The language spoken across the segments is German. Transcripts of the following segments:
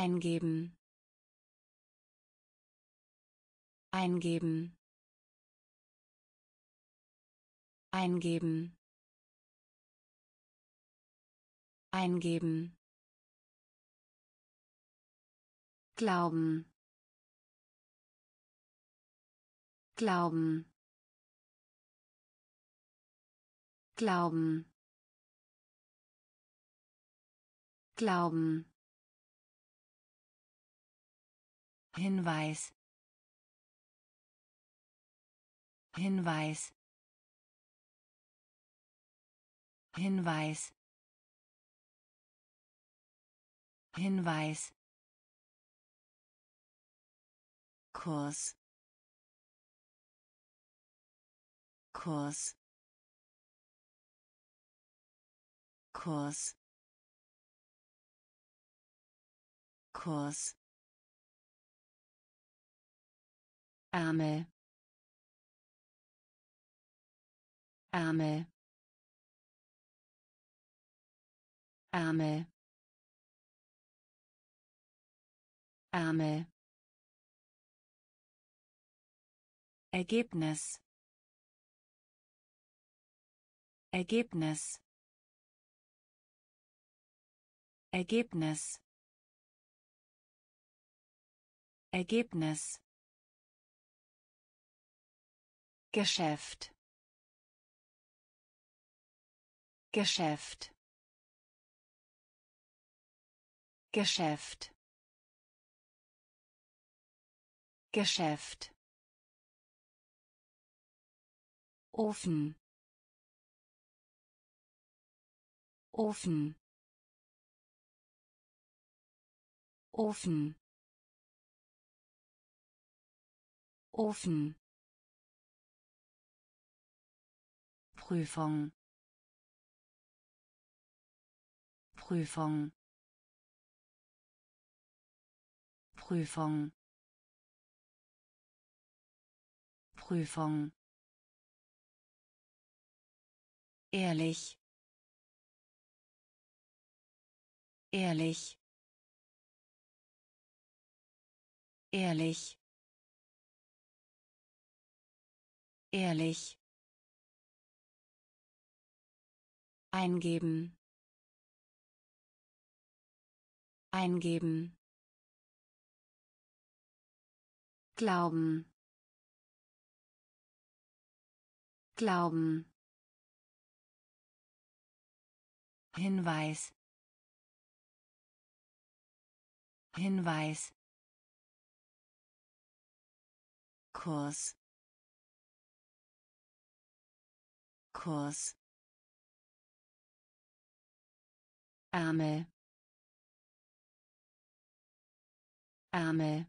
eingeben. Eingeben. Eingeben. Eingeben. Glauben. Glauben. Glauben. Glauben Hinweis. Hinweis. Hinweis. Hinweis. Kurs. Kurs. Kurs. Kurs Ärmel. Ärmel. Ärmel. Ärmel. Ergebnis. Ergebnis. Ergebnis. Ergebnis Geschäft. Geschäft. Geschäft. Geschäft. Ofen. Ofen. Ofen. Ofen Prüfung. Prüfung. Prüfung. Prüfung. Ehrlich. Ehrlich. Ehrlich. Ehrlich eingeben. Eingeben. Glauben. Glauben. Hinweis. Hinweis. Kurs. Kurs Ärmel. Ärmel.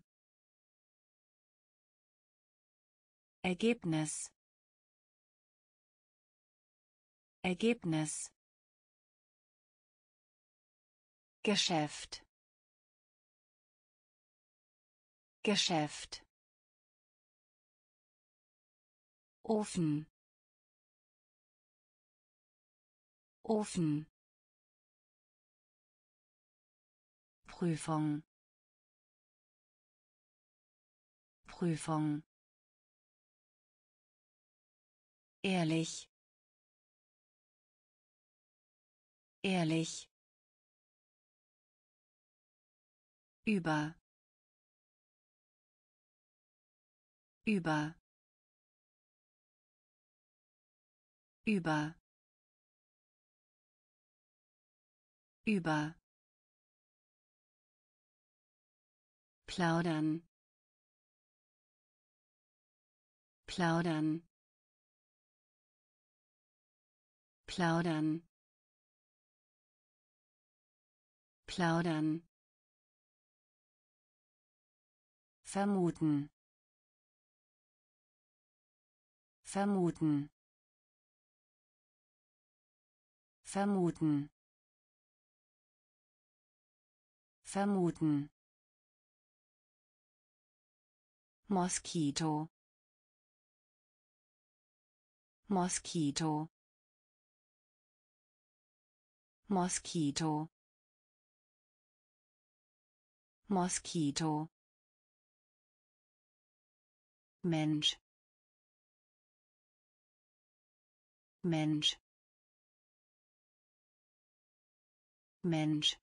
Ergebnis. Ergebnis. Geschäft. Geschäft. Ofen. Ofen Prüfung. Prüfung. Ehrlich. Ehrlich. Über. Über. Über. Über plaudern. Plaudern. Plaudern. Plaudern. Vermuten. Vermuten. Vermuten. Vermuten Moskito Moskito Moskito Moskito Mensch. Mensch. Mensch.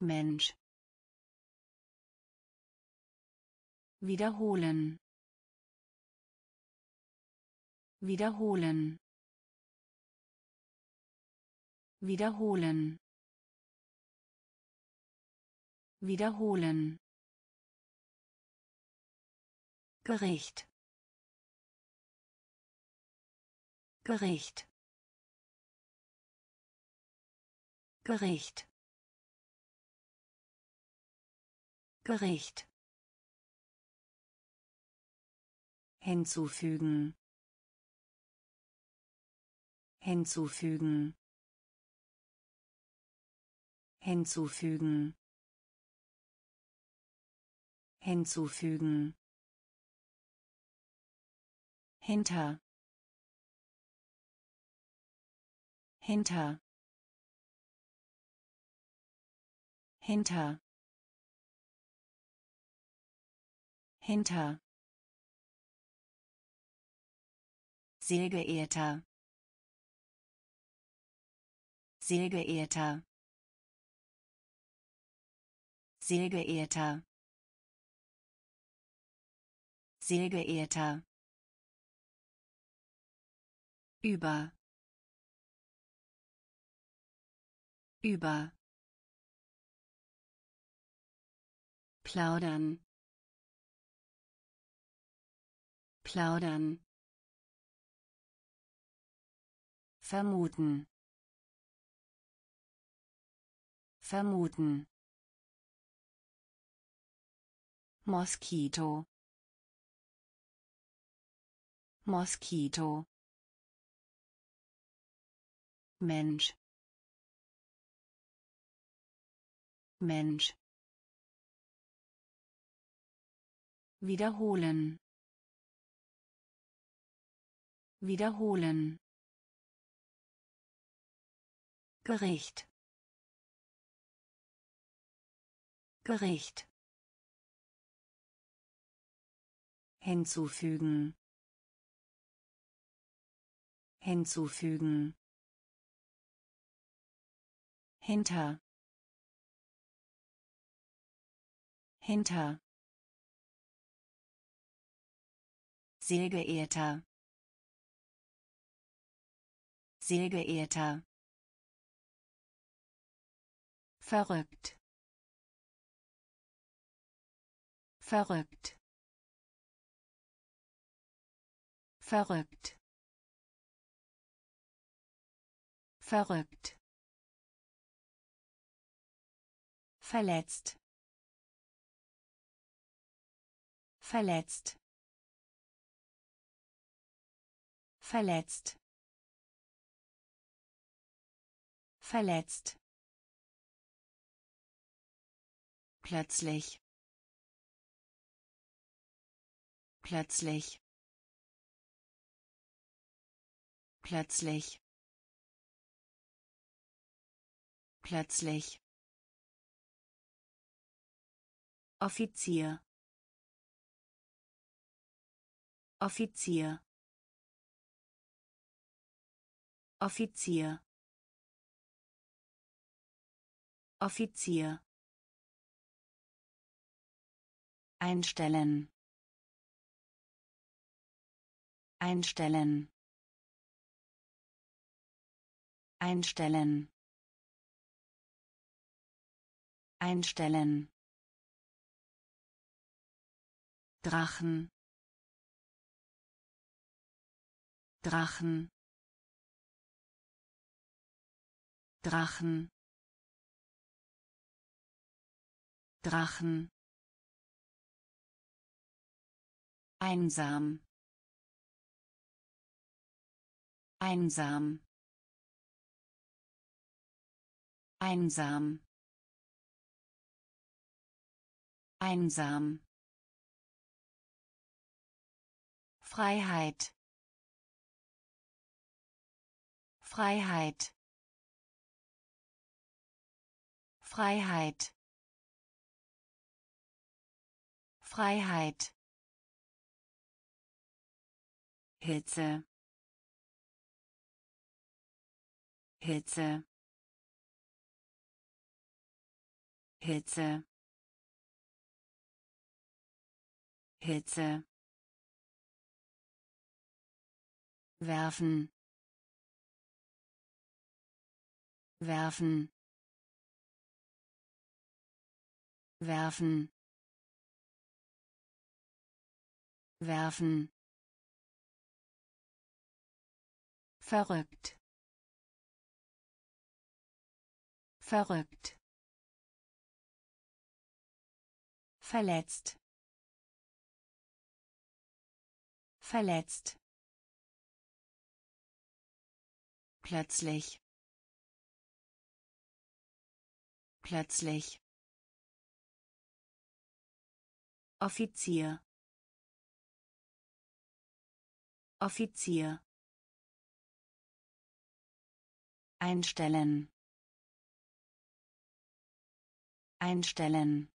Mensch wiederholen. Wiederholen. Wiederholen. Wiederholen. Gericht. Gericht. Gericht. Gericht hinzufügen. Hinzufügen. Hinzufügen. Hinzufügen. Hinter. Hinter. Hinter. Hinter sehr geehrter sehr geehrter sehr geehrter sehr geehrter über. Über. Plaudern. Plaudern vermuten. Vermuten. Moskito Moskito Mensch. Mensch. Wiederholen. Wiederholen Gericht Gericht hinzufügen. Hinzufügen. Hinter. Hinter. Sehr geehrter. Sehr geehrter verrückt. Verrückt. Verrückt. Verrückt. Verletzt. Verletzt. Verletzt. Verletzt plötzlich. Plötzlich. Plötzlich. Plötzlich. Offizier. Offizier. Offizier. Offizier einstellen. Einstellen. Einstellen. Einstellen. Drachen. Drachen. Drachen. Drachen einsam. Einsam. Einsam. Einsam. Freiheit. Freiheit. Freiheit. Freiheit Hitze Hitze Hitze Hitze werfen. Werfen. Werfen. Werfen verrückt. Verrückt. Verletzt. Verletzt. Plötzlich. Plötzlich. Offizier. Offizier einstellen. Einstellen.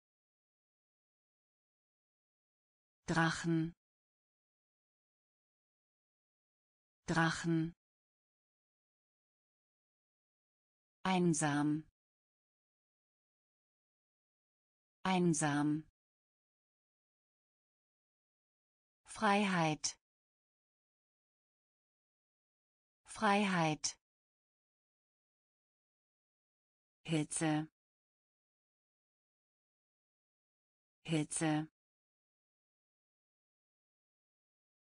Drachen. Drachen. Einsam. Einsam. Freiheit. Freiheit Hitze. Hitze.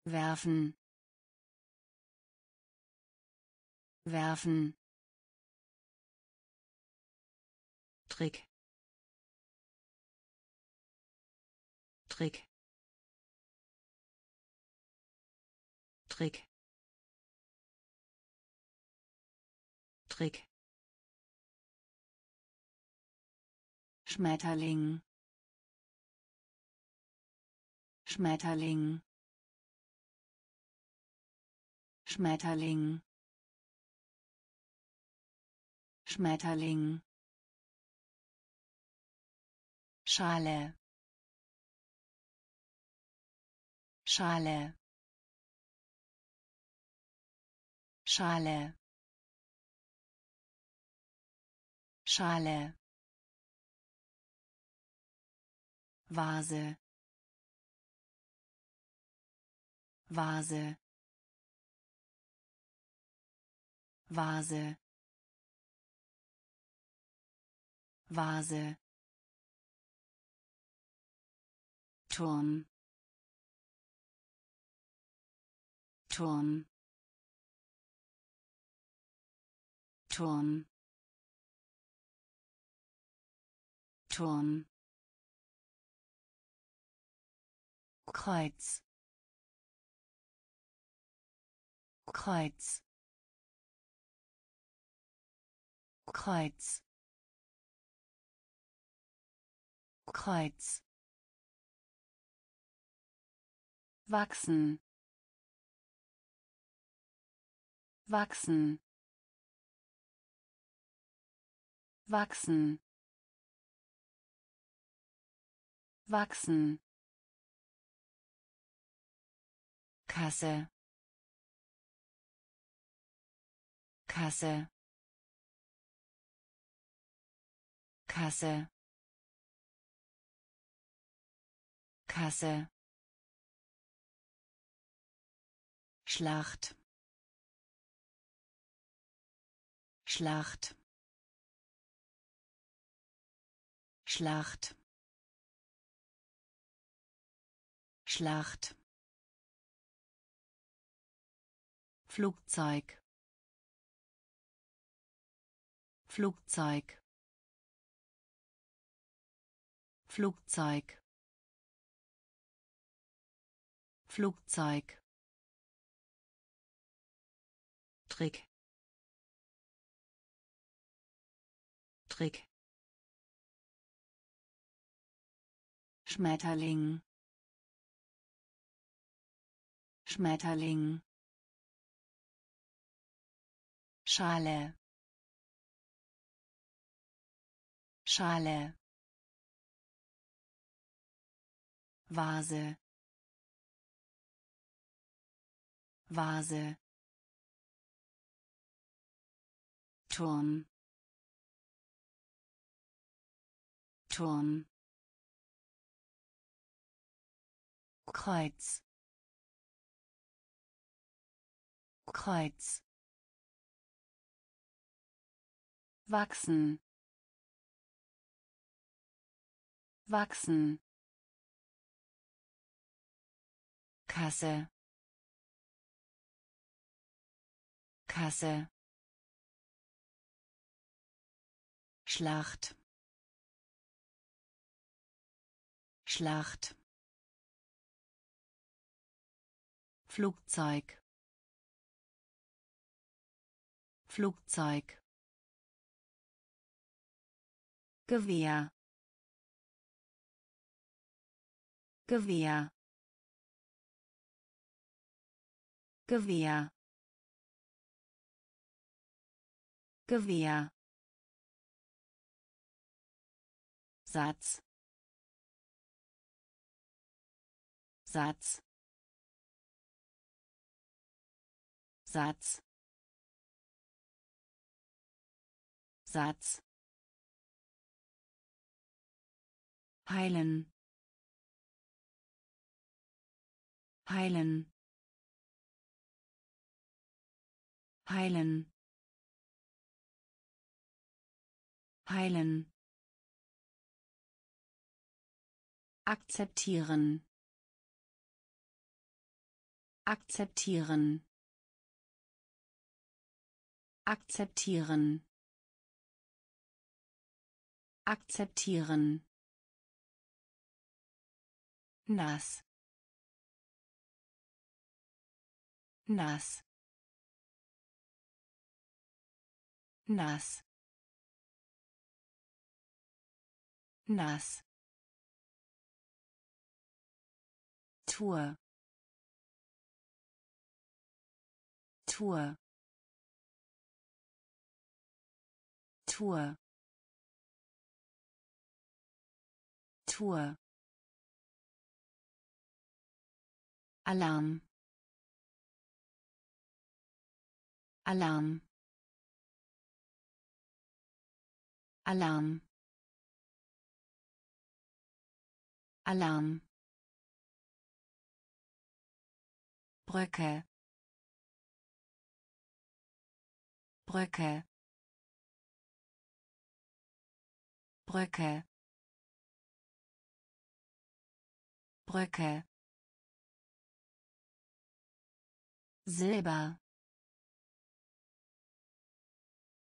Werfen. Werfen. Trick. Trick. Trick. Trick Schmetterling. Schmetterling. Schmetterling. Schmetterling. Schale. Schale. Schale. Schale Vase. Vase. Vase. Vase. Turm. Turm. Turm. Turm Kreuz. Kreuz. Kreuz. Kreuz. Wachsen. Wachsen. Wachsen. Wachsen Kasse. Kasse. Kasse. Kasse. Schlacht. Schlacht. Schlacht. Schlacht Flugzeug. Flugzeug. Flugzeug. Flugzeug. Trick. Trick. Schmetterling. Schmetterling Schale. Schale. Vase. Vase. Turm. Turm. Kreuz. Kreuz wachsen. Wachsen. Kasse. Kasse. Schlacht. Schlacht. Flugzeug. Flugzeug Gewehr. Gewehr. Gewehr. Gewehr. Satz. Satz. Satz. Satz heilen heilen heilen heilen akzeptieren. Akzeptieren. Akzeptieren. Akzeptieren nass. Nass. Nass. Nass. Tour. Tour. Tour. Tour Alarm. Alarm. Alarm. Alarm. Brücke. Brücke. Brücke. Brücke Silber.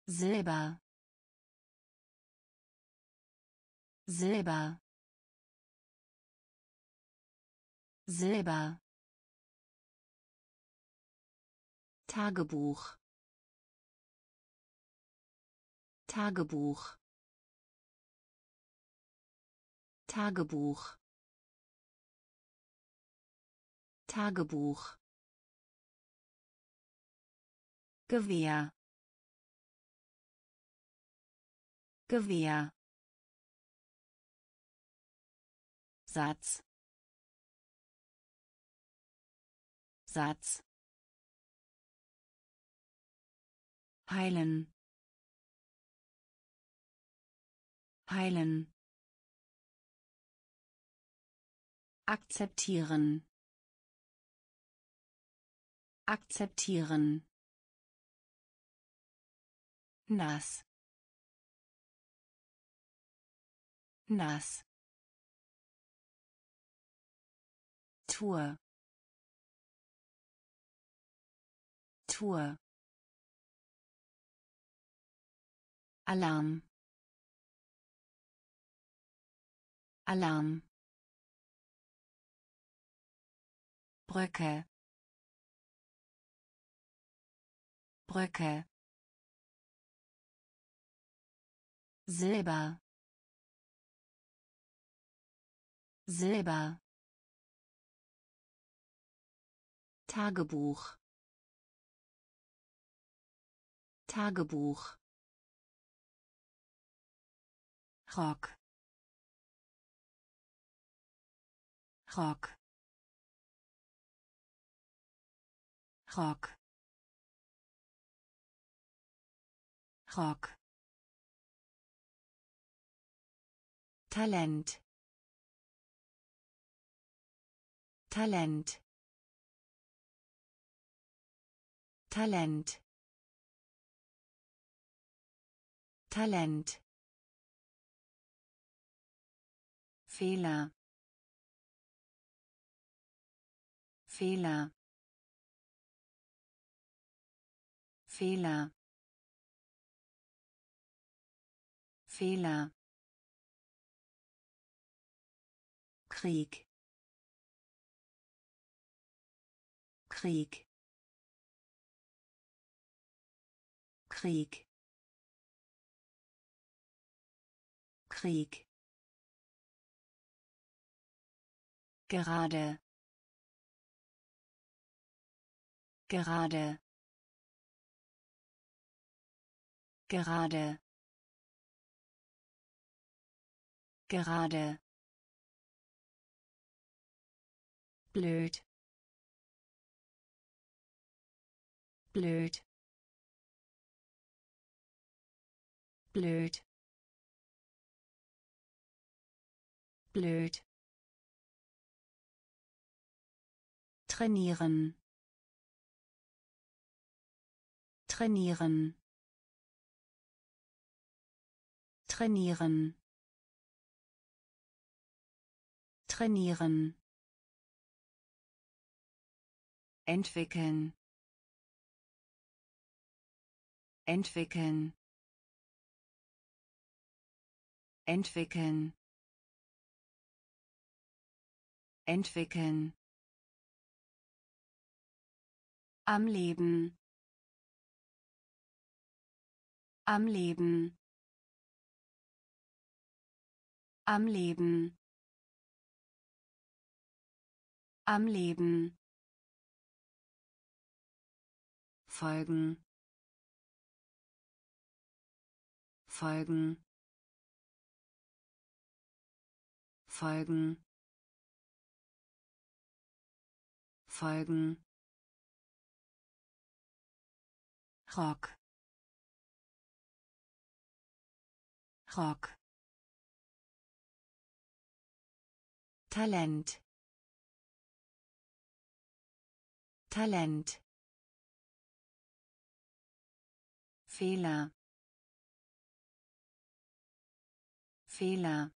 Silber. Silber. Silber. Tagebuch. Tagebuch. Tagebuch. Tagebuch Gewehr. Gewehr. Satz. Satz. Heilen. Heilen. Akzeptieren. Akzeptieren nass. Nass. Tour. Tour. Alarm. Alarm. Brücke. Brücke Silber. Silber. Tagebuch. Tagebuch. Rock. Rock. Rock. Rock Talent. Talent. Talent. Talent. Fehler. Fehler. Fehler. Fehler Krieg. Krieg. Krieg. Krieg. Gerade. Gerade. Gerade. Gerade blöd. Blöd. Blöd. Blöd. Trainieren. Trainieren. Trainieren. Trainieren entwickeln. Entwickeln. Entwickeln. Entwickeln. Am Leben. Am Leben. Am Leben. Am Leben folgen. Folgen. Folgen. Folgen. Rock. Rock. Talent. Talent Fehler. Fehler.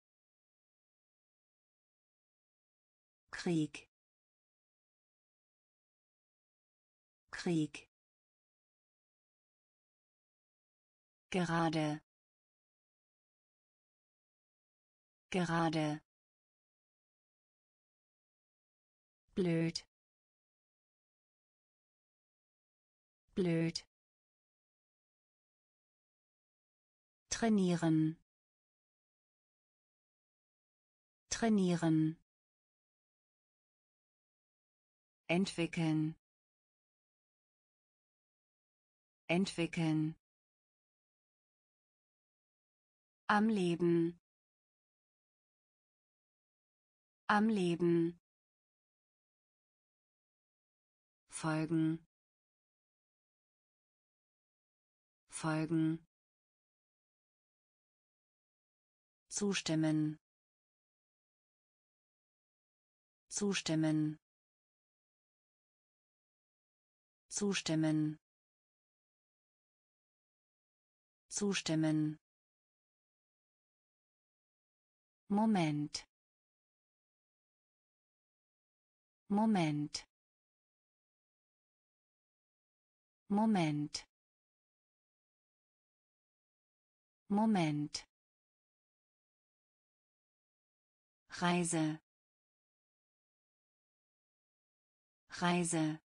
Krieg. Krieg. Gerade. Gerade. Blöd. Blöd trainieren. Trainieren. Entwickeln. Entwickeln. Am Leben. Am Leben. Folgen. Folgen zustimmen. Zustimmen. Zustimmen. Zustimmen. Moment. Moment. Moment. Moment Reise. Reise.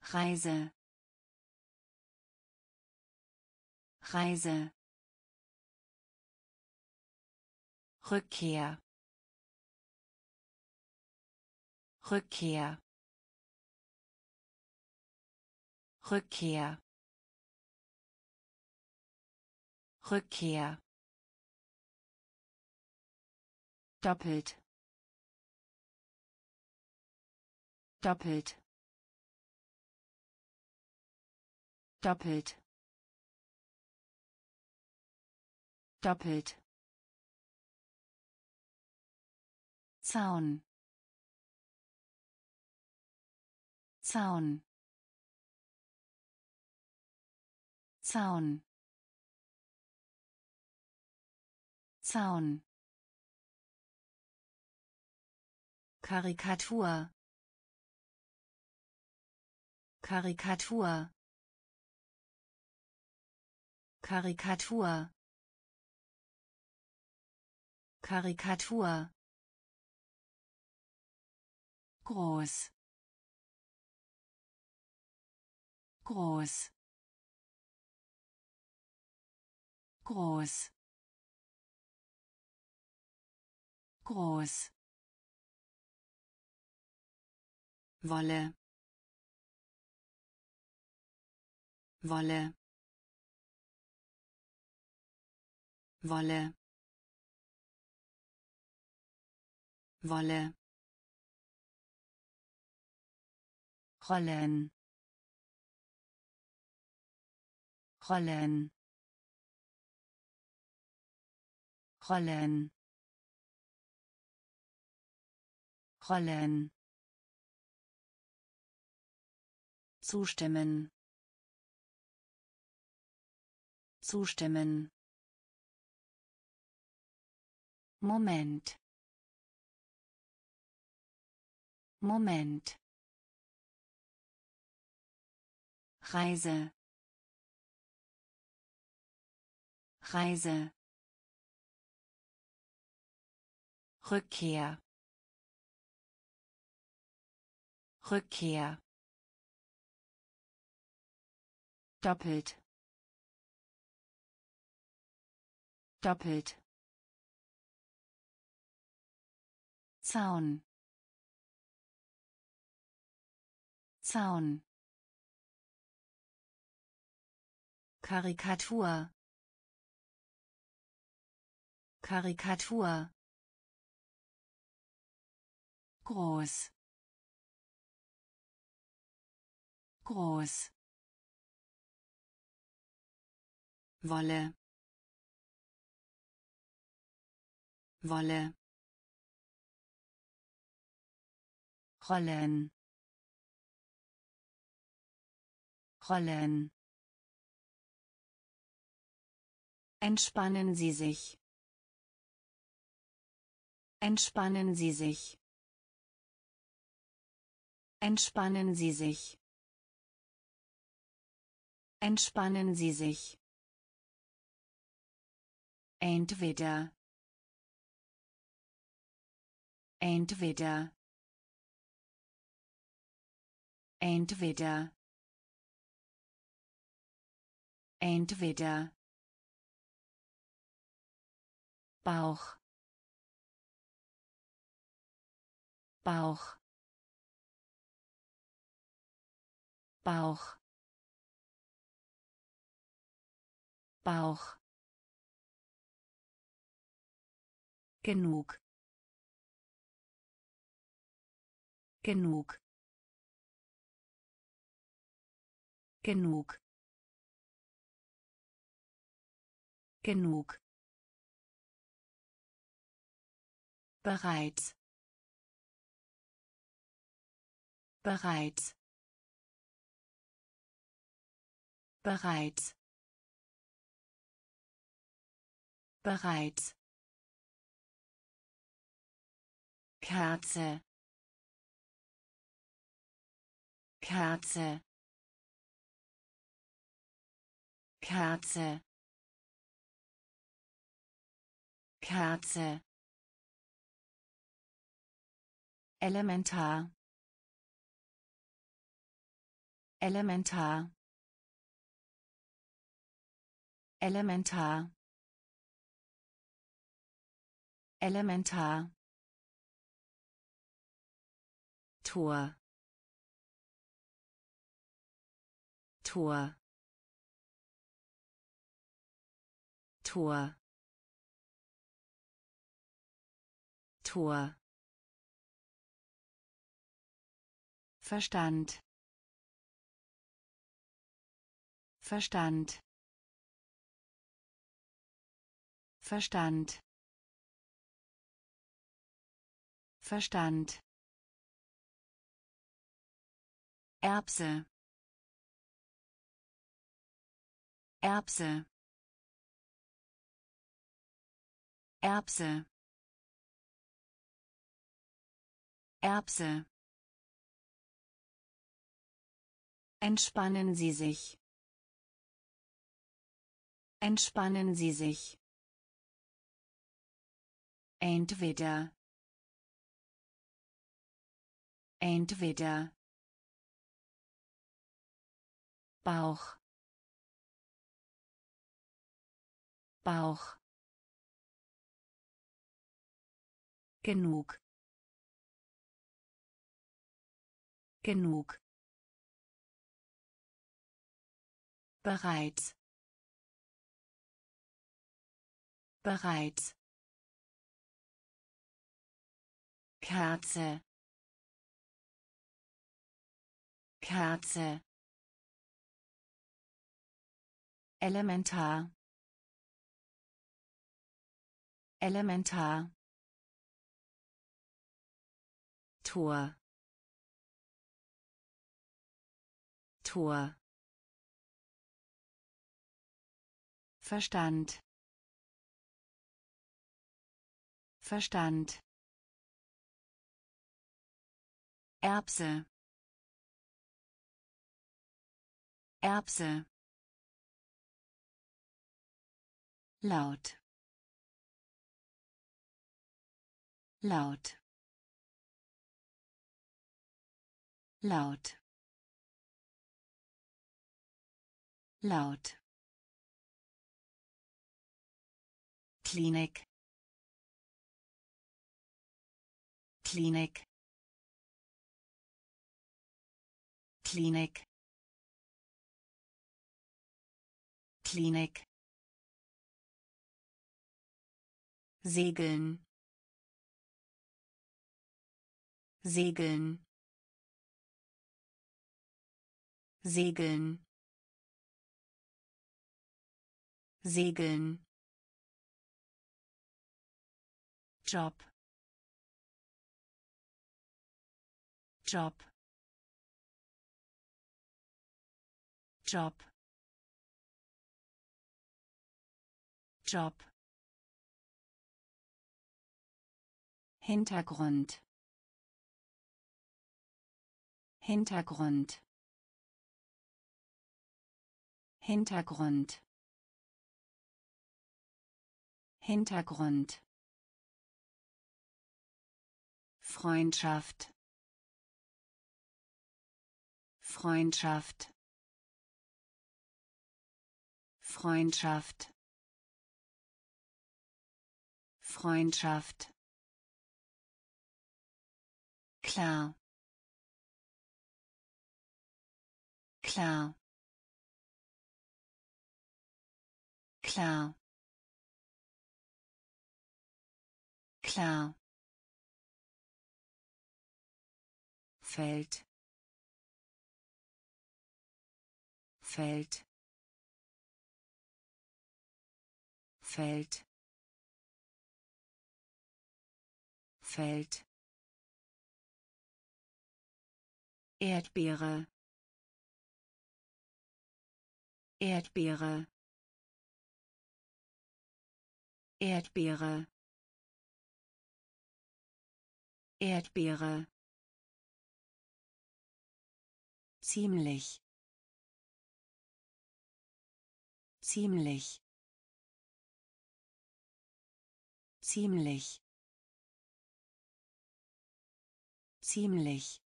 Reise. Reise. Rückkehr. Rückkehr. Rückkehr. Rückkehr doppelt. Doppelt. Doppelt. Doppelt. Zaun. Zaun. Zaun. Zaun Karikatur. Karikatur. Karikatur. Karikatur. Groß. Groß. Groß. Groß Wolle. Wolle. Wolle. Wolle. Rollen. Rollen. Rollen. Rollen zustimmen. Zustimmen. Moment. Moment. Reise. Reise. Rückkehr. Rückkehr doppelt. Doppelt. Zaun. Zaun. Karikatur. Karikatur. Groß. Groß Wolle Wolle Rollen Rollen Entspannen Sie sich. Entspannen Sie sich. Entspannen Sie sich. Entspannen Sie sich. Entweder. Entweder. Entweder. Entweder. Bauch. Bauch. Bauch. Bauch. Genug. Genug. Genug. Genug. Bereits. Bereits. Bereits. Bereits Kerze. Kerze. Kerze. Kerze. Elementar. Elementar. Elementar. Elementar Tor. Tor. Tor. Tor. Verstand. Verstand. Verstand. Verstand Erbse Erbse Erbse Erbse Entspannen Sie sich. Entspannen Sie sich. Entweder. Entweder. Bauch. Bauch. Genug. Genug. Bereits. Bereits. Kerze. Kerze. Elementar. Elementar. Tor. Tor. Verstand. Verstand. Erbse. Erbse. Laut. Laut. Laut. Laut. Klinik. Klinik. Klinik. Klinik Segeln. Segeln. Segeln. Segeln. Job. Job. Job. Job Hintergrund. Hintergrund. Hintergrund. Hintergrund. Freundschaft. Freundschaft. Freundschaft. Freundschaft klar. Klar. Klar. Klar. Feld. Feld. Feld. Feld Erdbeere. Erdbeere. Erdbeere. Erdbeere. Ziemlich. Ziemlich. Ziemlich. Ziemlich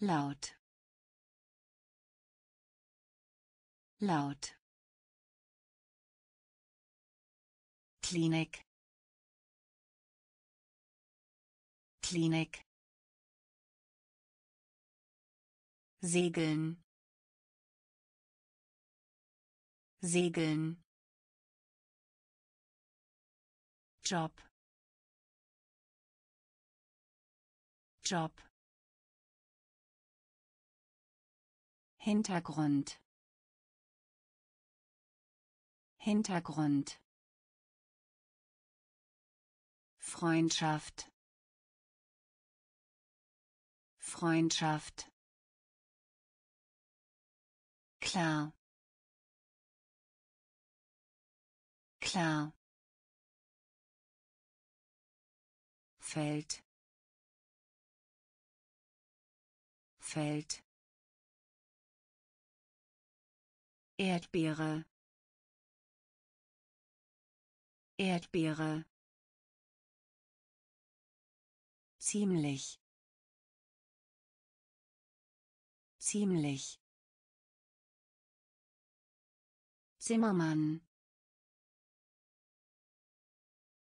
laut. Laut. Klinik. Klinik. Segeln. Segeln. Job. Job Hintergrund. Hintergrund. Freundschaft. Freundschaft. Klar. Klar. Feld. Feld Erdbeere. Erdbeere. Ziemlich. Ziemlich. Zimmermann.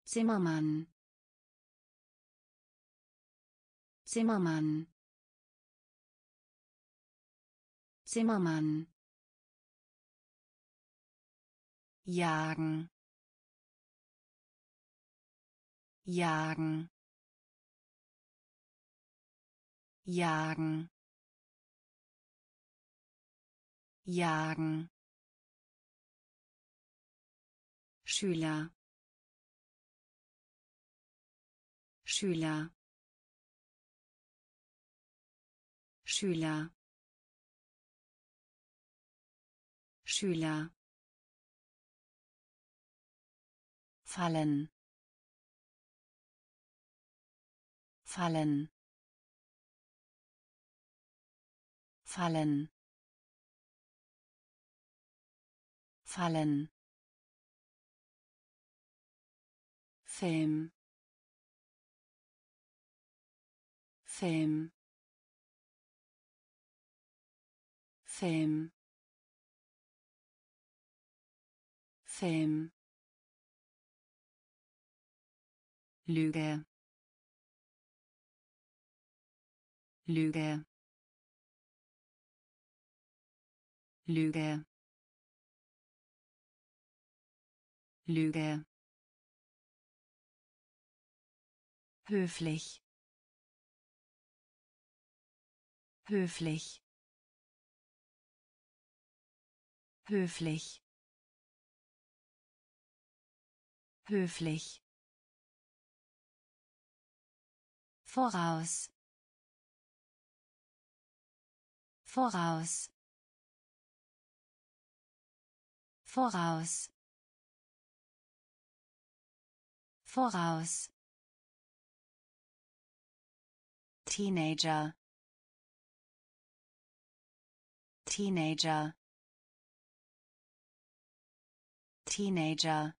Zimmermann. Zimmermann. Zimmermann jagen. Jagen. Jagen. Jagen. Schüler. Schüler. Schüler. Schüler fallen. Fallen. Fallen. Fallen. Film. Film. Film. Film Lüge. Lüge. Lüge. Lüge. Höflich. Höflich. Höflich. Höflich voraus. Voraus. Voraus. Voraus. Teenager. Teenager. Teenager.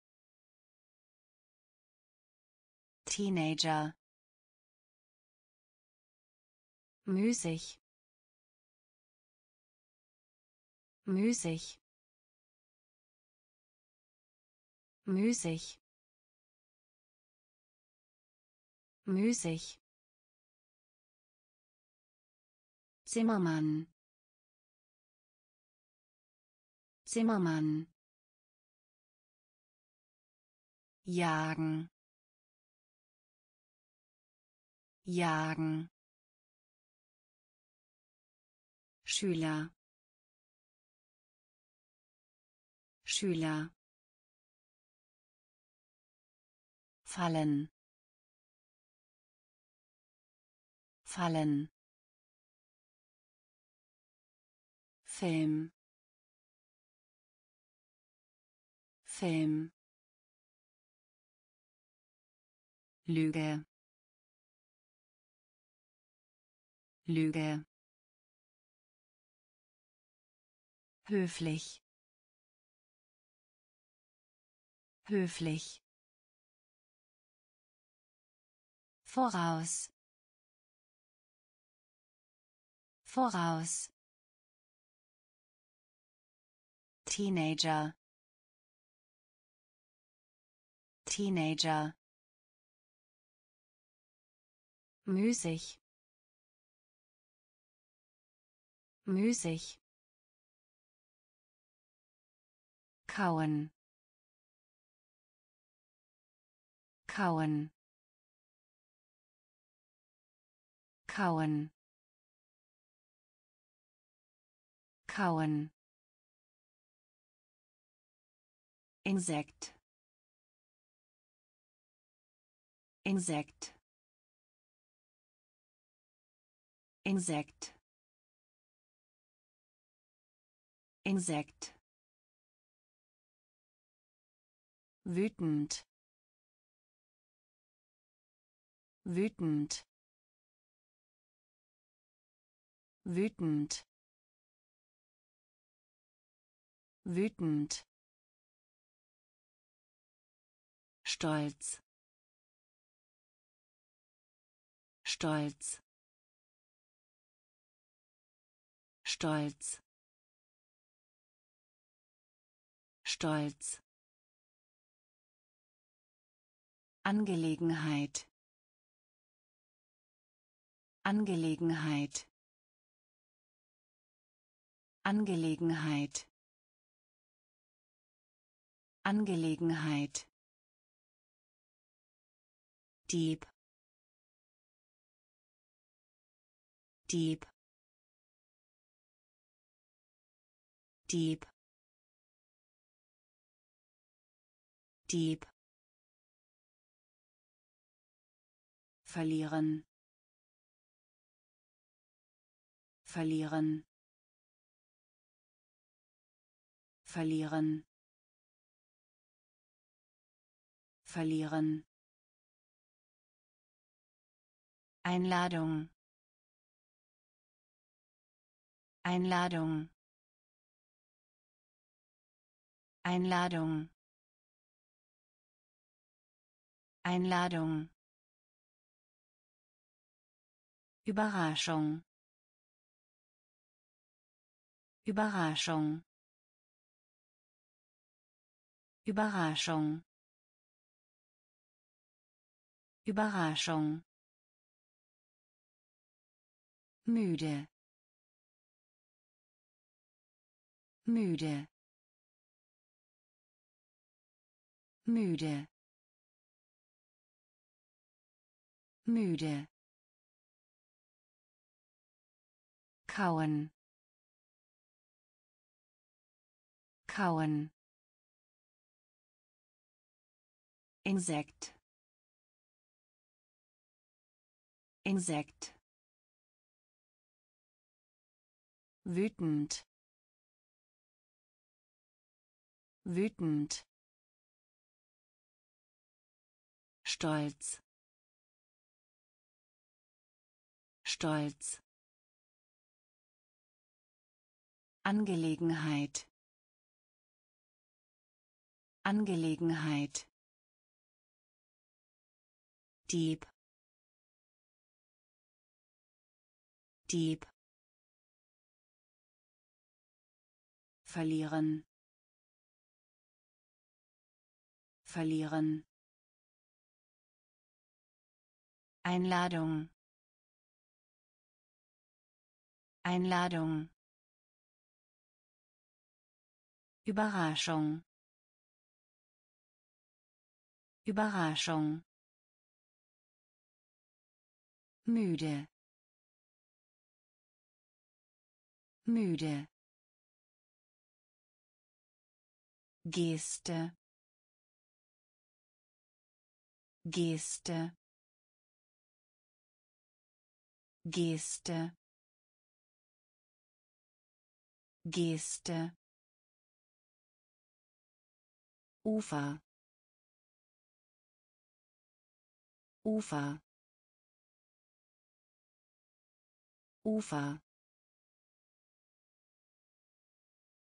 Teenager müßig. Müßig. Müßig. Müßig. Zimmermann. Zimmermann. Jagen. Jagen Schüler. Schüler. Fallen. Fallen. Film. Film. Lüge. Lüge höflich. Höflich. Voraus. Voraus. Teenager. Teenager. Müßig. Müßig kauen kauen kauen kauen Insekt Insekt Insekt Insekt wütend. Wütend. Wütend. Wütend. Stolz. Stolz. Stolz. Stolz Angelegenheit. Angelegenheit. Angelegenheit. Angelegenheit. Dieb. Dieb. Dieb. Dieb verlieren. Verlieren. Verlieren. Verlieren. Einladung. Einladung. Einladung. Einladung Überraschung. Überraschung. Überraschung. Überraschung. Müde. Müde. Müde. Müde kauen. Kauen. Insekt. Insekt. Wütend. Wütend. Stolz. Stolz Angelegenheit. Angelegenheit. Dieb. Dieb. Verlieren. Verlieren. Einladung. Einladung Überraschung. Überraschung. Müde. Müde. Geste. Geste. Geste. Geste Ufer. Ufer. Ufer.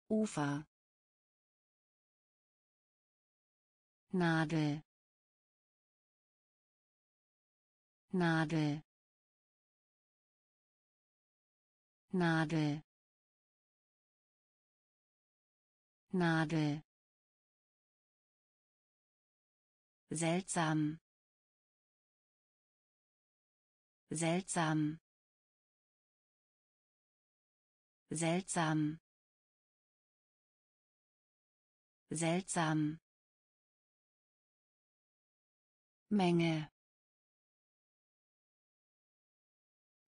Ufer. Nadel. Nadel. Nadel. Nadel seltsam. Seltsam. Seltsam. Seltsam. Menge.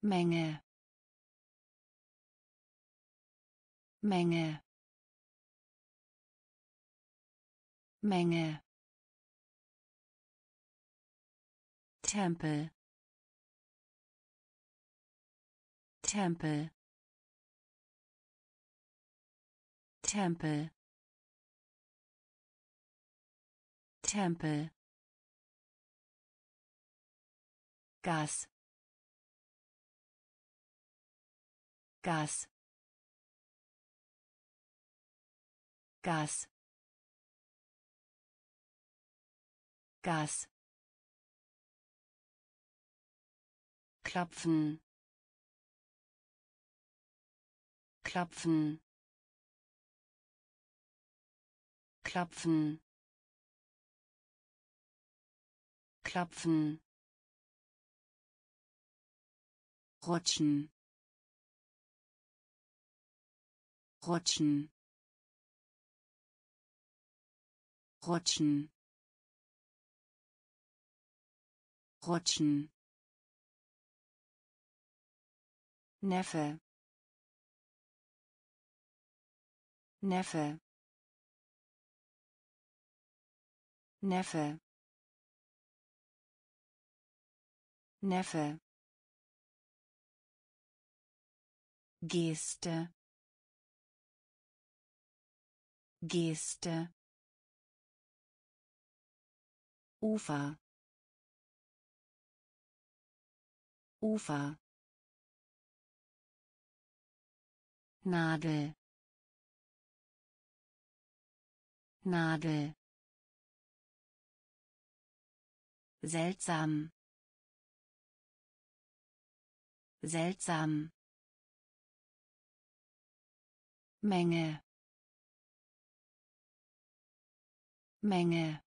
Menge. Menge. Menge Tempel Tempel Tempel Tempel Gas Gas. Gas Gas klopfen. Klopfen. Klopfen. Klopfen. Rutschen. Rutschen. Rutschen. Rutschen Neffe. Neffe. Neffe. Neffe. Geste. Geste. Ufer. Ufer Nadel Nadel seltsam. Seltsam. Menge. Menge.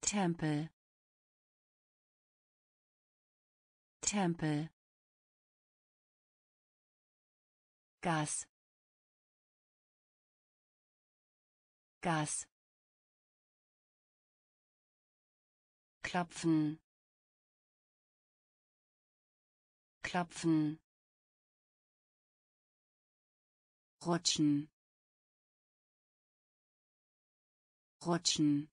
Tempel. Tempel Gas. Gas. Klopfen. Klopfen. Rutschen. Rutschen.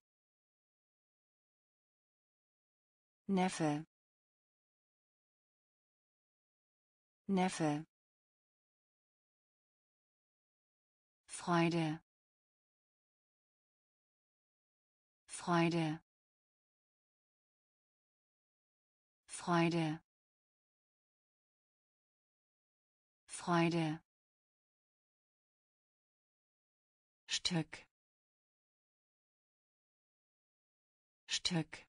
Neffe. Neffe Freude. Freude. Freude. Freude. Stück. Stück.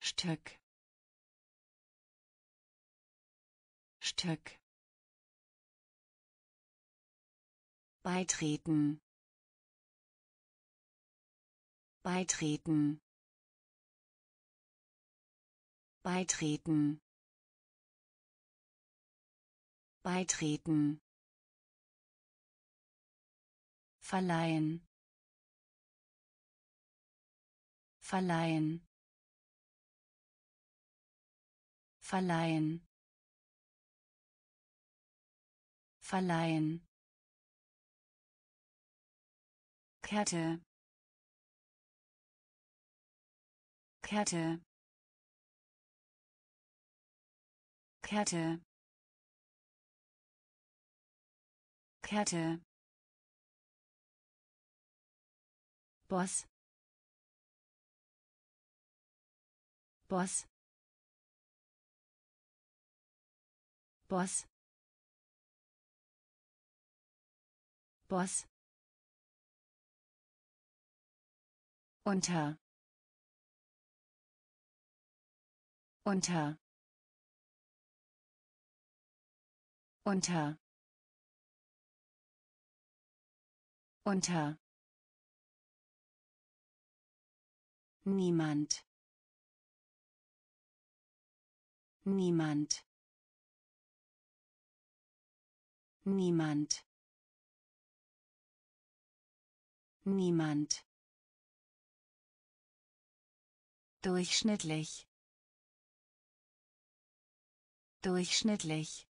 Stück. Stück beitreten. Beitreten. Beitreten. Beitreten. Verleihen. Verleihen. Verleihen. Verleihen Kette Kette Kette Kette Boss. Boss. Boss. Boss unter. Unter. Unter. Unter. Niemand. Niemand. Niemand. Niemand. Durchschnittlich. Durchschnittlich.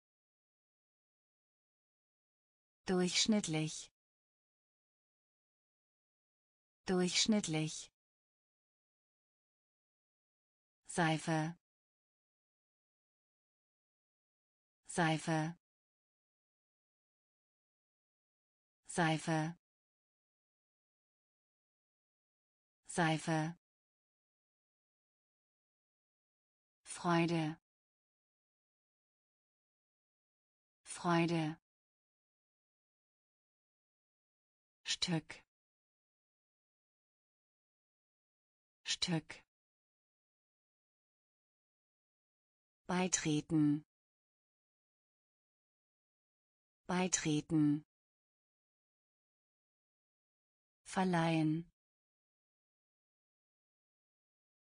Durchschnittlich. Durchschnittlich. Seife. Seife. Seife. Seife. Freude. Freude. Stück. Stück. Beitreten. Beitreten. Verleihen.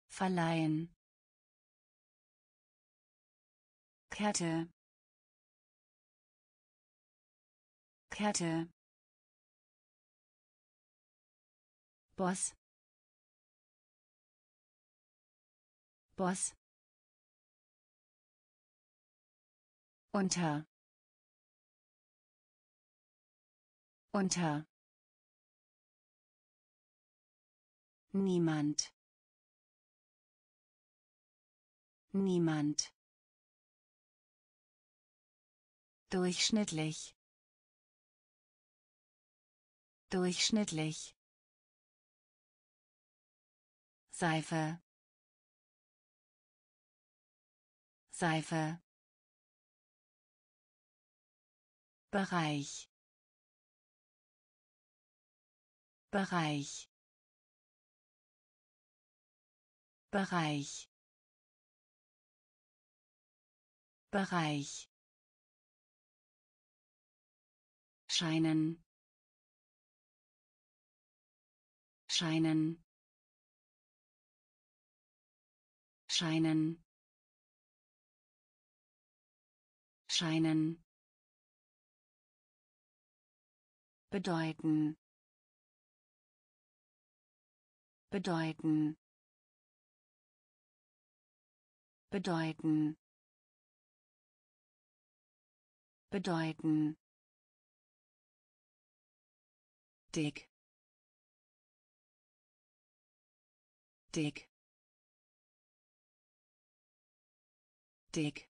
Verleihen. Kette. Kette. Boss. Boss. unter unter niemand niemand durchschnittlich. Durchschnittlich. Seife. Seife. Bereich. Bereich. Bereich. Bereich scheinen. Scheinen. Scheinen. Scheinen. Bedeuten. Bedeuten. Bedeuten. Bedeuten dick dick dick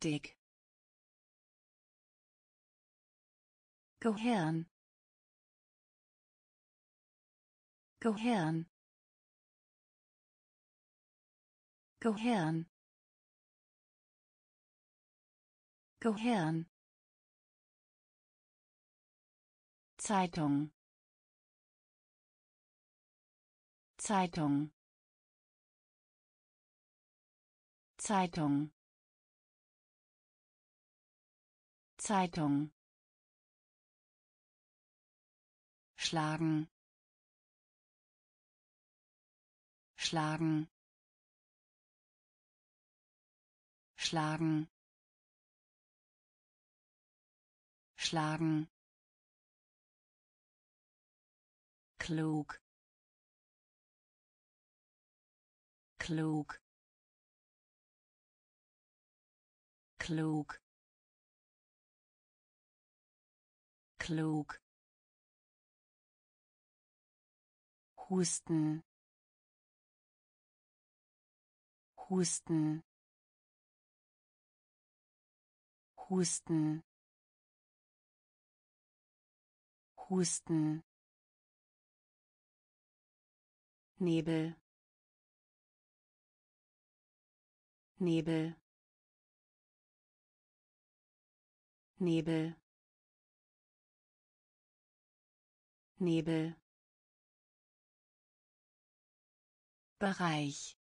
dick Gehirn Gehirn Gehirn Gehirn Zeitung. Zeitung. Zeitung. Zeitung. Schlagen. Schlagen. Schlagen. Schlagen klug. Klug. Klug. Klug. Husten. Husten. Husten. Husten Nebel. Nebel. Nebel. Nebel. Bereich.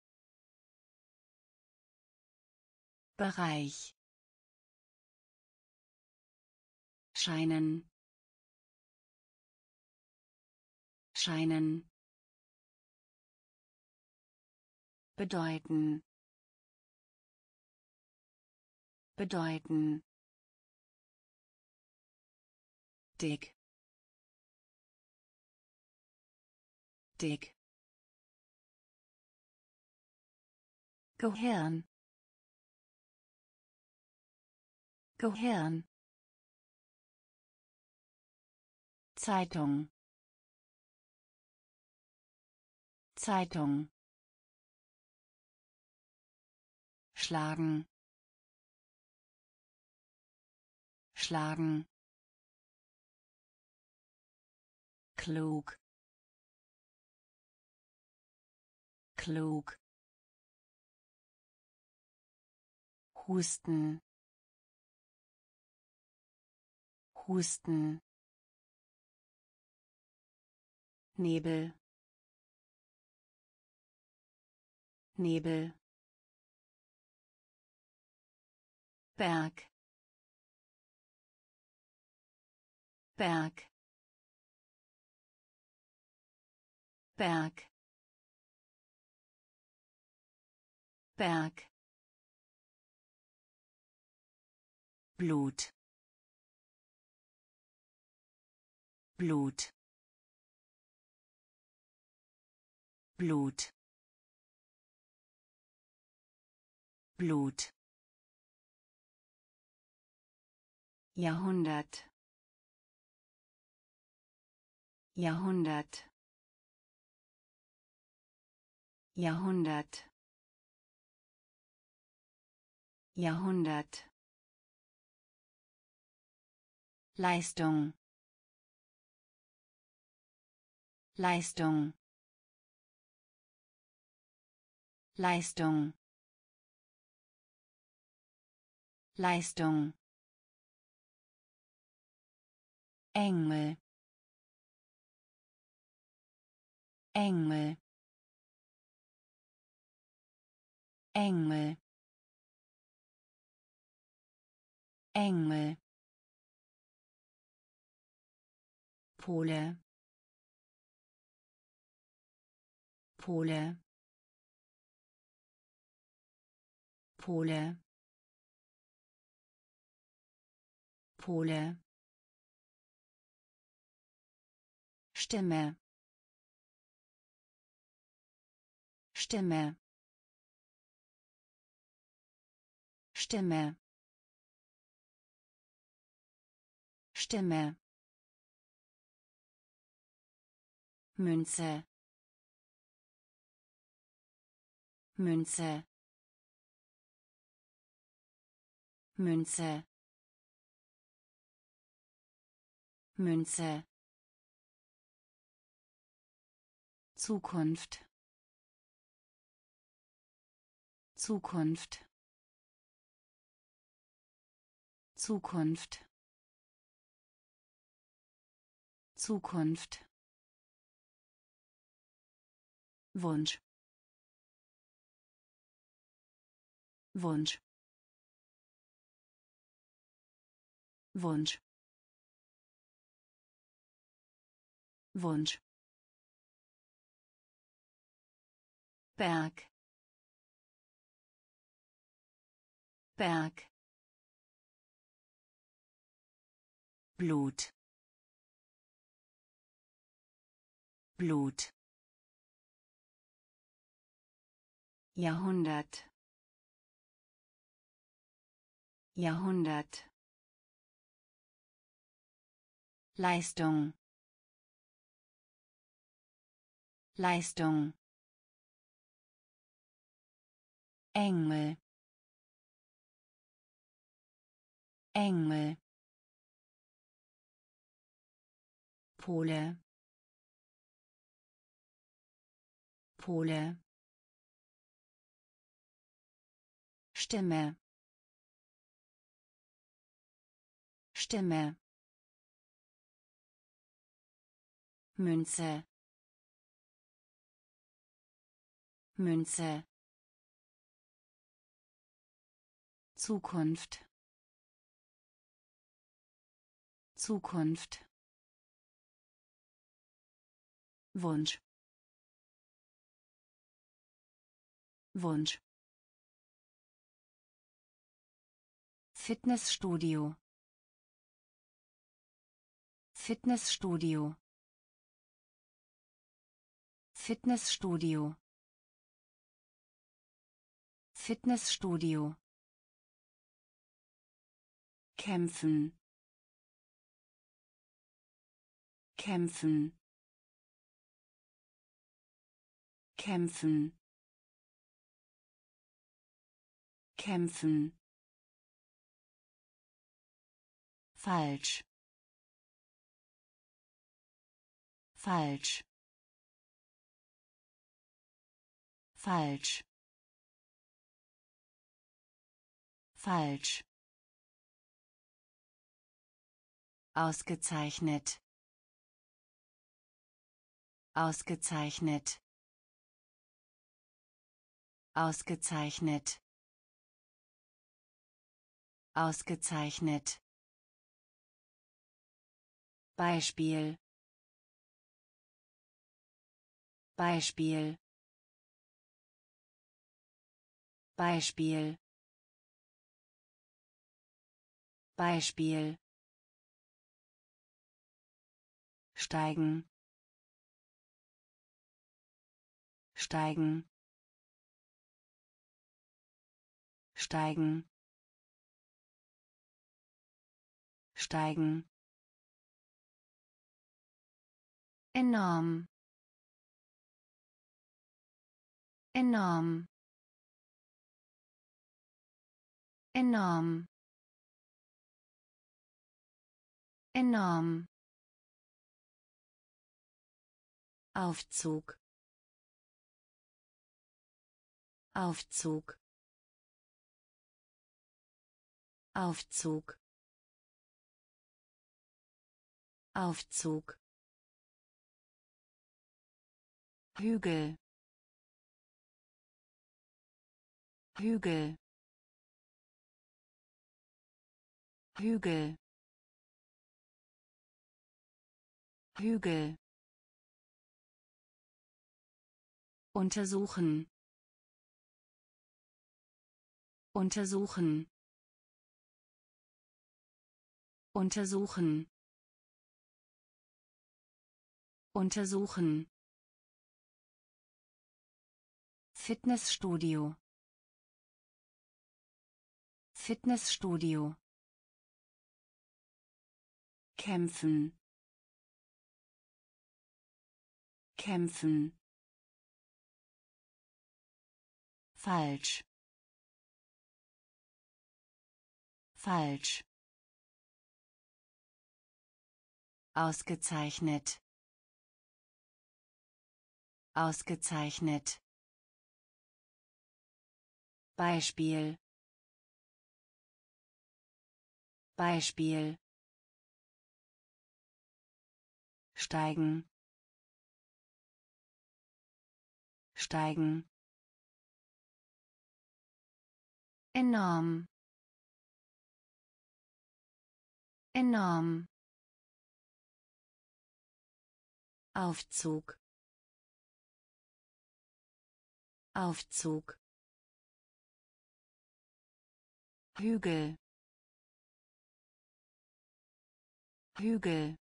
Bereich. Scheinen. Scheinen bedeuten. Bedeuten. Dick. Dick. Gehirn. Gehirn. Zeitung. Zeitung schlagen. Schlagen. Klug. Klug. Husten. Husten. Nebel. Nebel Berg. Berg. Berg. Berg. Blut. Blut. Blut. Blut Jahrhundert. Jahrhundert. Jahrhundert. Jahrhundert. Leistung. Leistung. Leistung. Leistung Engel. Engel. Engel. Engel. Pole. Pole. Pole. Pole Stimme. Stimme. Stimme. Stimme. Münze. Münze. Münze. Münze Zukunft. Zukunft. Zukunft. Zukunft. Wunsch. Wunsch. Wunsch. Wunsch Berg. Berg. Blut. Blut. Jahrhundert. Jahrhundert. Leistung. Leistung Engel. Engel. Pole. Pole. Stimme. Stimme. Münze. Münze Zukunft. Zukunft. Wunsch. Wunsch. Fitnessstudio. Fitnessstudio. Fitnessstudio. Fitnessstudio kämpfen. Kämpfen. Kämpfen. Kämpfen. Falsch. Falsch. Falsch. Falsch ausgezeichnet. Ausgezeichnet. Ausgezeichnet. Ausgezeichnet. Beispiel. Beispiel. Beispiel. Beispiel steigen. Steigen. Steigen. Steigen. Enorm. Enorm. Enorm. Enorm Aufzug. Aufzug. Aufzug. Aufzug. Hügel. Hügel. Hügel. Hügel untersuchen. Untersuchen. Untersuchen. Untersuchen. Fitnessstudio. Fitnessstudio. Kämpfen. Kämpfen falsch. Falsch. Ausgezeichnet. Ausgezeichnet. Beispiel. Beispiel. Steigen. Steigen enorm. Enorm. Aufzug. Aufzug. Hügel. Hügel.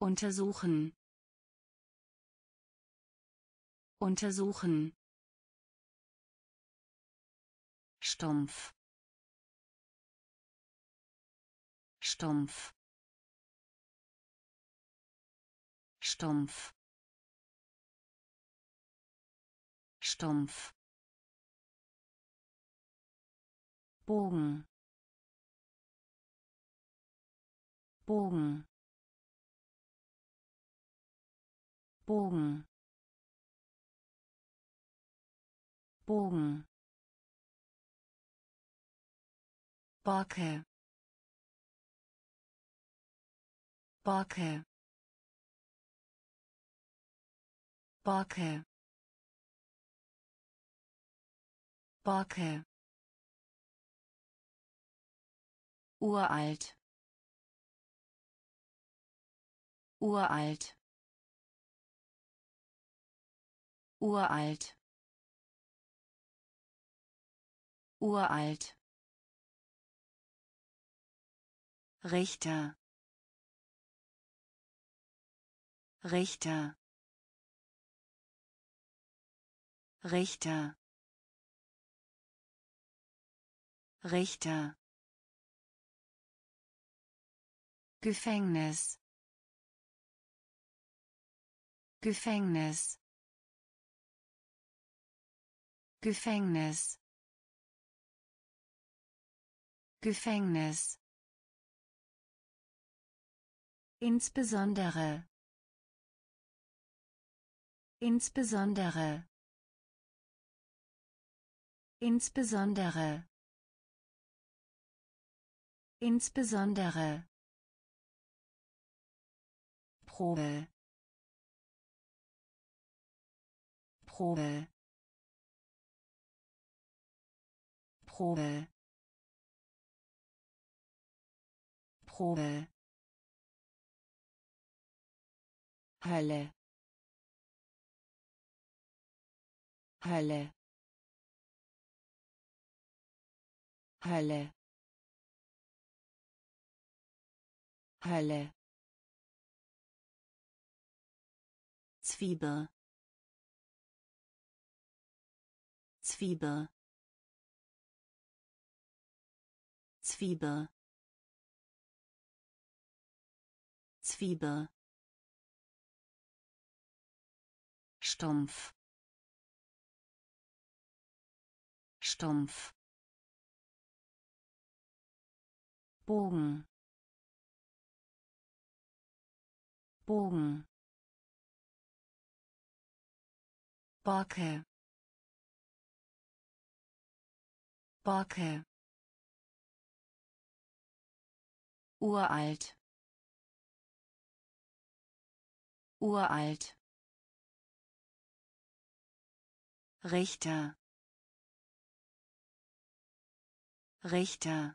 Untersuchen. Untersuchen stumpf. Stumpf. Stumpf. Stumpf. Bogen. Bogen. Bogen. Bogen Backe. Backe. Backe. Backe. Uralt. Uralt. Uralt. Uralt Richter. Richter. Richter. Richter. Gefängnis. Gefängnis. Gefängnis. Gefängnis Insbesondere. Insbesondere. Insbesondere. Insbesondere. Probe. Probe. Probe. Probe Hölle. Hölle. Hölle. Hölle. Zwiebel. Zwiebel. Zwiebel. Zwiebel stumpf. Stumpf. Bogen. Bogen. Borke Borke uralt. Uralt Richter. Richter.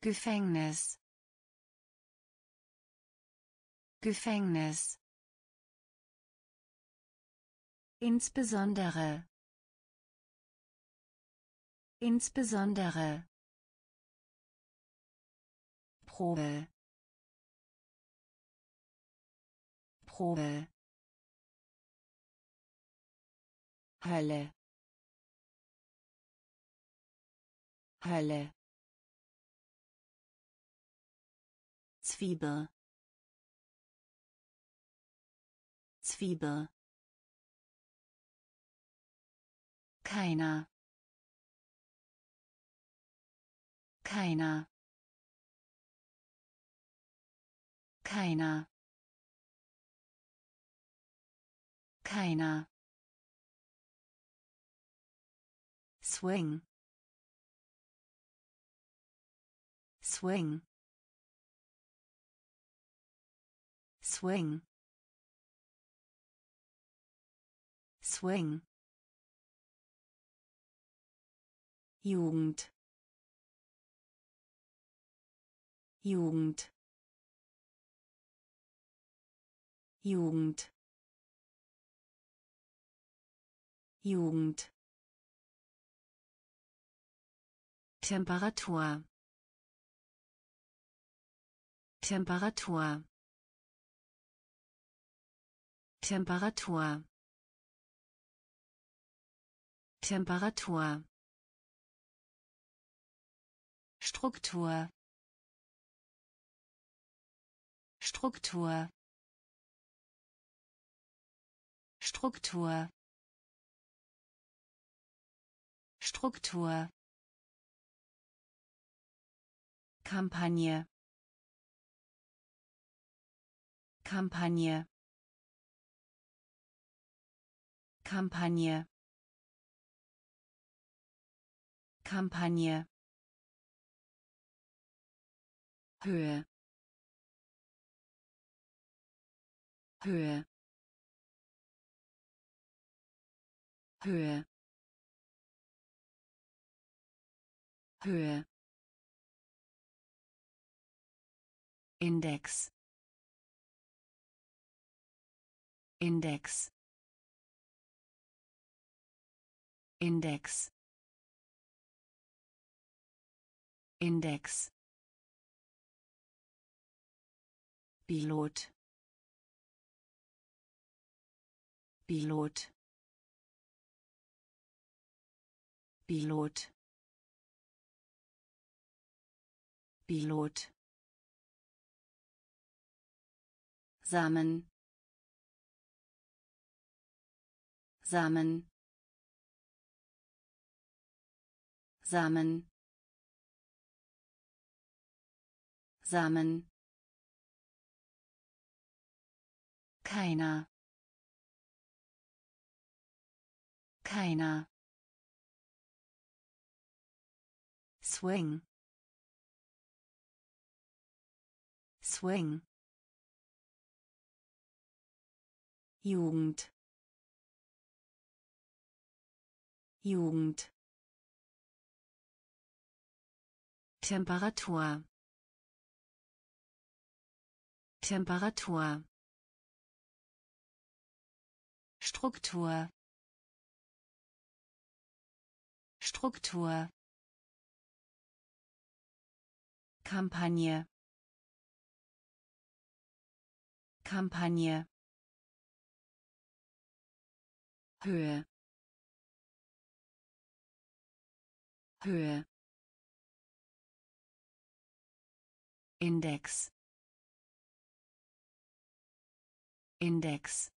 Gefängnis. Gefängnis. Insbesondere. Insbesondere. Probe. Probe Hölle. Hölle. Zwiebel. Zwiebel. Keiner. Keiner. Keiner. Keiner swing. Swing. Swing. Swing. Jugend. Jugend. Jugend. Jugend Temperatur. Temperatur. Temperatur. Temperatur. Struktur. Struktur. Struktur. Struktur Kampagne. Kampagne. Kampagne. Kampagne. Höhe. Höhe. Höhe. Höhe Index. Index. Index. Index. Pilot. Pilot. Pilot. Pilot Samen. Samen. Samen. Samen. Keiner. Keiner. Swing. Swing Jugend. Jugend. Temperatur. Temperatur. Struktur. Struktur. Kampagne. Kampagne Höhe. Höhe. Index. Index.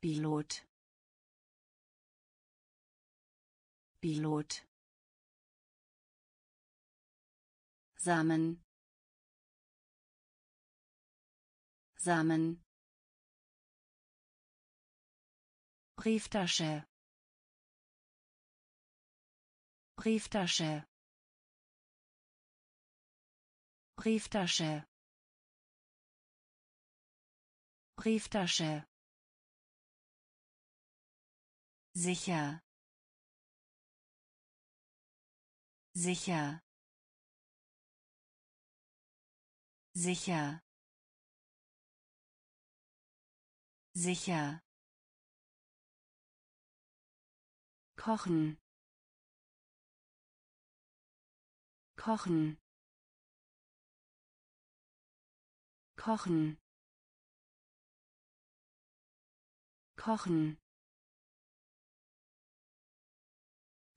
Pilot. Pilot. Samen. Samen Brieftasche. Brieftasche. Brieftasche. Brieftasche. Sicher. Sicher. Sicher. Sicher kochen. Kochen. Kochen. Kochen.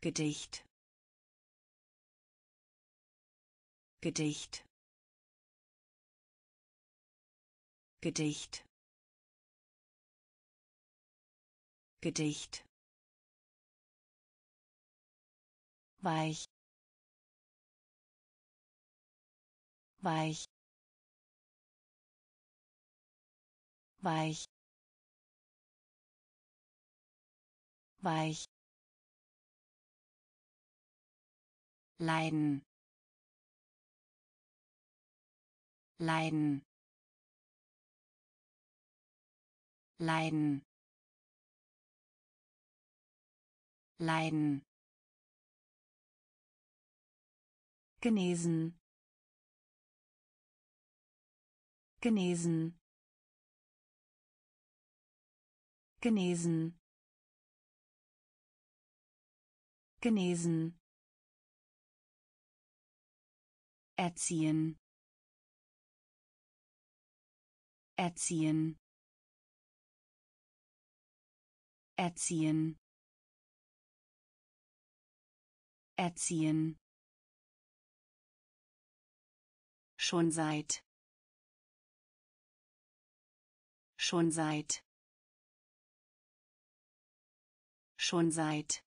Gedicht. Gedicht. Gedicht. Gedicht weich. Weich. Weich. Weich. Leiden. Leiden. Leiden. Leiden genesen. Genesen. Genesen. Genesen. Erziehen. Erziehen. Erziehen. Erziehen schon seit. Schon seit. Schon seit.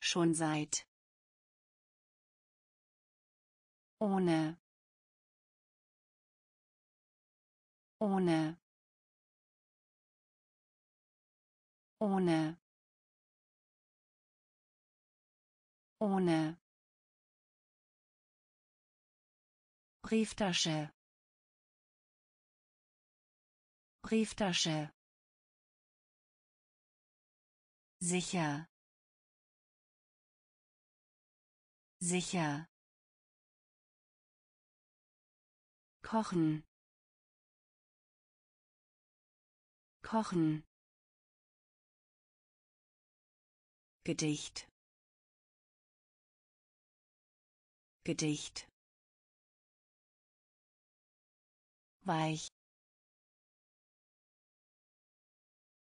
Schon seit. Ohne. Ohne. Ohne. Ohne Brieftasche. Brieftasche. Sicher. Sicher. Kochen. Kochen. Gedicht. Gedicht weich.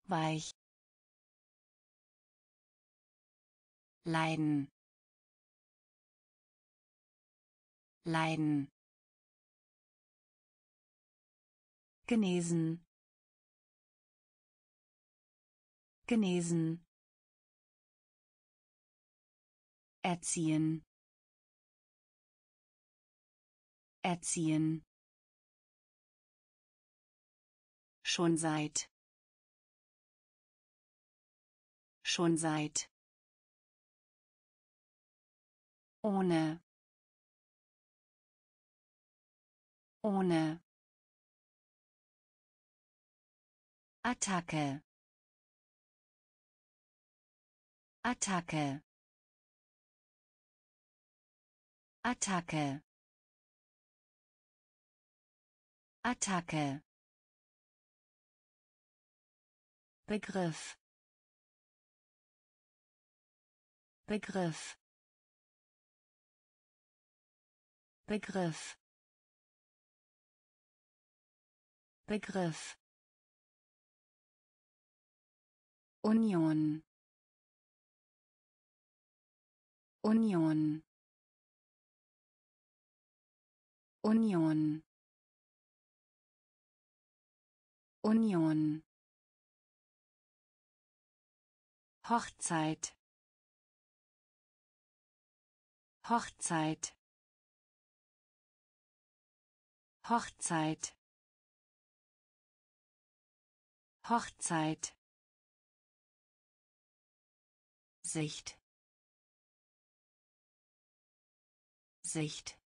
Weich. Leiden. Leiden. Genesen. Genesen. Erziehen. Erziehen schon seit. Schon seit. Ohne. Ohne. Attacke. Attacke. Attacke. Attacke Begriff. Begriff. Begriff. Begriff. Union. Union. Union. Union Hochzeit. Hochzeit. Hochzeit. Hochzeit. Sicht. Sicht.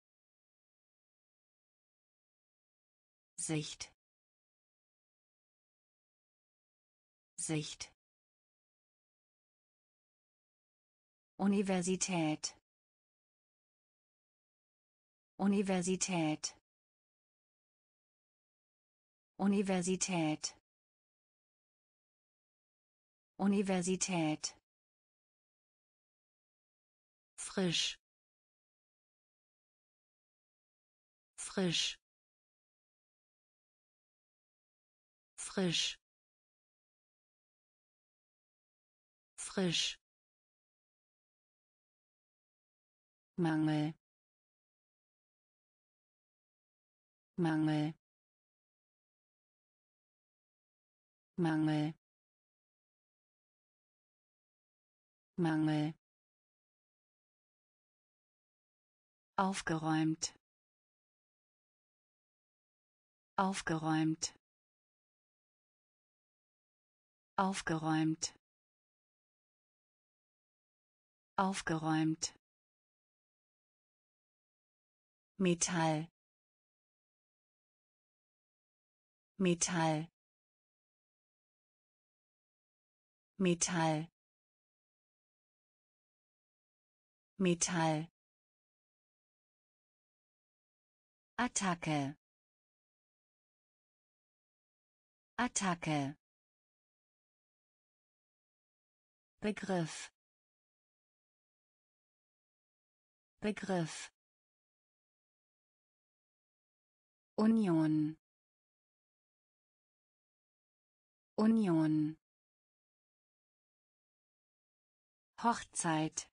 Sicht. Sicht Universität. Universität. Universität. Universität. Frisch. Frisch. Frisch. Frisch Mangel. Mangel. Mangel. Mangel. Aufgeräumt. Aufgeräumt. Aufgeräumt. Aufgeräumt Metall. Metall. Metall. Metall. Attacke. Attacke. Begriff. Begriff Union. Union. Hochzeit.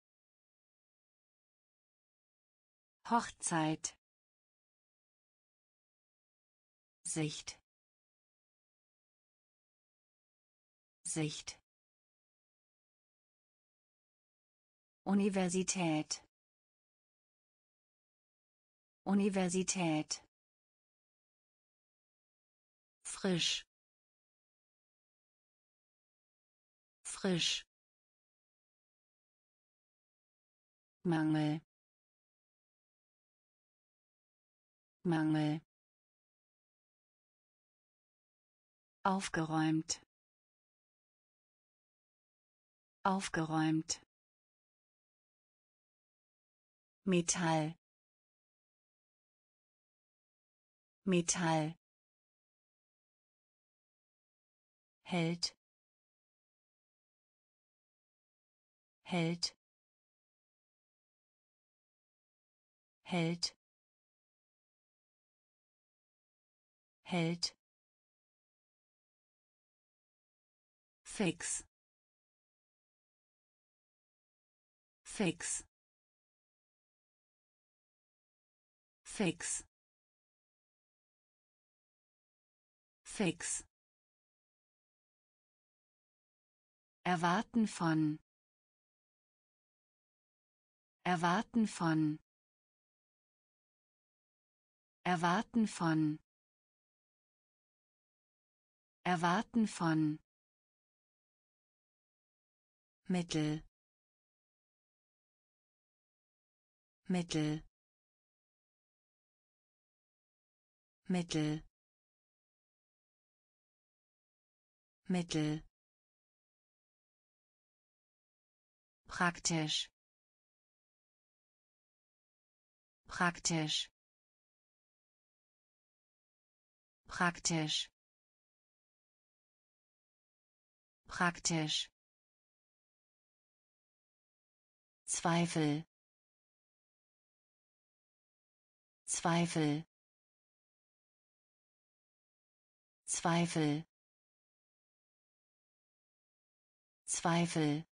Hochzeit. Sicht. Sicht. Universität. Universität frisch. Frisch. Mangel. Mangel. Aufgeräumt. Aufgeräumt. Metall. Metall hält hält hält hält fix. Fix. Fix. Fix erwarten von. Erwarten von. Erwarten von. Erwarten von. Mittel. Mittel. Mittel. Mittel praktisch. Praktisch. Praktisch. Praktisch. Zweifel. Zweifel. Zweifel. Zweifel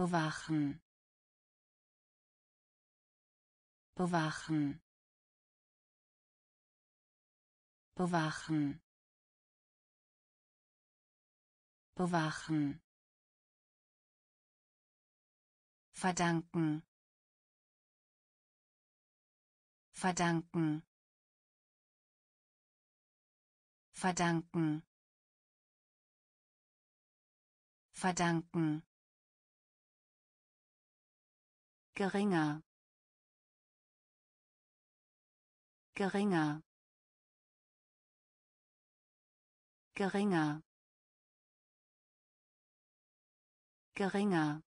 bewachen. Bewachen. Bewachen. Bewachen. Verdanken. Verdanken. Verdanken. Verdanken geringer. Geringer. Geringer. Geringer.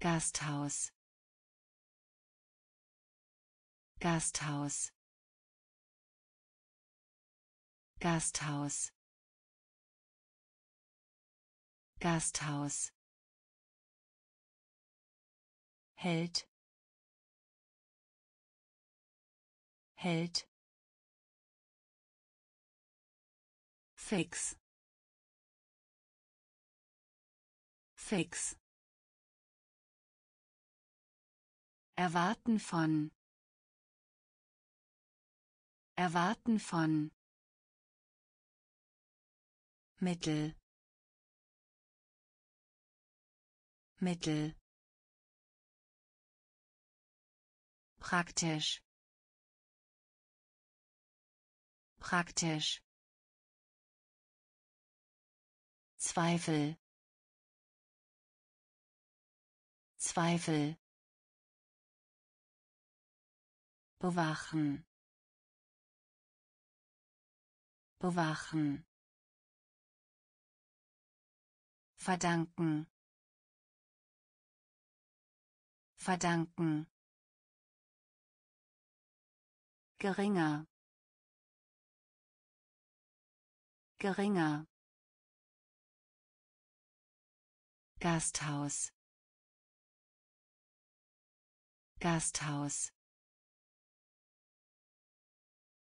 Gasthaus. Gasthaus. Gasthaus. Gasthaus hält hält fix. Fix. Erwarten von. Erwarten von. Mittel. Mittel praktisch. Praktisch. Zweifel. Zweifel. Bewachen. Bewachen. Verdanken. Verdanken geringer. Geringer. Gasthaus. Gasthaus.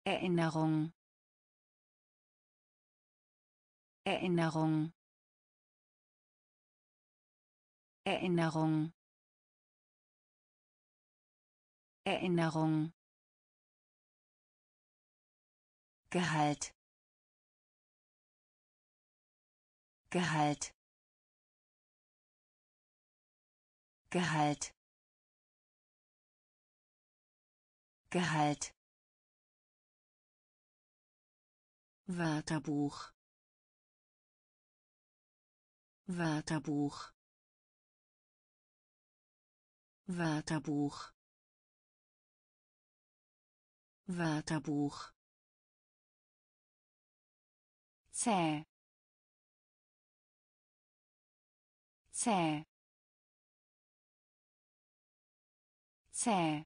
Erinnerung. Erinnerung. Erinnerung. Erinnerung Gehalt. Gehalt. Gehalt. Gehalt. Wörterbuch. Wörterbuch. Wörterbuch. Wörterbuch zäh. Zäh. Zäh.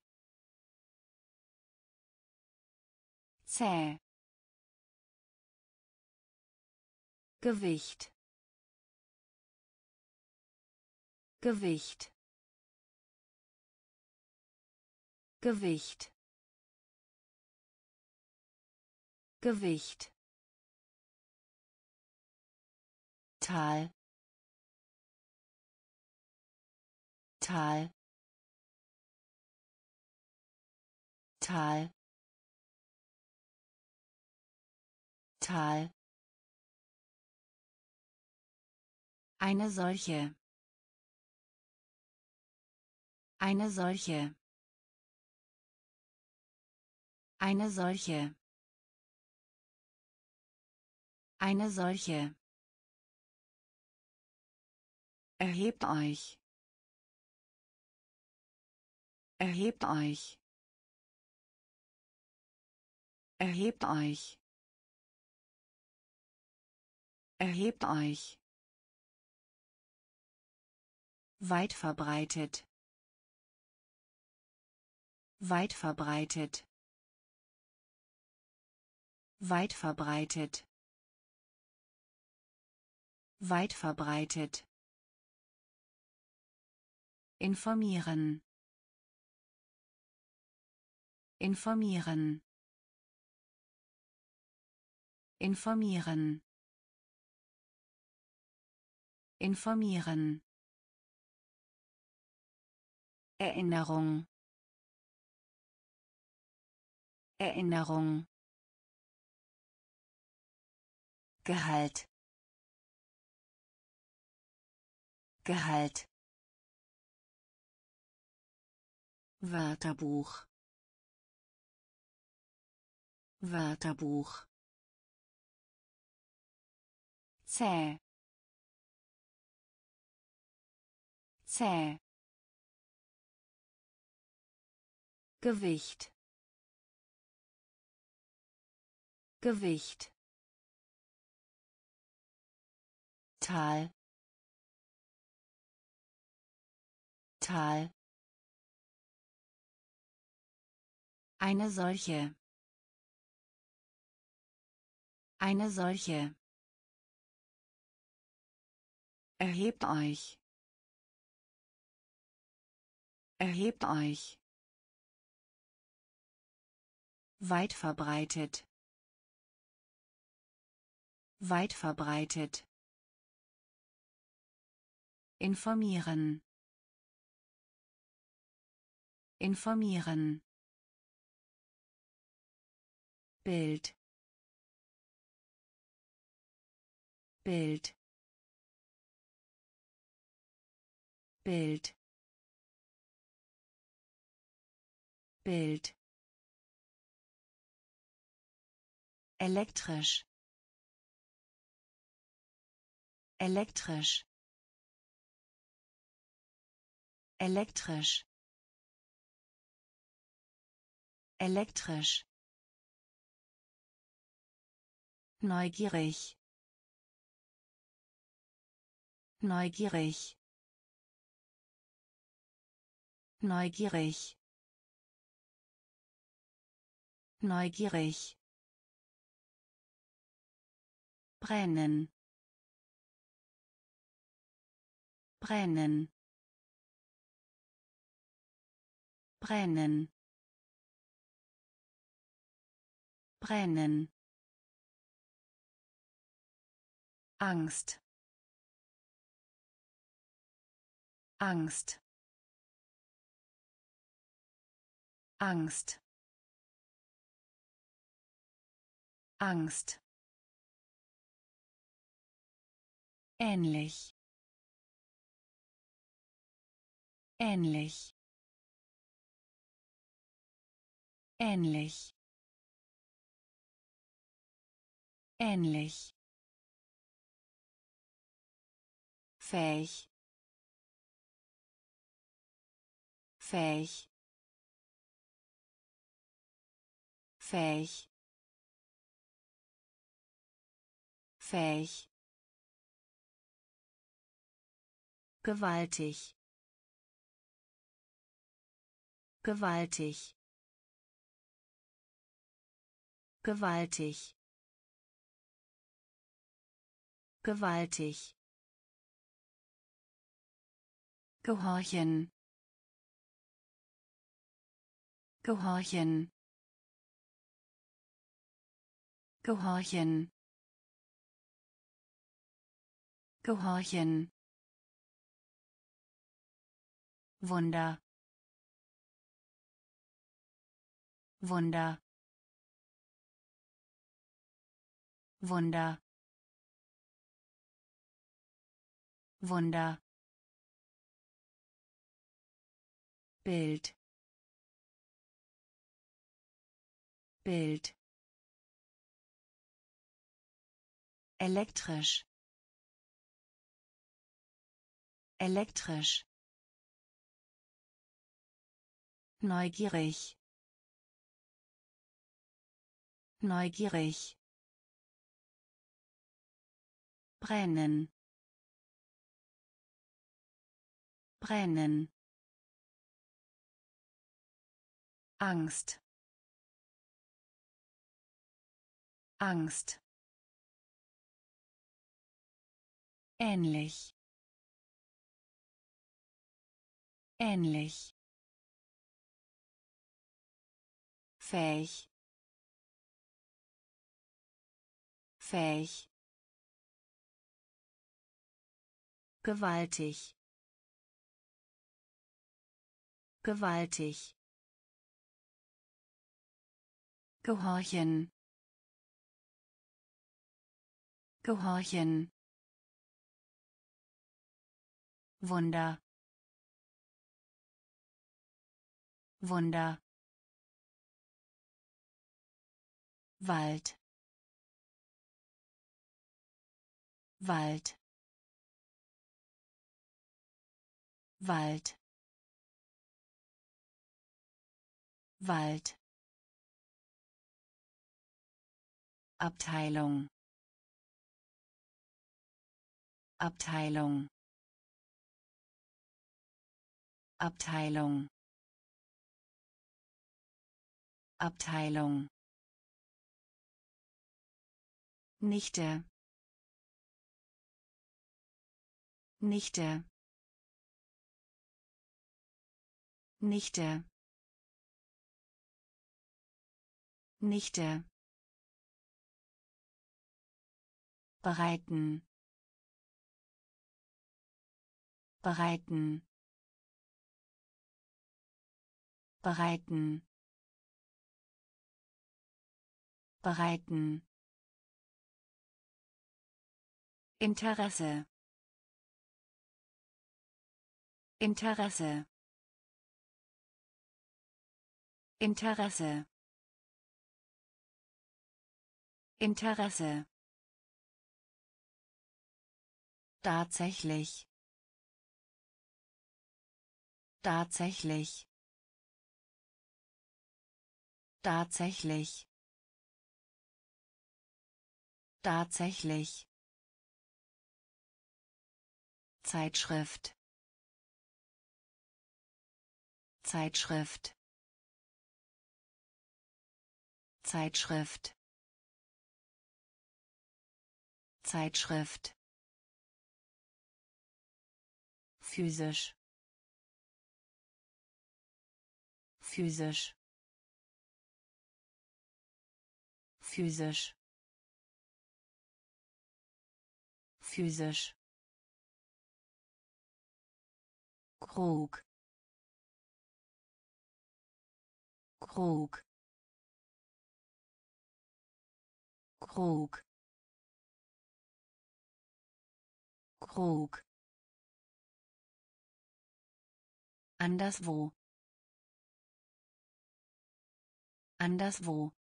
Zäh. Gewicht. Gewicht. Gewicht. Gewicht Tal Tal Tal Tal Eine solche. Eine solche. Eine solche. Eine solche. Erhebt euch. Erhebt euch. Erhebt euch. Erhebt euch. Weit verbreitet. Weit verbreitet. Weit verbreitet. Weit verbreitet. Informieren. Informieren. Informieren. Informieren. Erinnerung. Erinnerung. Gehalt. Gehalt. Wörterbuch. Wörterbuch. zäh zäh Gewicht. Gewicht. Tal. Tal Eine solche. Eine solche. Erhebt euch. Erhebt euch. Weit verbreitet. Weit verbreitet. Informieren. Informieren. Bild. Bild. Bild. Bild. elektrisch elektrisch elektrisch elektrisch neugierig. Neugierig. Neugierig. Neugierig. Brennen. Brennen. Brennen. Brennen Angst. Angst. Angst. Angst. Ähnlich. Ähnlich. Ähnlich. Ähnlich fähig. Fähig. Fähig. Fähig. Gewaltig. Gewaltig. Gewaltig. Gewaltig gehorchen. Gehorchen. Gehorchen. Gehorchen. Wunder. Wunder. Wunder. Wunder Bild. Bild. Elektrisch. Elektrisch. Neugierig. Neugierig. Brennen. Brennen Angst. Angst. Ähnlich. Ähnlich. Fähig. Fähig. Gewaltig. Gewaltig gehorchen. Gehorchen. Wunder. Wunder. Wald. Wald. Wald. Wald Abteilung. Abteilung. Abteilung. Abteilung. Nichte. Nichte. Nichte. Nichte bereiten. Bereiten. Bereiten. Bereiten. Interesse. Interesse. Interesse. Interesse Tatsächlich. Tatsächlich. Tatsächlich. Tatsächlich. Zeitschrift. Zeitschrift. Zeitschrift. Zeitschrift. Physisch. Physisch. Physisch. Physisch. Krug. Krug. Krug. Krug Anderswo. Anderswo.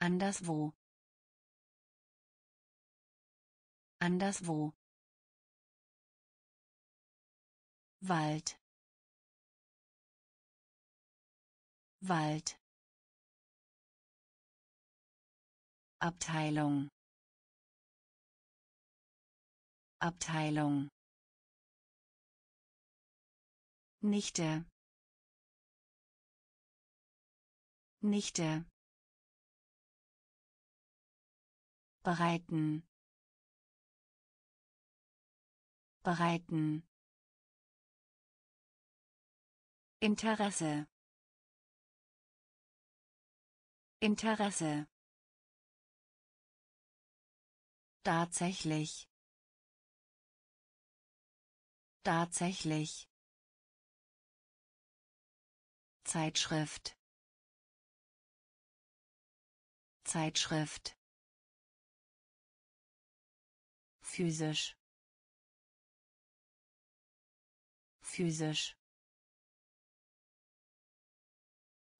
Anderswo. Anderswo. Wald. Wald. Abteilung. Abteilung. Nichte. Nichte. bereiten bereiten Interesse Interesse Tatsächlich. Tatsächlich. Zeitschrift. Zeitschrift. physisch physisch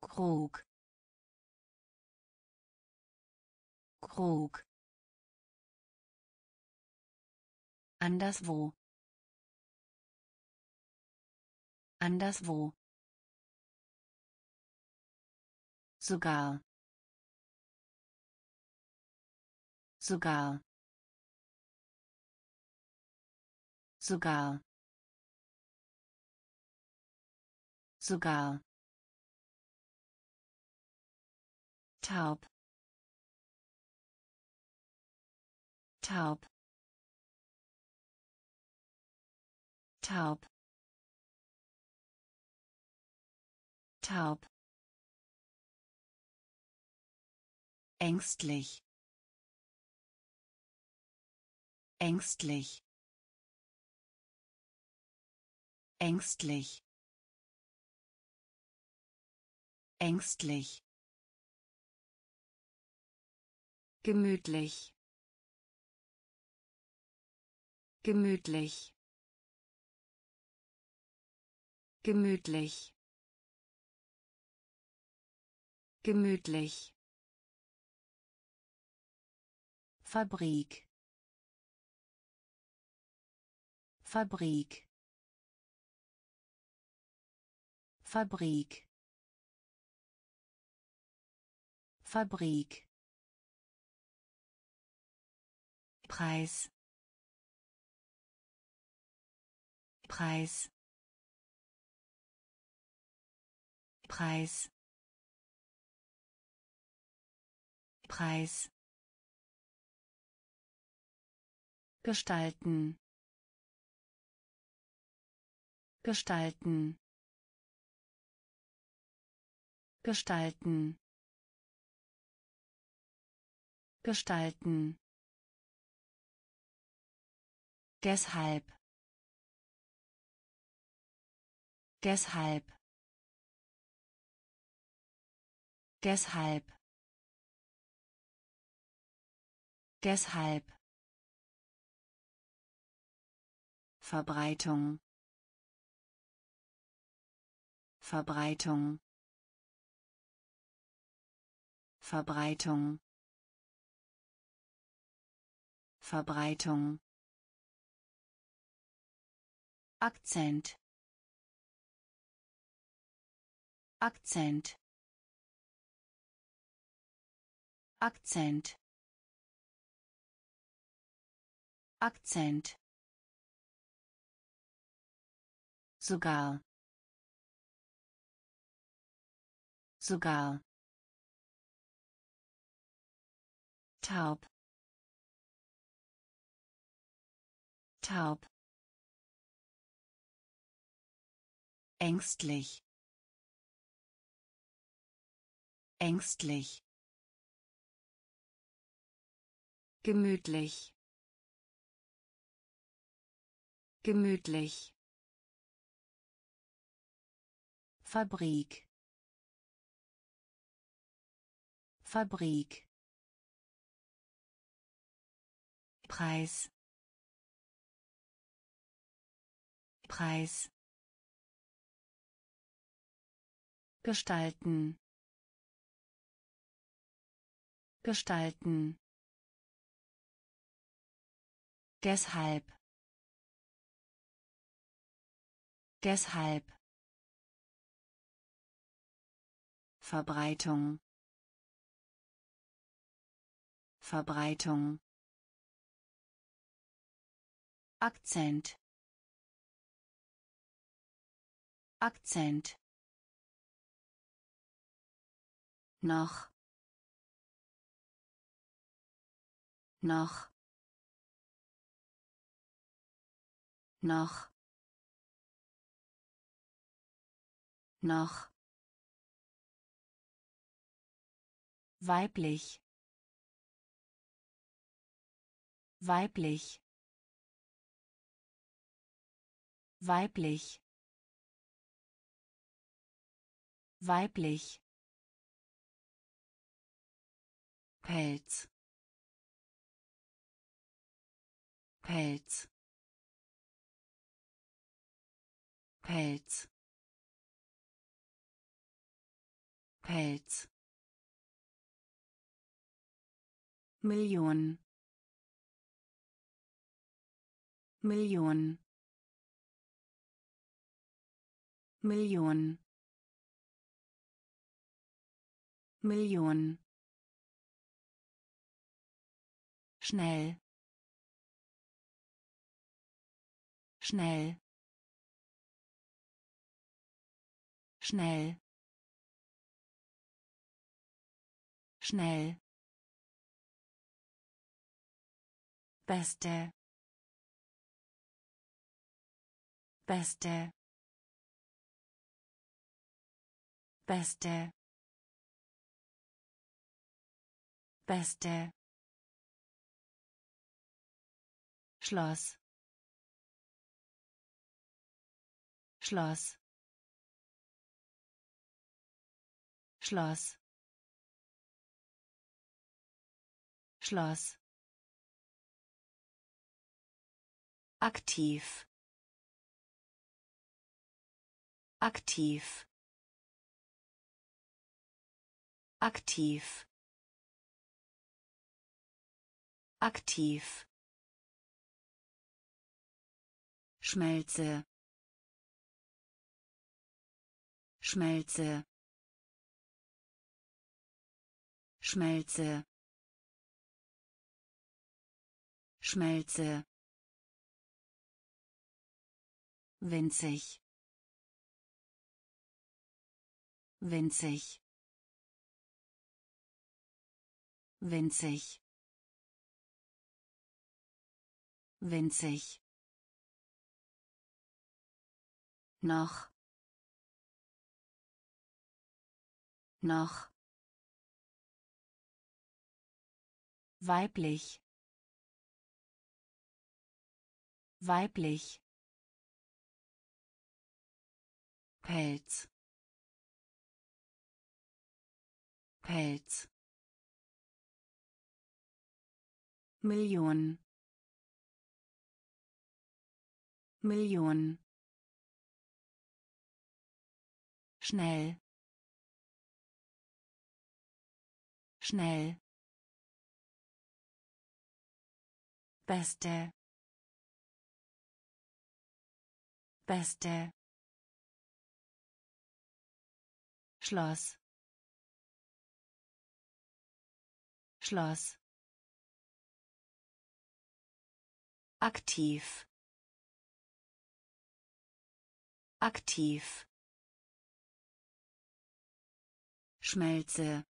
Krug Krug Anderswo. Anderswo. Sogar. Sogar. Sogar. Sogar. taub taub taub taub ängstlich. Ängstlich. Ängstlich. Ängstlich. Gemütlich. Gemütlich. Gemütlich. Gemütlich Fabrik. Fabrik. Fabrik. Fabrik. Preis. Preis. Preis. Preis gestalten. Gestalten. Gestalten. Gestalten. Deshalb. Deshalb. Deshalb. Deshalb Verbreitung. Verbreitung. Verbreitung. Verbreitung. Akzent. Akzent. Akzent. Akzent sogar. Sogar. Taub. Taub. Ängstlich. Ängstlich. Gemütlich. Gemütlich Fabrik. Fabrik. Preis. Preis. Gestalten. Gestalten. Deshalb. Deshalb Verbreitung. Verbreitung. Akzent. Akzent. Noch. Noch. Noch. Noch weiblich. Weiblich. Weiblich. Weiblich. Pelz. Pelz. Pelz. Pelz Million Million Million Million schnell. Schnell. Schnell. Schnell beste. Beste. Beste. Beste. Schloss. Schloss. Schloss. Schloss aktiv. Aktiv. Aktiv. Aktiv. Schmelze. Schmelze. Schmelze. Schmelze winzig. Winzig. Winzig. Winzig. Noch. Noch. Weiblich. Weiblich Pelz. Pelz. Million. Million. Schnell. Schnell. Beste. Beste Schloss. Schloss. Aktiv. Aktiv. Schmelze.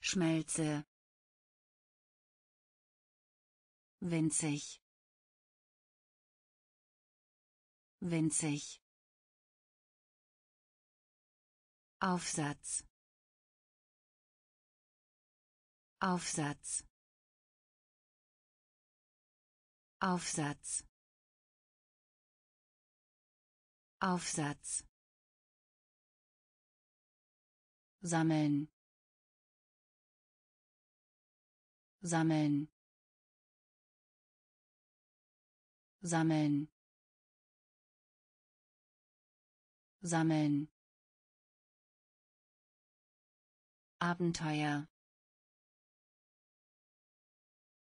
Schmelze. Winzig. Winzig Aufsatz. Aufsatz. Aufsatz. Aufsatz. Sammeln. Sammeln. Sammeln. Sammeln Abenteuer.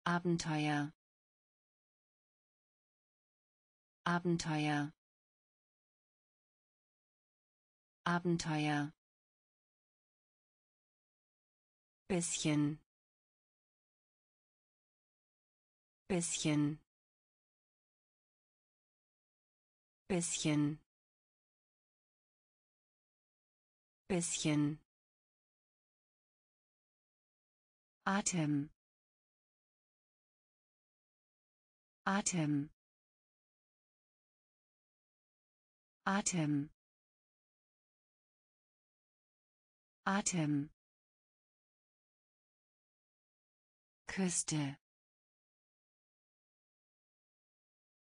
Abenteuer. Abenteuer. Abenteuer. Bisschen. Bisschen. Bisschen. Bisschen Atem. Atem. Atem. Atem. Küste.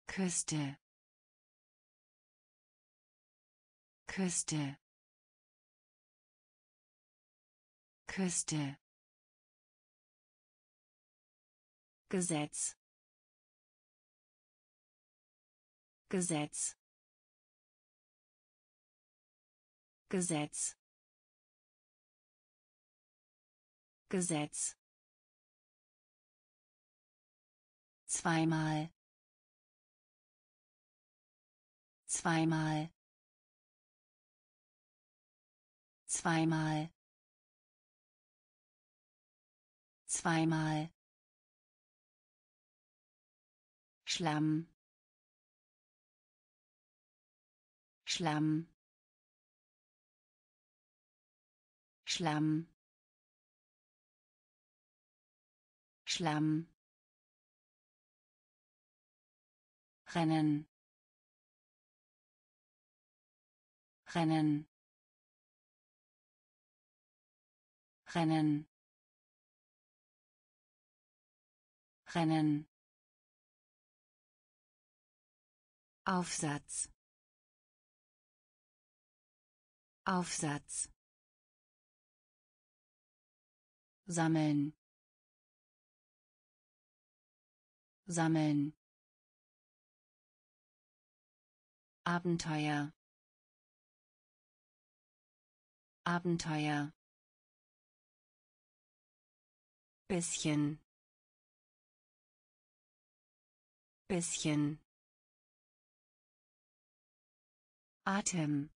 Küste. Küste. Küste Gesetz. Gesetz. Gesetz. Gesetz. Zweimal. Zweimal. Zweimal. Zweimal Schlamm. Schlamm. Schlamm. Schlamm. Rennen. Rennen. Rennen. Rennen Aufsatz. Aufsatz. Sammeln. Sammeln. Abenteuer. Abenteuer. Bisschen. Bisschen Atem.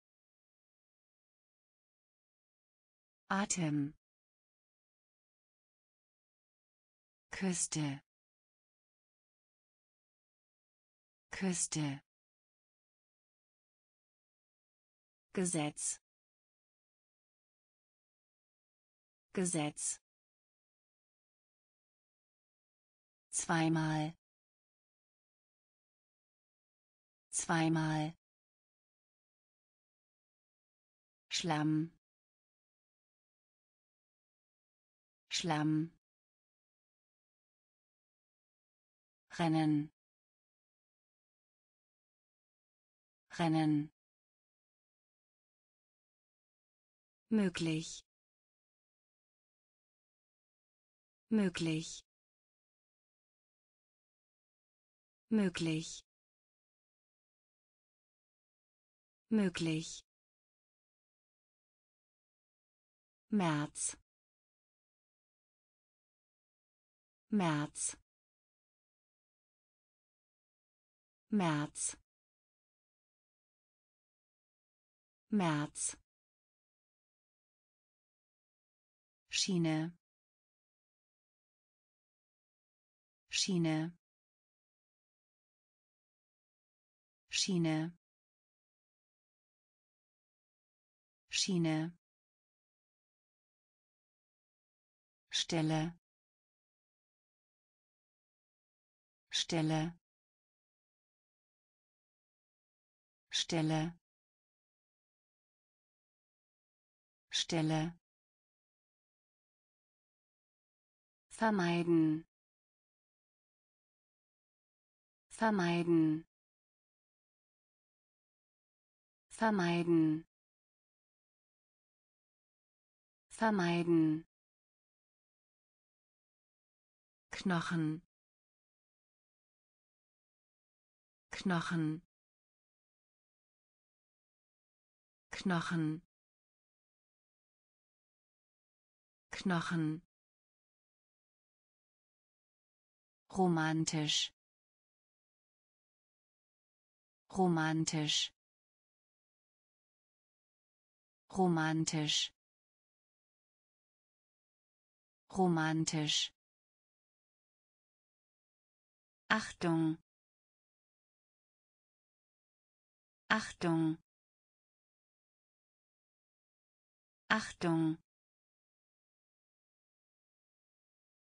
Atem. Küste. Küste. Gesetz. Gesetz. Zweimal. Zweimal Schlamm. Schlamm. Rennen. Rennen. Möglich. Möglich. Möglich. Möglich März. März. März. März. Schiene. Schiene. Schiene. Schiene Stelle. Stelle. Stelle. Stelle. Vermeiden. Vermeiden. Vermeiden. Vermeiden Knochen. Knochen. Knochen. Knochen. Romantisch. Romantisch. Romantisch. Romantisch Achtung. Achtung. Achtung.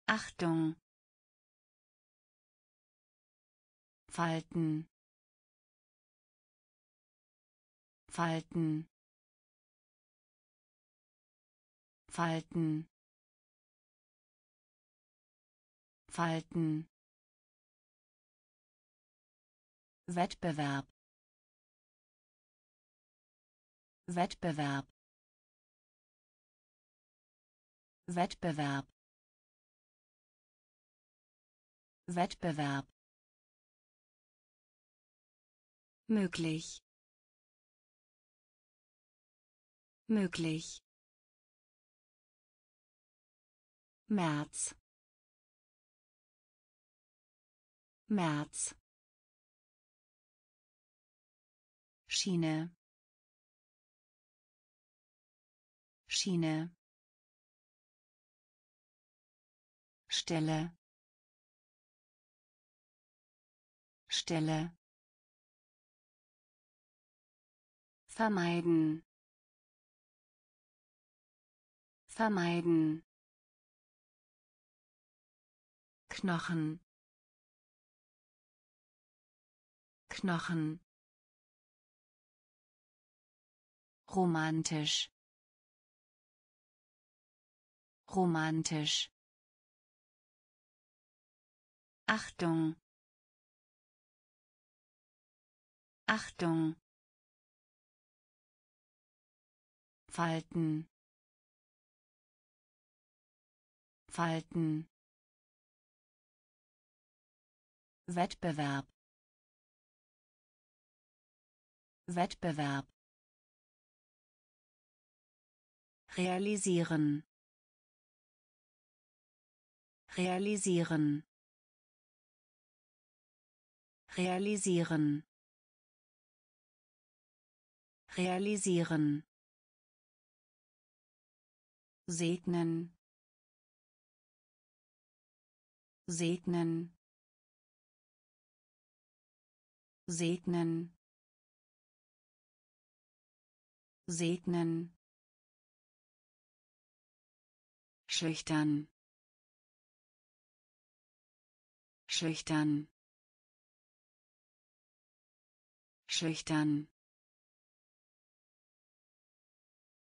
Achtung. Falten. Falten. Falten. Falten Wettbewerb. Wettbewerb. Wettbewerb. Wettbewerb. Möglich. Möglich. März. März Schiene. Schiene. Stelle. Stelle. Vermeiden. Vermeiden. Knochen. Knochen romantisch. Romantisch. Achtung. Achtung. Falten. Falten. Wettbewerb. Wettbewerb realisieren. Realisieren. Realisieren. Realisieren. Segnen. Segnen. Segnen. Segnen schüchtern schüchtern schüchtern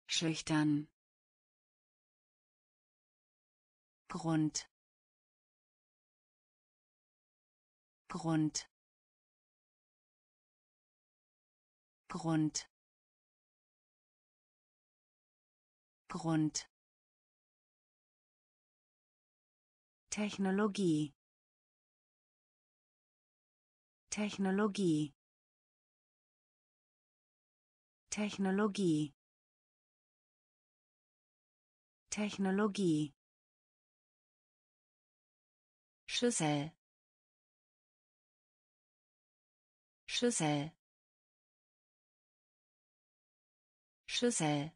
schüchtern Grund. Grund. Grund. Grund Technologie. Technologie. Technologie. Technologie. Schüssel Schüssel Schüssel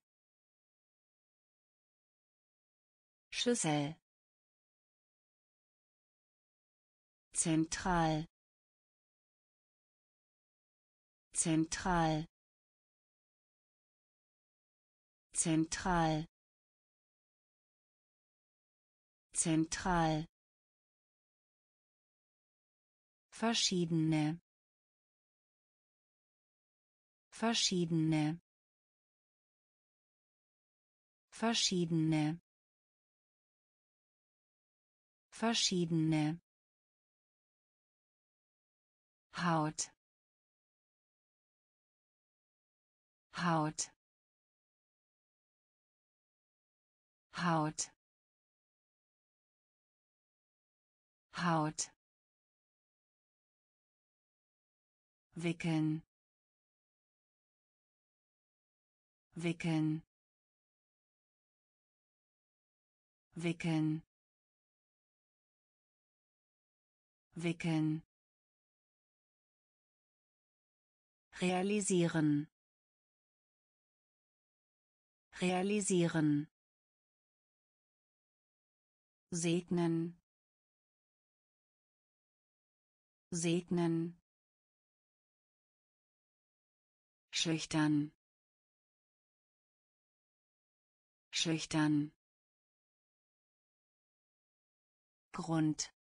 Schüssel Zentral. Zentral. Zentral. Zentral. Verschiedene. Verschiedene. Verschiedene. Verschiedene Haut. Haut. Haut. Haut. Wickeln. Wickeln. Wickeln. Wickeln realisieren. Realisieren. Segnen. Segnen. Schüchtern. Schüchtern. Grund.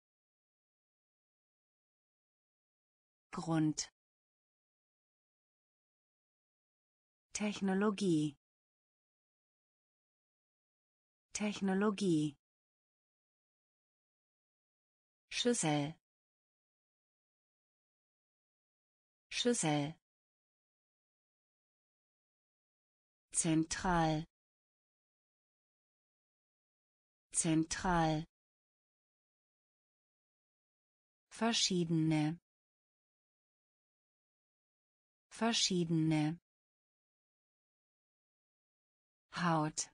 Grund Technologie. Technologie. Schüssel Schüssel Zentral. Zentral. Verschiedene. Verschiedene Haut.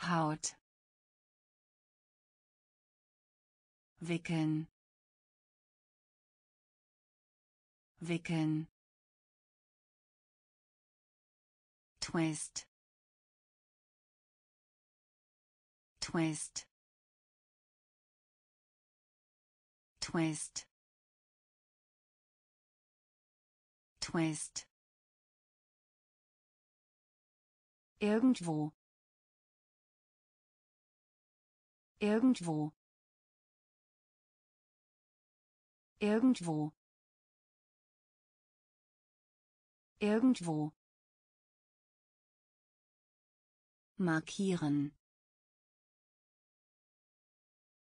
Haut. Wickeln wickeln Twist. Twist. Twist. Twist Irgendwo. Irgendwo. Irgendwo. Irgendwo. Markieren.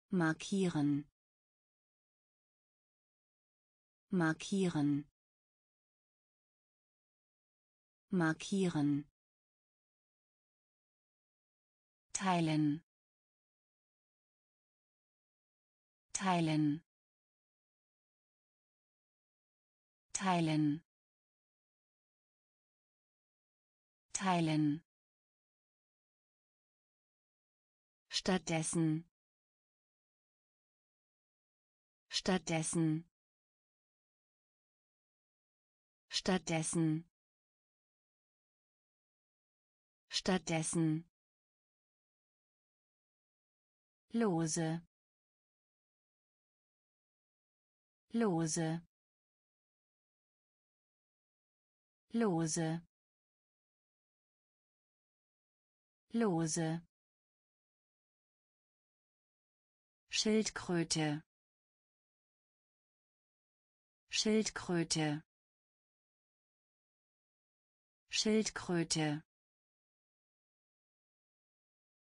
Markieren. Markieren. Markieren. Teilen. Teilen. Teilen. Teilen. Stattdessen. Stattdessen. Stattdessen. Stattdessen lose. Lose. Lose. Lose. Schildkröte. Schildkröte. Schildkröte.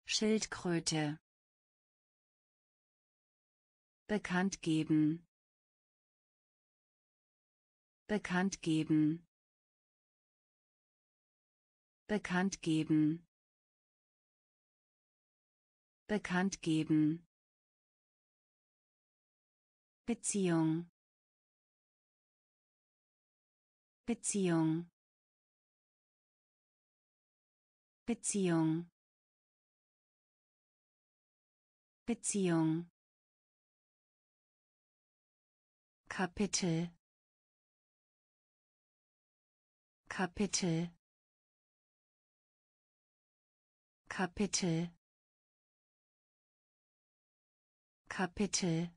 Schildkröte bekannt geben. Bekannt geben. Bekannt geben. Bekannt geben. Beziehung. Beziehung. Beziehung. Beziehung Kapitel. Kapitel. Kapitel. Kapitel.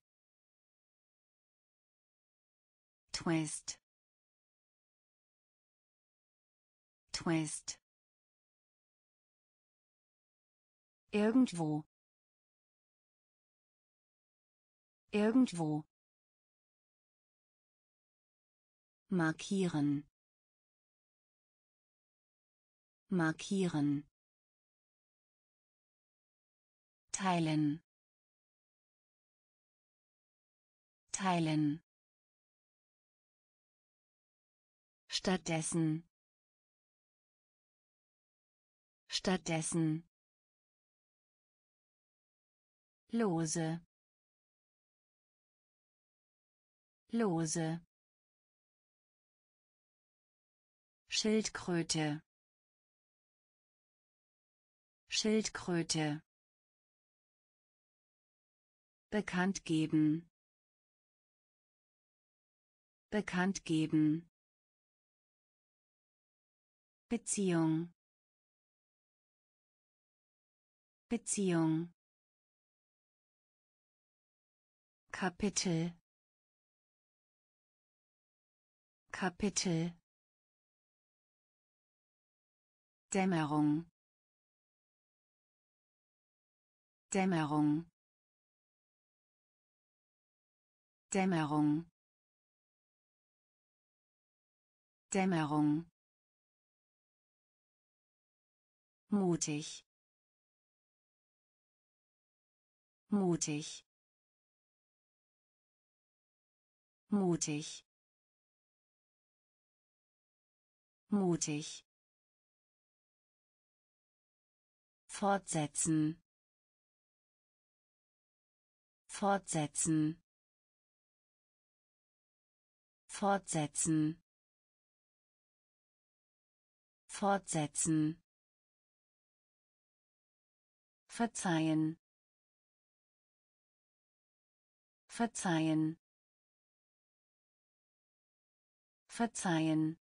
Twist. Twist. Irgendwo. Irgendwo. Markieren. Markieren. Teilen. Teilen. Stattdessen. Stattdessen. Lose. Lose Schildkröte. Schildkröte. Bekannt geben. Bekannt geben. Beziehung. Beziehung. Kapitel. Kapitel Dämmerung. Dämmerung. Dämmerung. Dämmerung. Mutig. Mutig. Mutig. Mutig fortsetzen. Fortsetzen. Fortsetzen. Fortsetzen. Verzeihen. Verzeihen. Verzeihen.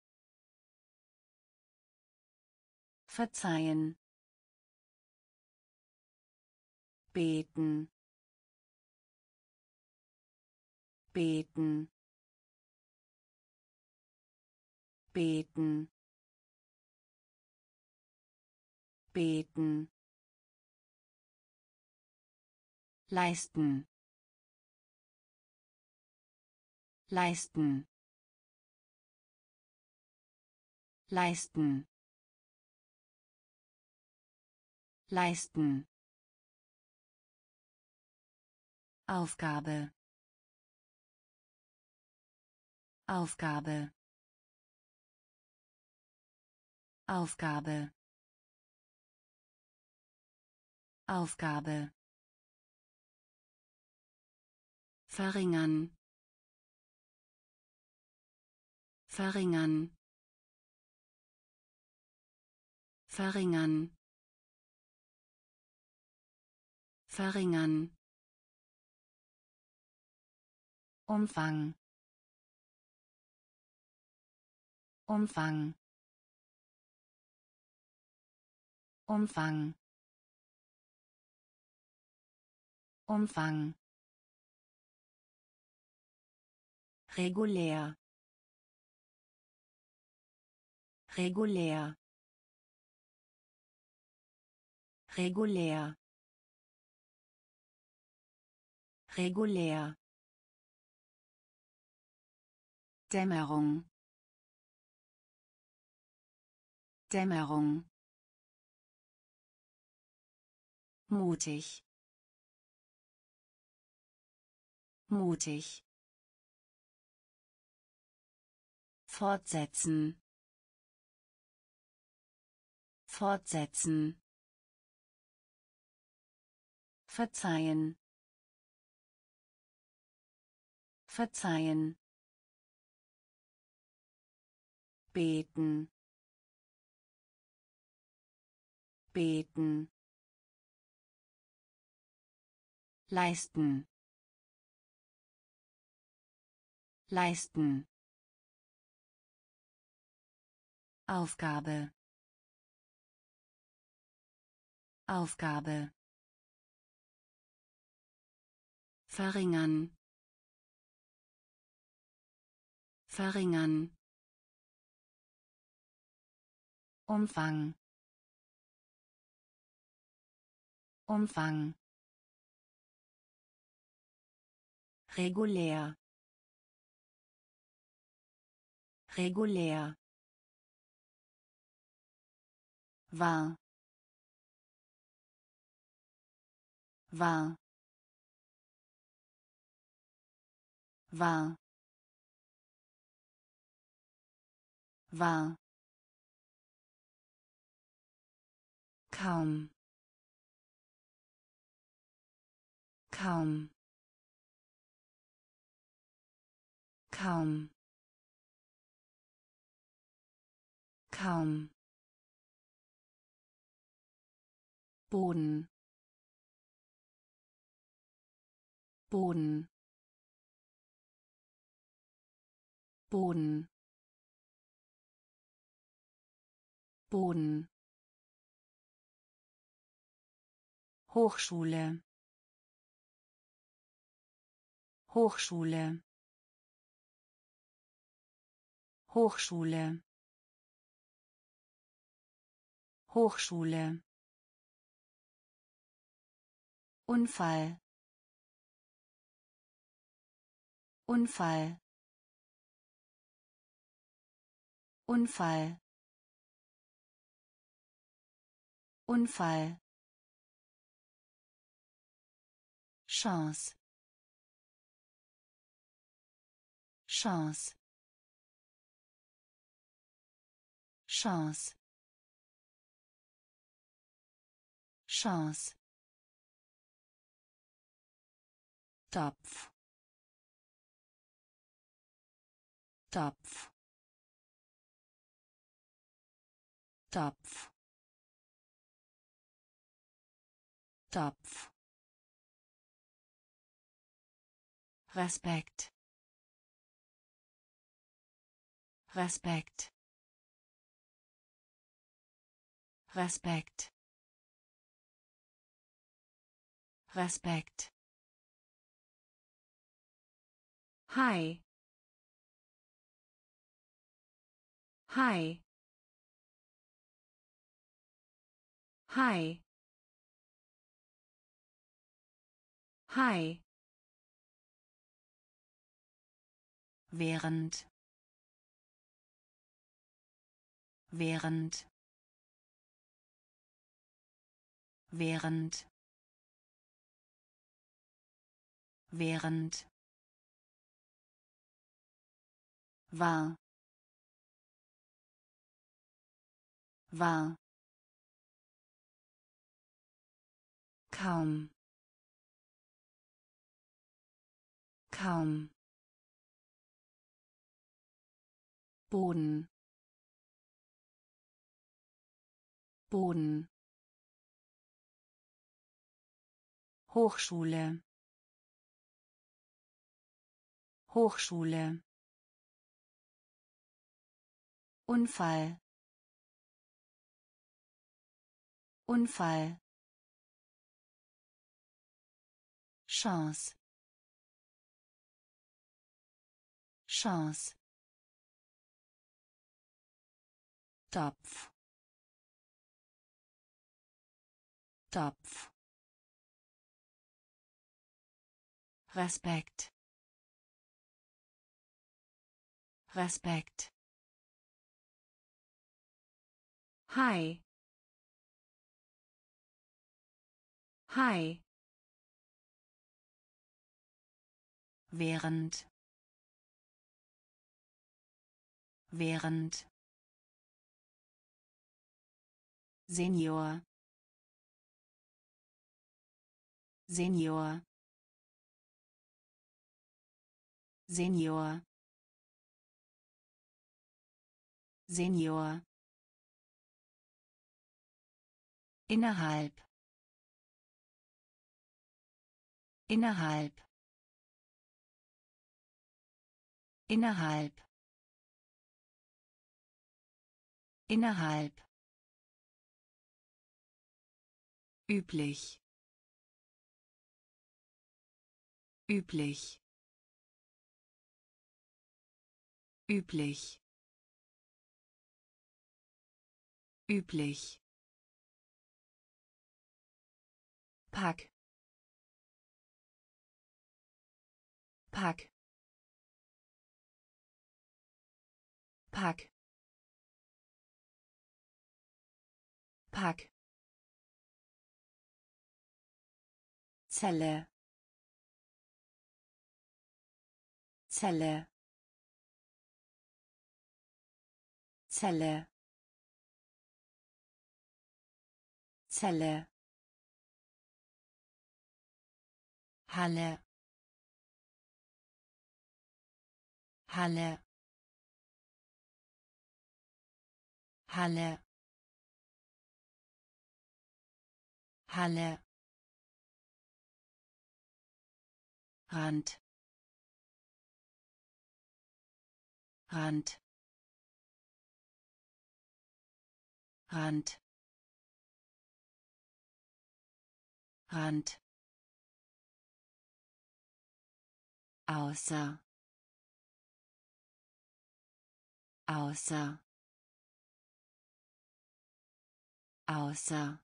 Verzeihen beten. Beten. Beten. Beten. Leisten. Leisten. Leisten. Leisten Aufgabe. Aufgabe. Aufgabe. Aufgabe. Verringern. Verringern. Verringern. Verringern Umfang. Umfang. Umfang. Umfang. Regulär. Regulär. Regulär. Regulär Dämmerung. Dämmerung. Mutig. Mutig. Fortsetzen. Fortsetzen. Verzeihen. Verzeihen beten. Beten. Leisten. Leisten. Aufgabe. Aufgabe. Verringern. Verringern Umfang. Umfang. Regulär. Regulär. War. War. War. War kaum. Kaum. Kaum. Kaum. Boden. Boden. Boden. Boden Hochschule. Hochschule. Hochschule. Hochschule. Unfall. Unfall. Unfall. Unfall Chance. Chance. Chance. Chance. Topf. Topf. Topf. Topf Respekt Respekt Respekt Respekt Hi. Hi. Hi. Hi. Während. Während. Während. Während. War. War. Kaum. Kaum Boden. Boden. Hochschule. Hochschule. Unfall. Unfall. Chance. Chance Topf. Topf. Respekt. Respekt. Hi. Hi. während. Während Senior. Senior. Senior. Senior. Innerhalb. Innerhalb. Innerhalb. Innerhalb üblich üblich üblich üblich Pack. Pack. Pack. Pack. Zelle. Zelle. Zelle. Zelle. Halle Halle Halle Halle Rand. Rand. Rand. Rand. Außer. Außer. Außer.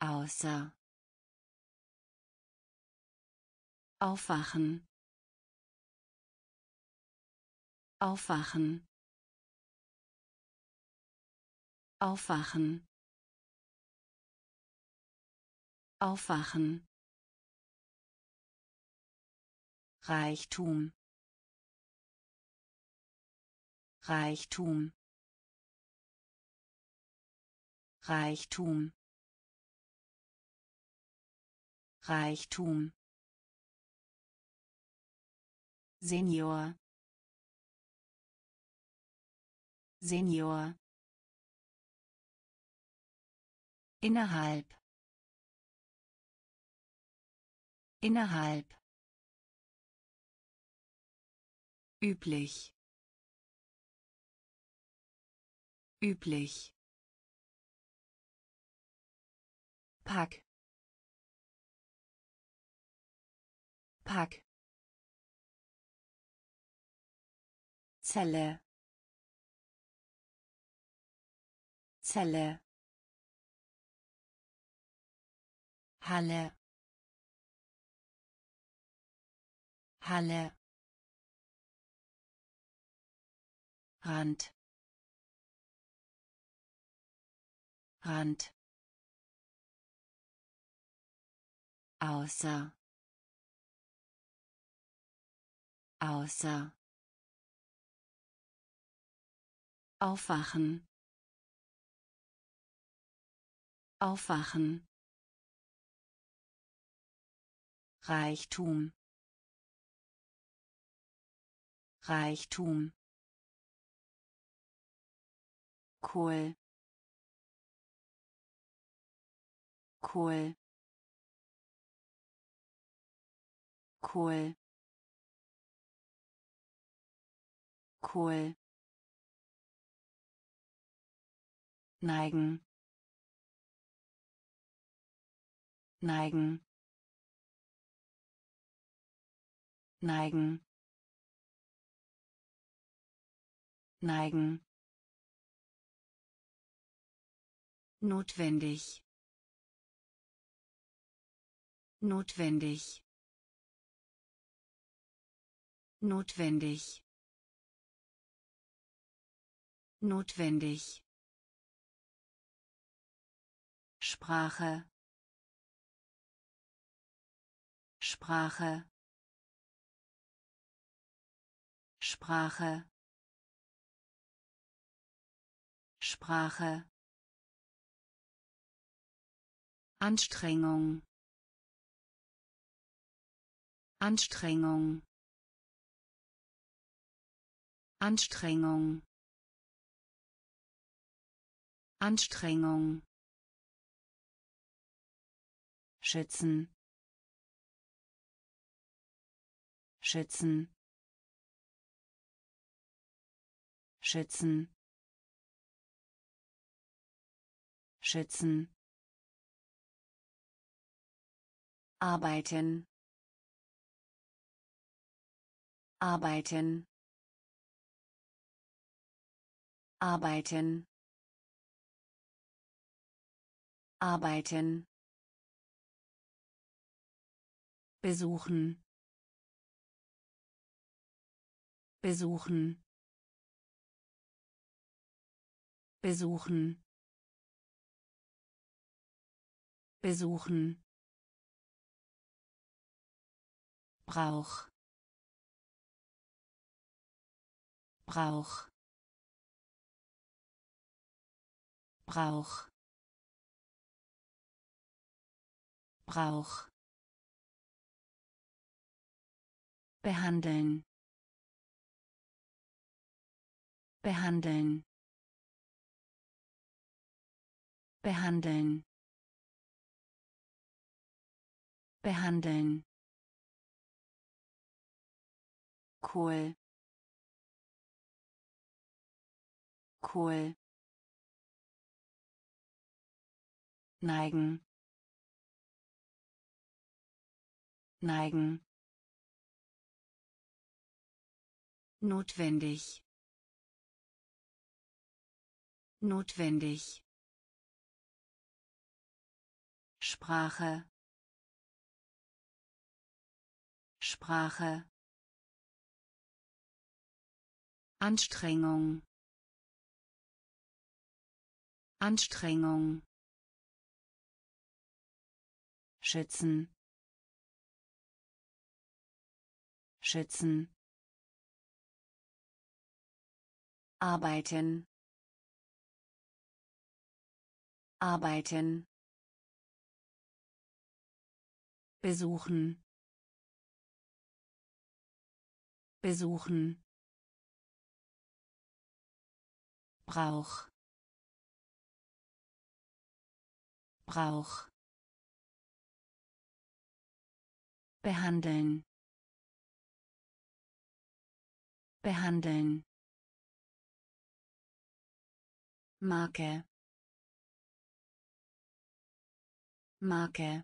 Außer aufwachen. Aufwachen. Aufwachen. Aufwachen. Reichtum. Reichtum. Reichtum. Reichtum Senior. Senior. Innerhalb. Innerhalb. Üblich. Üblich. Pack. Pack Zelle. Zelle. Halle. Halle. Rand. Rand. Außer. Außer aufwachen. Aufwachen. Reichtum. Reichtum. Kohl. Kohl. Kohl. Kohl neigen. Neigen. Neigen. Neigen. Notwendig. Notwendig. Notwendig. Notwendig Sprache. Sprache. Sprache. Sprache. Anstrengung. Anstrengung. Anstrengung. Anstrengung schützen. Schützen. Schützen. Schützen. Arbeiten. Arbeiten. Arbeiten. Arbeiten besuchen. Besuchen. Besuchen. Besuchen. Brauch. Brauch. Brauch. Brauch behandeln. Behandeln. Behandeln. Behandeln. Kohl. Kohl. Neigen. Neigen notwendig. Notwendig. Sprache. Sprache. Anstrengung. Anstrengung. Schützen. Schützen arbeiten. Arbeiten. Besuchen. Besuchen. Brauch. Brauch. Behandeln. Behandeln Marke. Marke.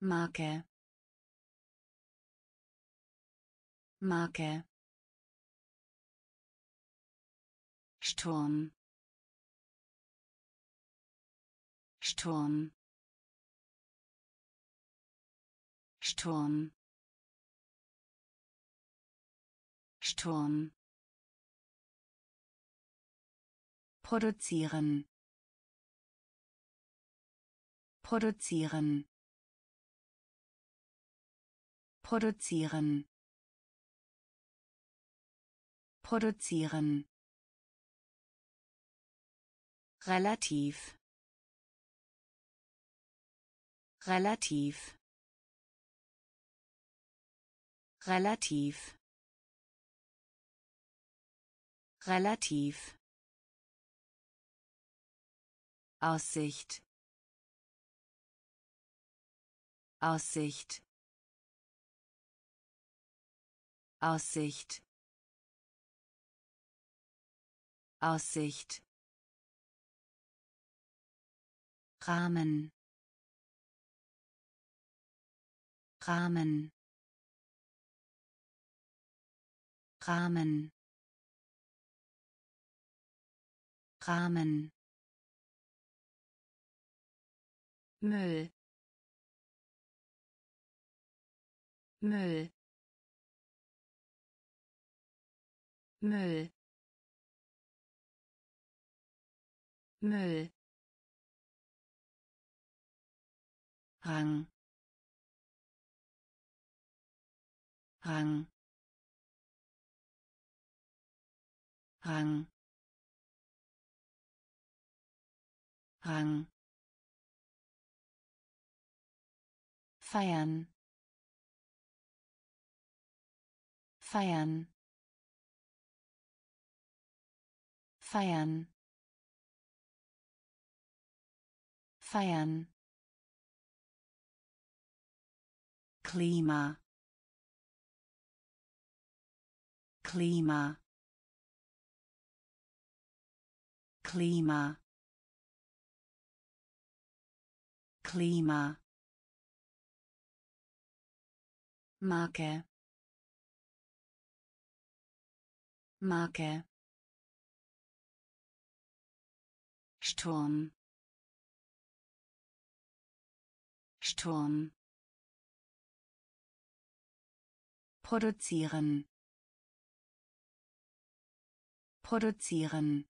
Marke. Marke. Sturm. Sturm. Sturm. Sturm produzieren. Produzieren. Produzieren. Produzieren. Relativ. Relativ. Relativ. Relativ Aussicht. Aussicht. Aussicht. Aussicht. Rahmen. Rahmen. Rahmen. Rahmen Müll. Müll. Müll. Müll. Rang. Rang. Rang. Rang feiern feiern feiern feiern Klima. Klima. Klima. Klima Marke. Marke. Sturm. Sturm. Produzieren. Produzieren.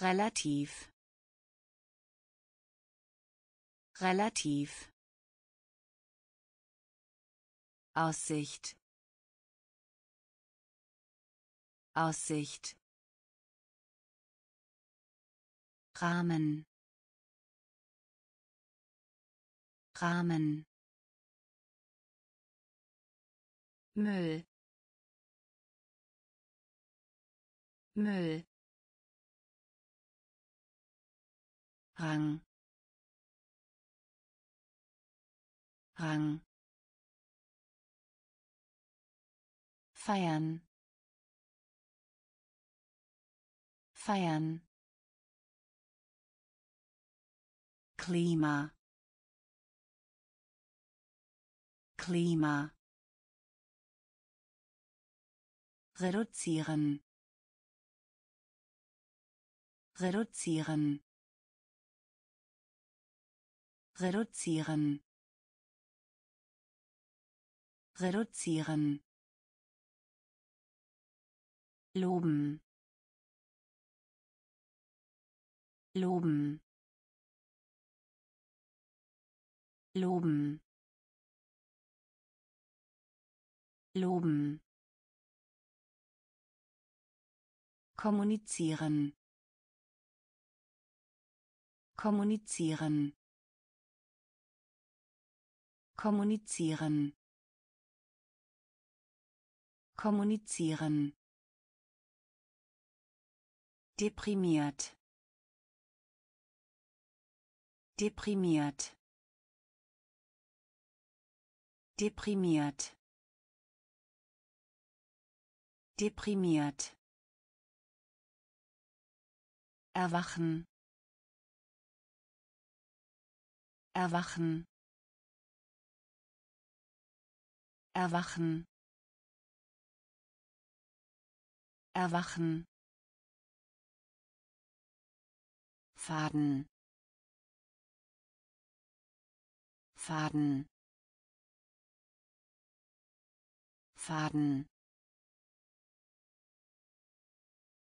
Relativ. Relativ Aussicht. Aussicht. Rahmen. Rahmen. Müll. Müll. Rang. Rang feiern. Feiern. Klima. Klima. Reduzieren. Reduzieren. Reduzieren. Reduzieren loben. Loben. Loben. Loben. Kommunizieren. Kommunizieren. Kommunizieren. Kommunizieren deprimiert. Deprimiert. Deprimiert. Deprimiert. Erwachen. Erwachen. Erwachen. Erwachen Faden. Faden. Faden.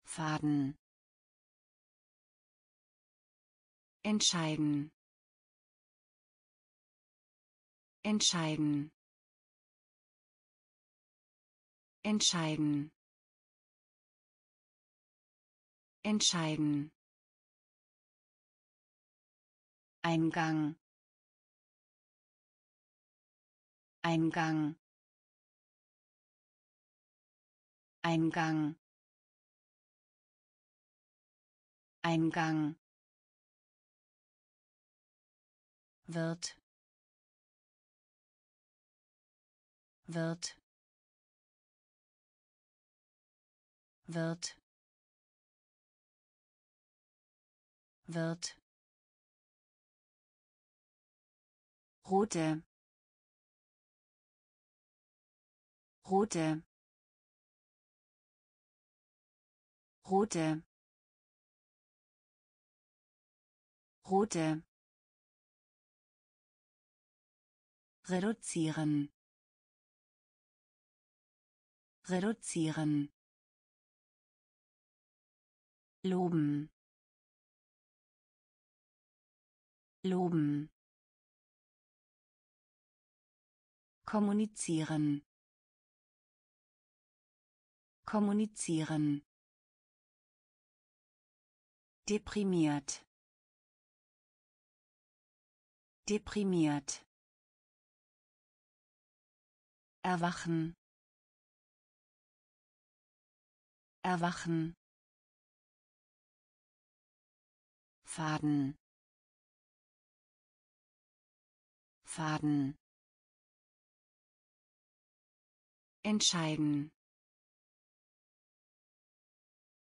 Faden. Entscheiden. Entscheiden. Entscheiden. Entscheiden Eingang. Eingang. Eingang. Eingang. Wird. Wird. Wird. Wird rote rote rote rote reduzieren. Reduzieren. Loben. Loben kommunizieren. Kommunizieren. Deprimiert. Deprimiert. Erwachen. Erwachen. Faden. Faden entscheiden.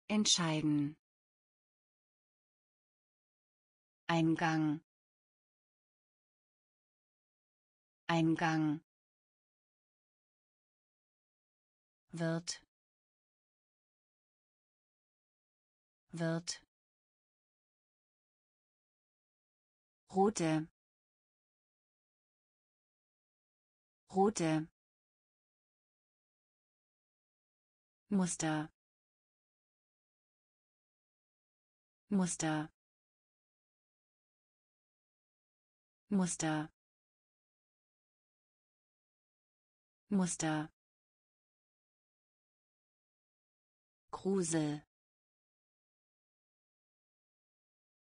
Entscheiden. Eingang. Eingang. Wird wird rote rote Muster. Muster. Muster. Muster. Kruse.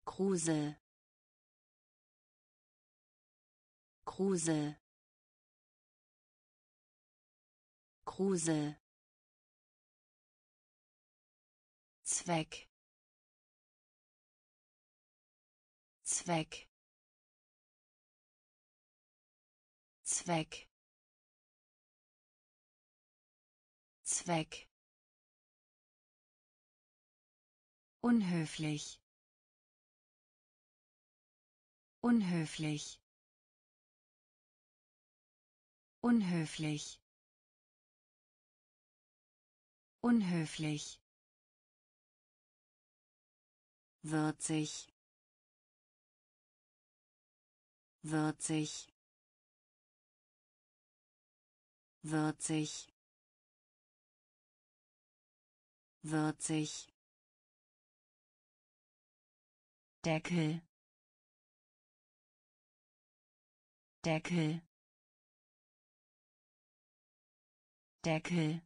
Kruse. Kruse. Kruse Zweck. Zweck. Zweck. Zweck. Unhöflich. Unhöflich. Unhöflich. Unhöflich. Würzig würzig würzig würzig Deckel. Deckel. Deckel.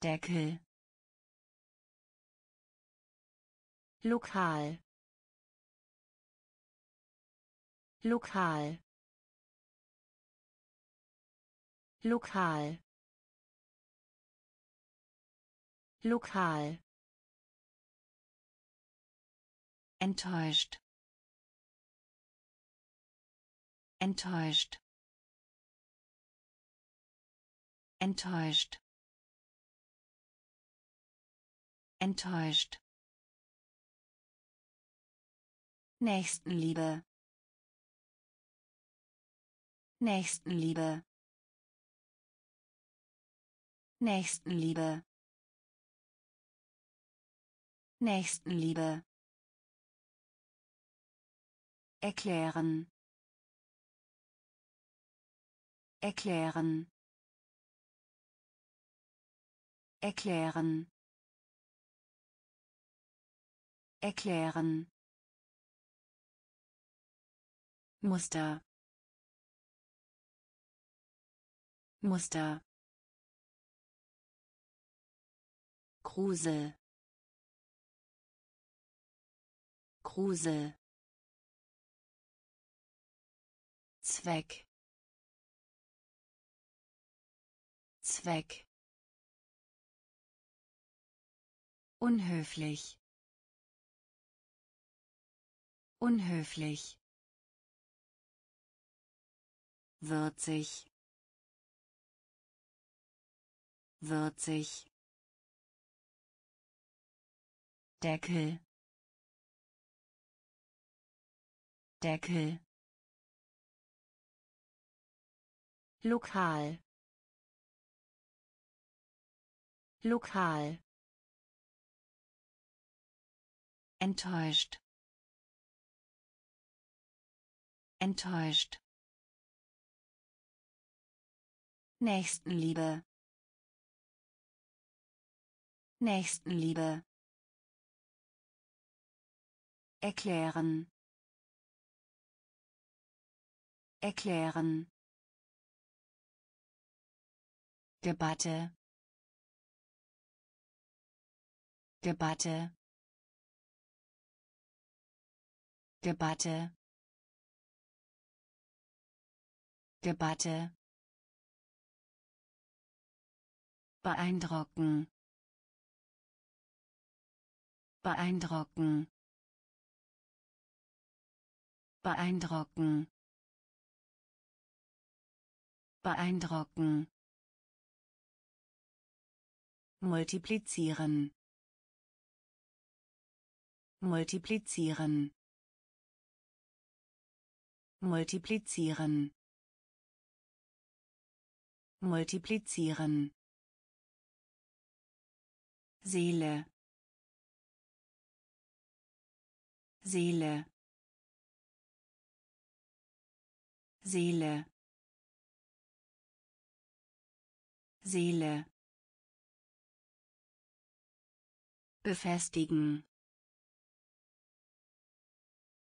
Deckel Lokal. Lokal. Lokal. Lokal. Enttäuscht. Enttäuscht. Enttäuscht. Enttäuscht Nächstenliebe. Nächstenliebe. Nächstenliebe. Nächstenliebe. Erklären. Erklären. Erklären. Erklären Muster. Muster. Kruse. Kruse. Zweck. Zweck. Unhöflich. Unhöflich würzig würzig Deckel. Deckel. Lokal. Lokal. Enttäuscht. Enttäuscht Nächstenliebe. Nächstenliebe. Erklären. Erklären. Debatte. Debatte. Debatte. Debatte beeindrucken. Beeindrucken. Beeindrucken. Beeindrucken. Multiplizieren. Multiplizieren. Multiplizieren. Multiplizieren Seele. Seele. Seele. Seele. Befestigen.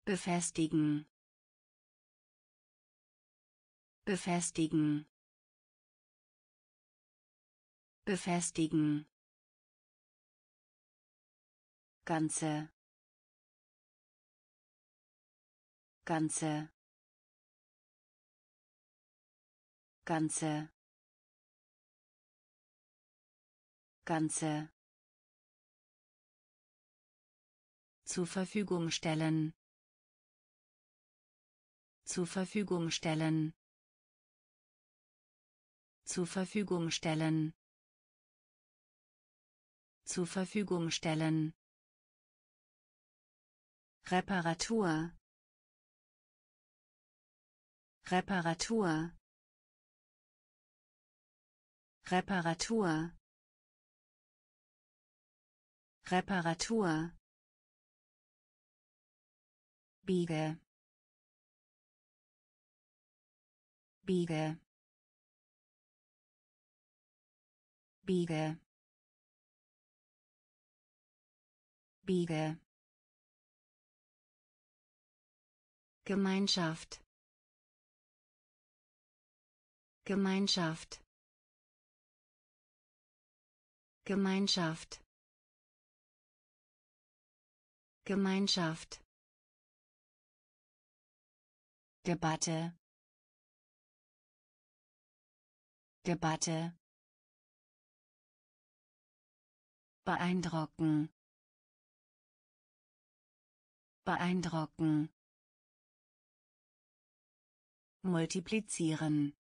Befestigen. Befestigen. Befestigen ganze. Ganze. Ganze. Ganze. Zur Verfügung stellen. Zur Verfügung stellen. Zur Verfügung stellen. Zur Verfügung stellen Reparatur. Reparatur. Reparatur. Reparatur. Biege biege biege biege Gemeinschaft. Gemeinschaft. Gemeinschaft. Gemeinschaft. Debatte. Debatte. Beeindrucken. Beeindrucken multiplizieren.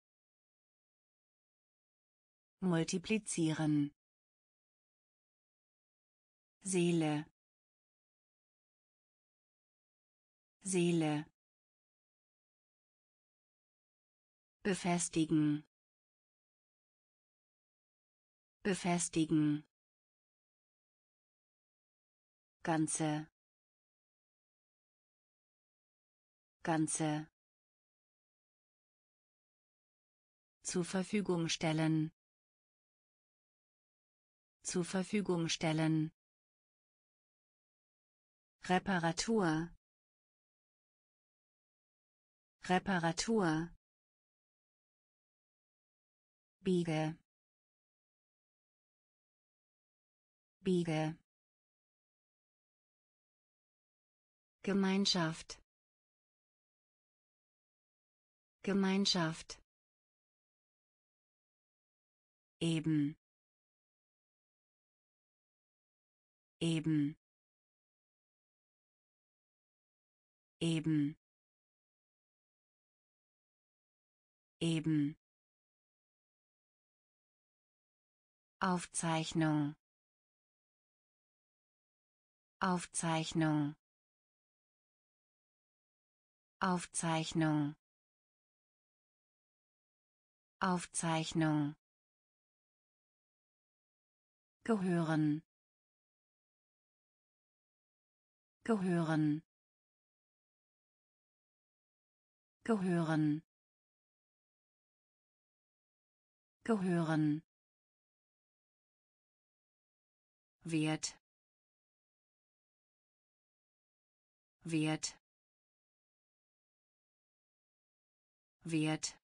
Multiplizieren. Seele. Seele. Befestigen. Befestigen. Ganze. Ganze zur Verfügung stellen. Zur Verfügung stellen. Reparatur. Reparatur. Biege. Biege. Gemeinschaft. Gemeinschaft eben. Eben. Eben. Eben. Aufzeichnung. Aufzeichnung. Aufzeichnung. Aufzeichnung gehören. Gehören. Gehören. Gehören. Wert. Wert. Wert.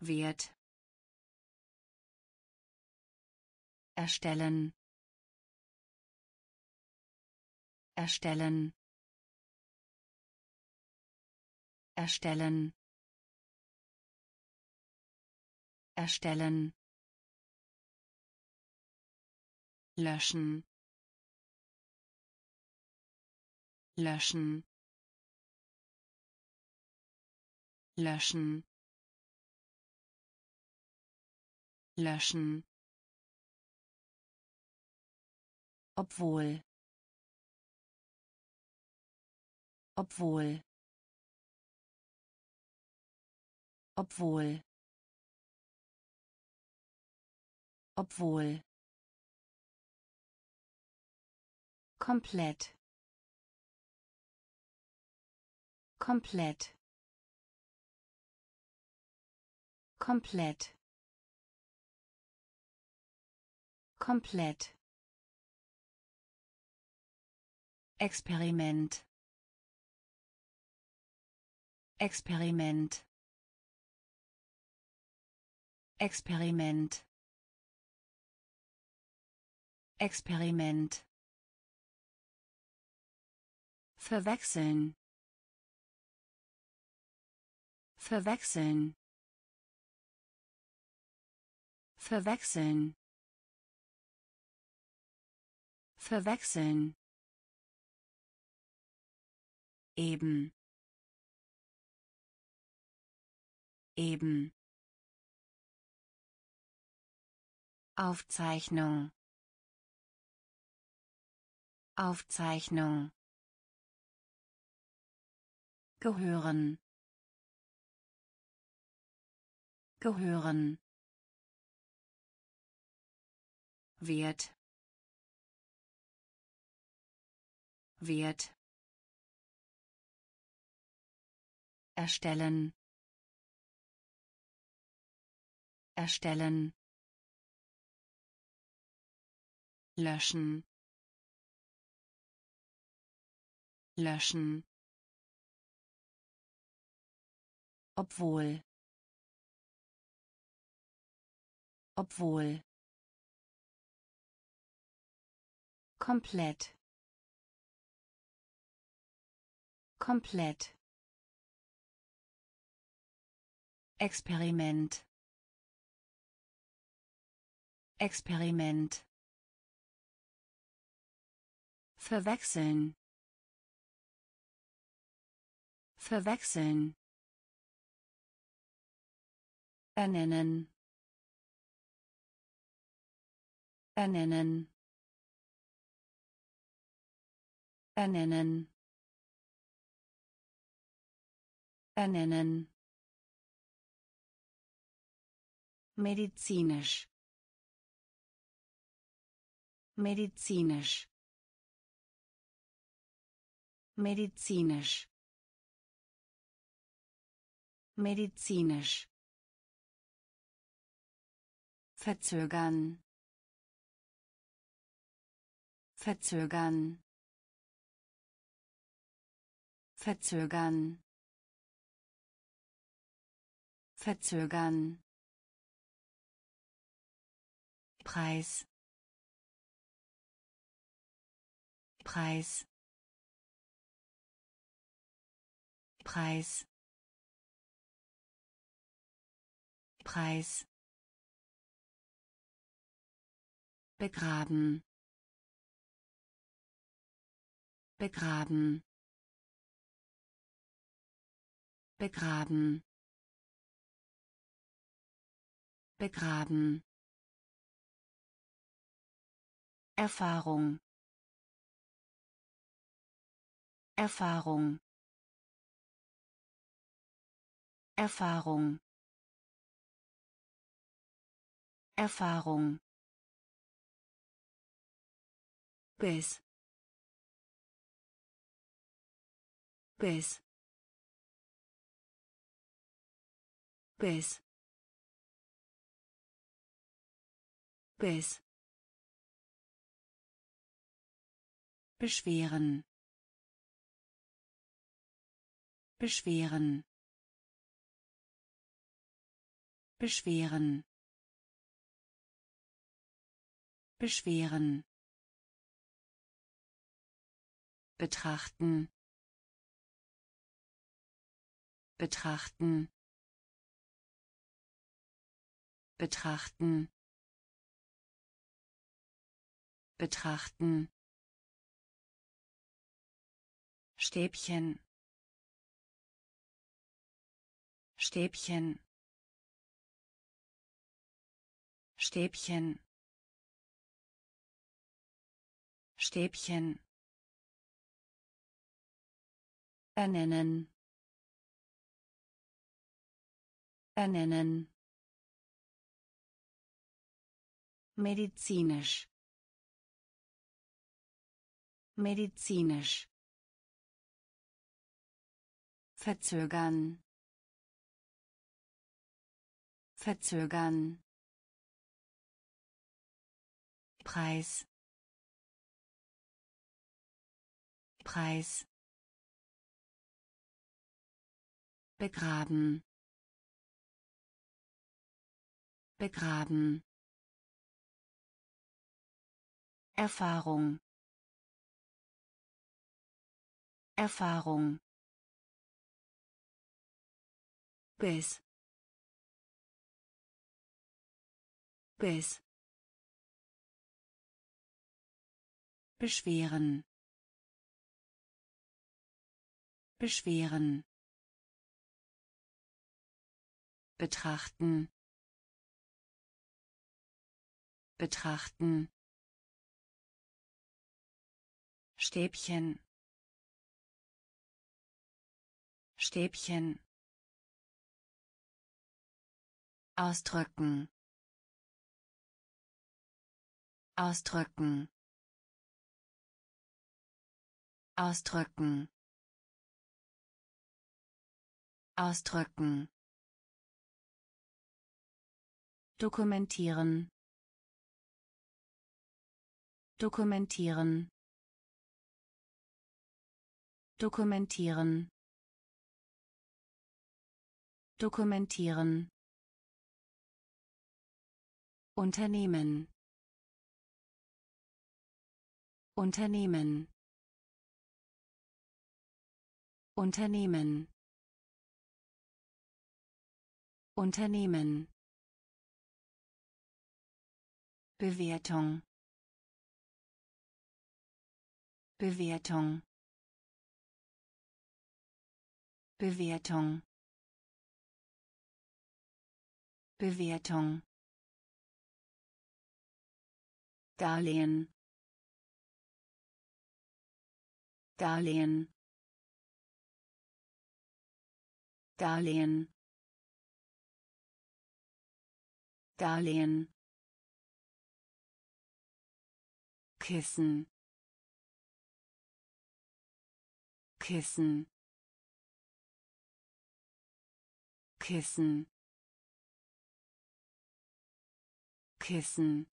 Wert erstellen. Erstellen. Erstellen. Erstellen. Löschen. Löschen. Löschen. Löschen obwohl. Obwohl. Obwohl. Obwohl. Komplett. Komplett. Komplett. Komplett Experiment. Experiment. Experiment. Experiment. Verwechseln. Verwechseln. Verwechseln. Verwechseln eben. Eben. Aufzeichnung. Aufzeichnung. Gehören. Gehören. Wert. Wert erstellen. Erstellen. Löschen. Löschen. Obwohl. Obwohl. Komplett. Komplett Experiment. Experiment. Verwechseln. Verwechseln. Ernennen. Ernennen. Ernennen. Ernennen medizinisch. Medizinisch. Medizinisch. Medizinisch. Verzögern. Verzögern. Verzögern. Verzögern Preis. Preis. Preis. Preis. Begraben. Begraben. Begraben. Begraben Erfahrung. Erfahrung. Erfahrung. Erfahrung. Bis. Bis. Bis. Bis beschweren. Beschweren. Beschweren. Beschweren. Betrachten. Betrachten. Betrachten. Betrachten Stäbchen. Stäbchen. Stäbchen. Stäbchen. Ernennen. Ernennen. Medizinisch. Medizinisch verzögern. Verzögern. Preis. Preis. Begraben. Begraben. Erfahrung. Erfahrung bis bis beschweren. Beschweren. Betrachten. Betrachten. Stäbchen. Stäbchen ausdrücken. Ausdrücken. Ausdrücken. Ausdrücken. Dokumentieren. Dokumentieren. Dokumentieren. Dokumentieren Unternehmen. Unternehmen. Unternehmen. Unternehmen. Bewertung. Bewertung. Bewertung. Bewertung Darlehen. Darlehen. Darlehen. Darlehen. Kissen Kissen Kissen Kissen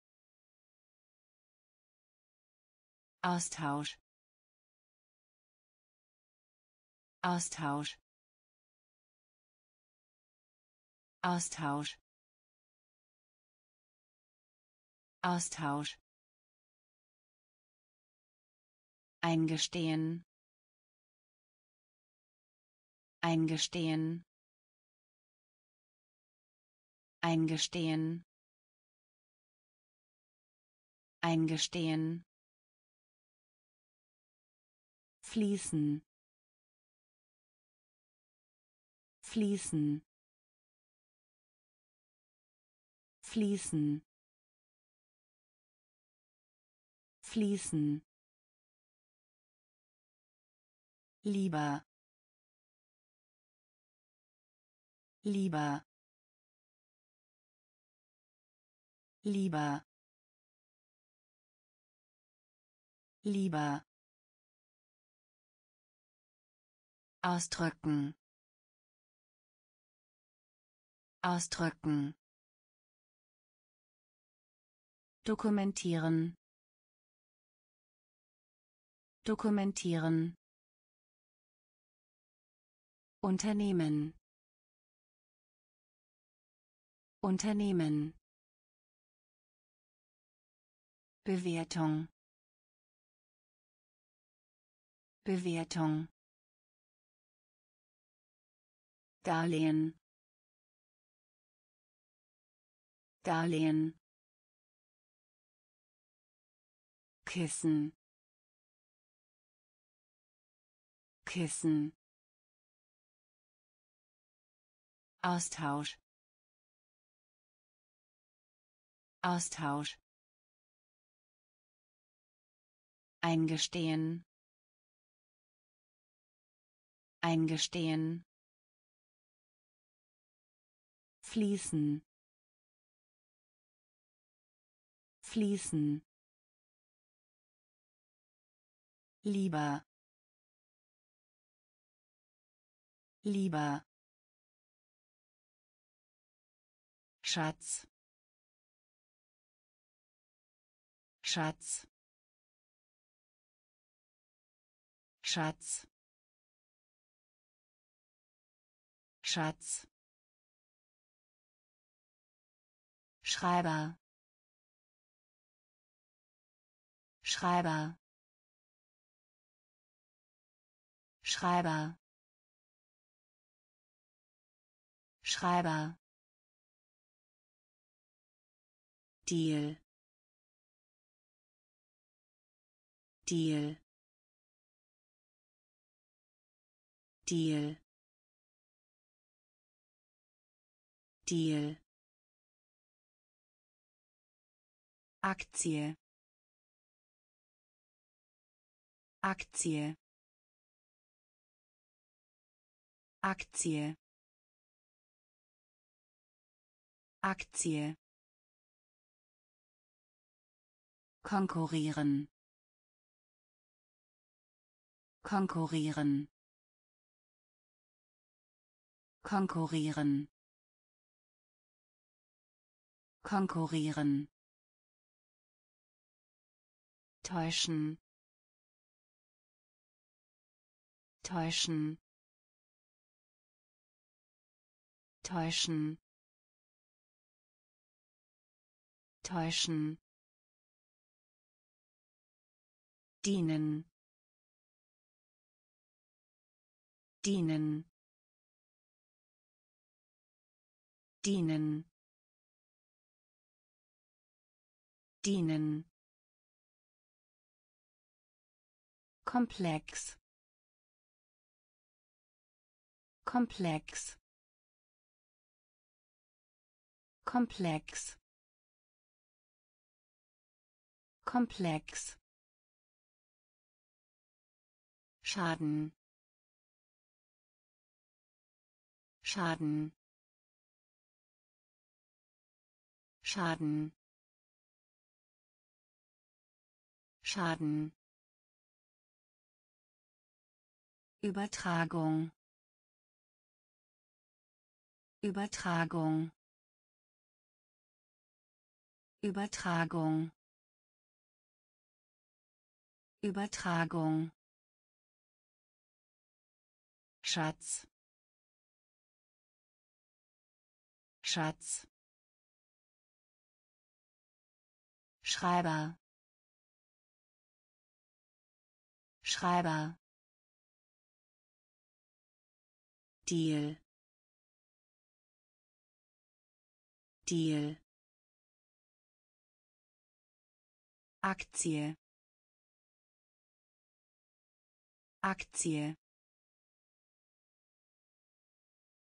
Austausch. Austausch. Austausch. Austausch. Eingestehen. Eingestehen. Eingestehen. Eingestehen fließen. Fließen. Fließen. Fließen. Lieber. Lieber. Lieber. Lieber ausdrücken. Ausdrücken. Dokumentieren. Dokumentieren. Unternehmen. Unternehmen. Bewertung. Bewertung Darlehen. Darlehen. Kissen Kissen Austausch. Austausch. Eingestehen. Eingestehen fließen. Fließen. Lieber. Lieber. Schatz. Schatz. Schatz. Schatz Schreiber. Schreiber. Schreiber. Schreiber. Deal. Deal. Deal. Deal Aktie. Aktie. Aktie. Aktie. Konkurrieren. Konkurrieren. Konkurrieren. Konkurrieren täuschen. Täuschen. Täuschen. Täuschen. Dienen. Dienen. Dienen. Dienen komplex. Komplex. Komplex. Komplex. Schaden. Schaden. Schaden. Schaden Übertragung. Übertragung. Übertragung. Übertragung. Schatz. Schatz. Schreiber. Schreiber Deal. Deal. Aktie. Aktie.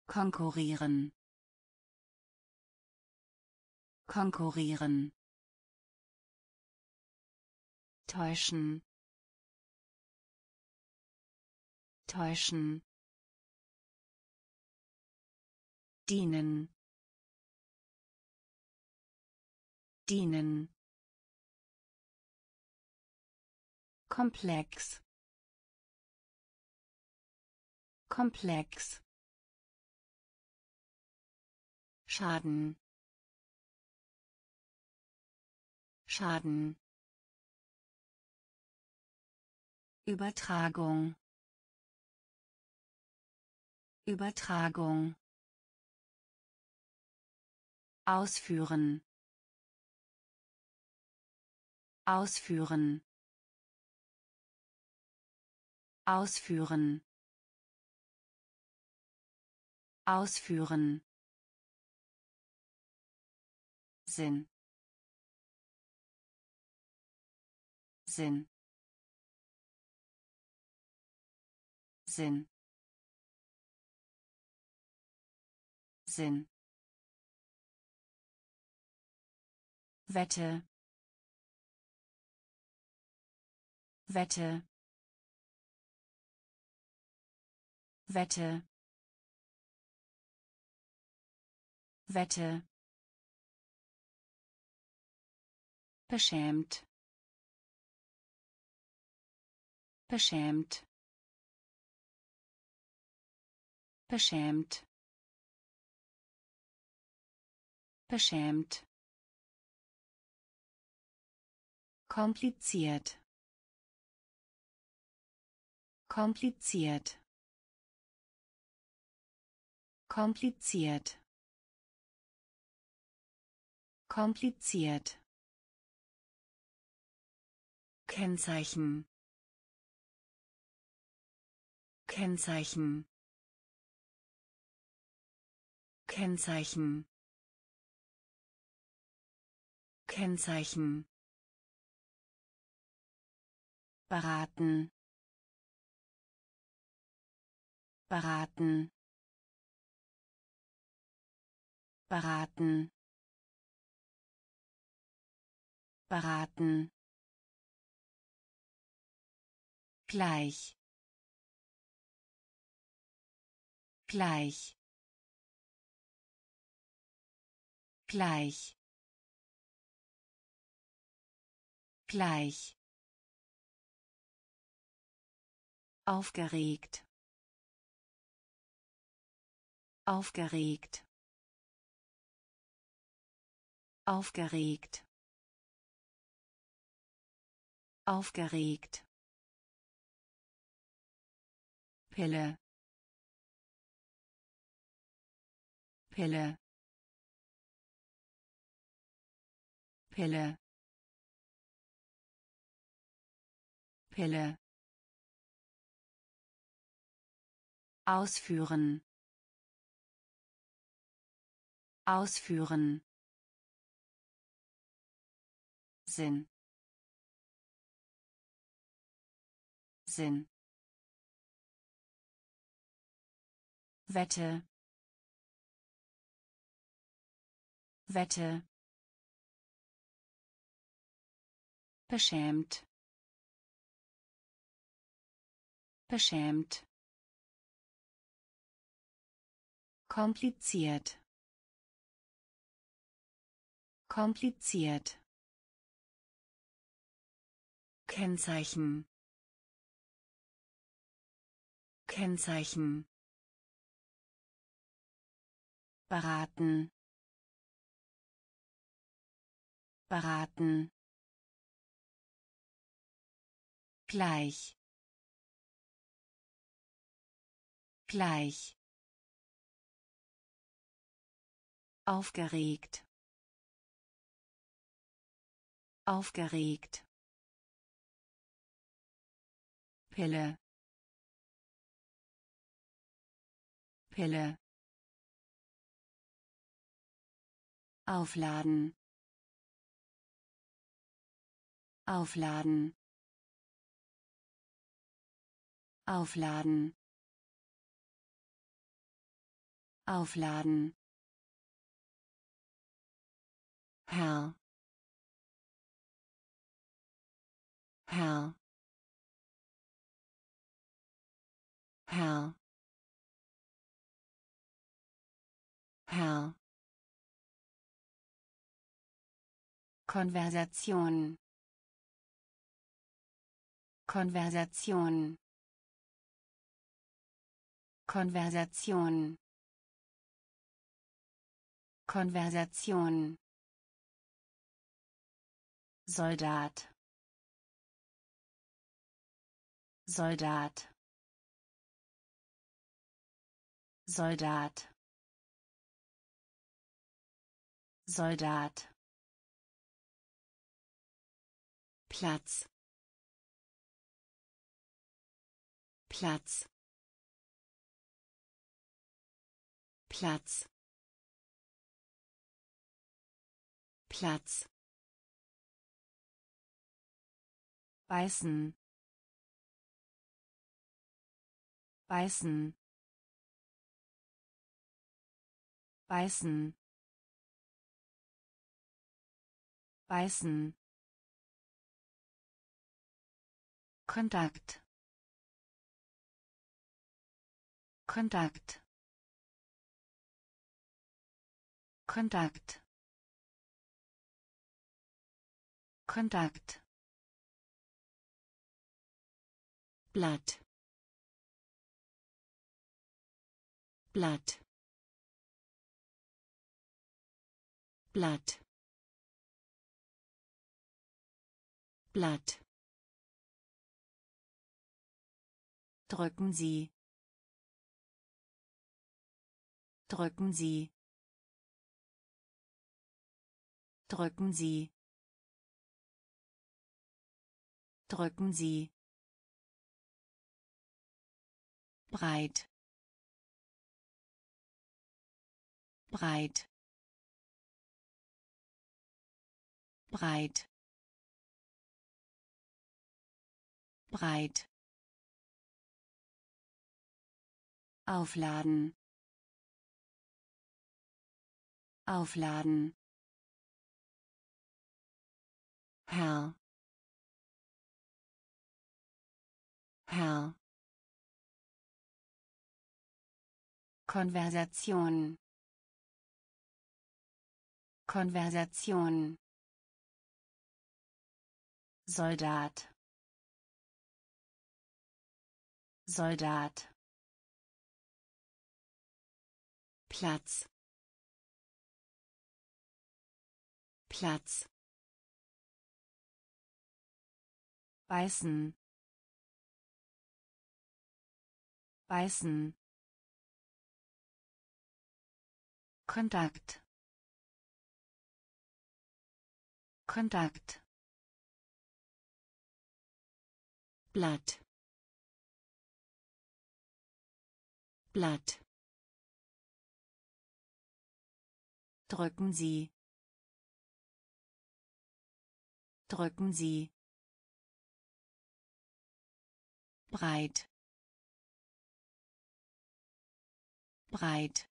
Konkurrieren. Konkurrieren. Täuschen. Täuschen dienen. Dienen. Komplex. Komplex. Schaden. Schaden. Übertragung. Übertragung Ausführen. Ausführen. Ausführen. Ausführen. Sinn. Sinn. Sinn. Sinn Wette. Wette. Wette. Wette. Beschämt. Beschämt. Beschämt. Beschämt kompliziert. Kompliziert. Kompliziert. Kompliziert. Kennzeichen. Kennzeichen. Kennzeichen. Kennzeichen beraten. Beraten. Beraten. Beraten. Gleich. Gleich. Gleich. Gleich aufgeregt. Aufgeregt. Aufgeregt. Aufgeregt. Pille. Pille. Pille. Pille ausführen. Ausführen. Sinn. Sinn. Wette. Wette. Beschämt. Beschämt kompliziert. Kompliziert. Kennzeichen. Kennzeichen. Beraten. Beraten. Gleich. Gleich aufgeregt. Aufgeregt. Pille. Pille. Aufladen. Aufladen. Aufladen. Aufladen Herr Herr Herr Herr Konversation. Konversation. Konversation. Konversation Soldat. Soldat. Soldat. Soldat. Platz. Platz. Platz. Platz beißen. Beißen. Beißen. Beißen. Kontakt. Kontakt. Kontakt. Kontakt Blatt. Blatt. Blatt. Blatt. Drücken Sie. Drücken Sie. Drücken Sie. Drücken Sie breit. Breit. Breit. Breit. Aufladen. Aufladen. Herr Herr Konversation. Konversation. Soldat. Soldat. Platz. Platz. Beißen. Beißen Kontakt. Kontakt. Blatt. Blatt. Drücken Sie. Drücken Sie. Breit. Breit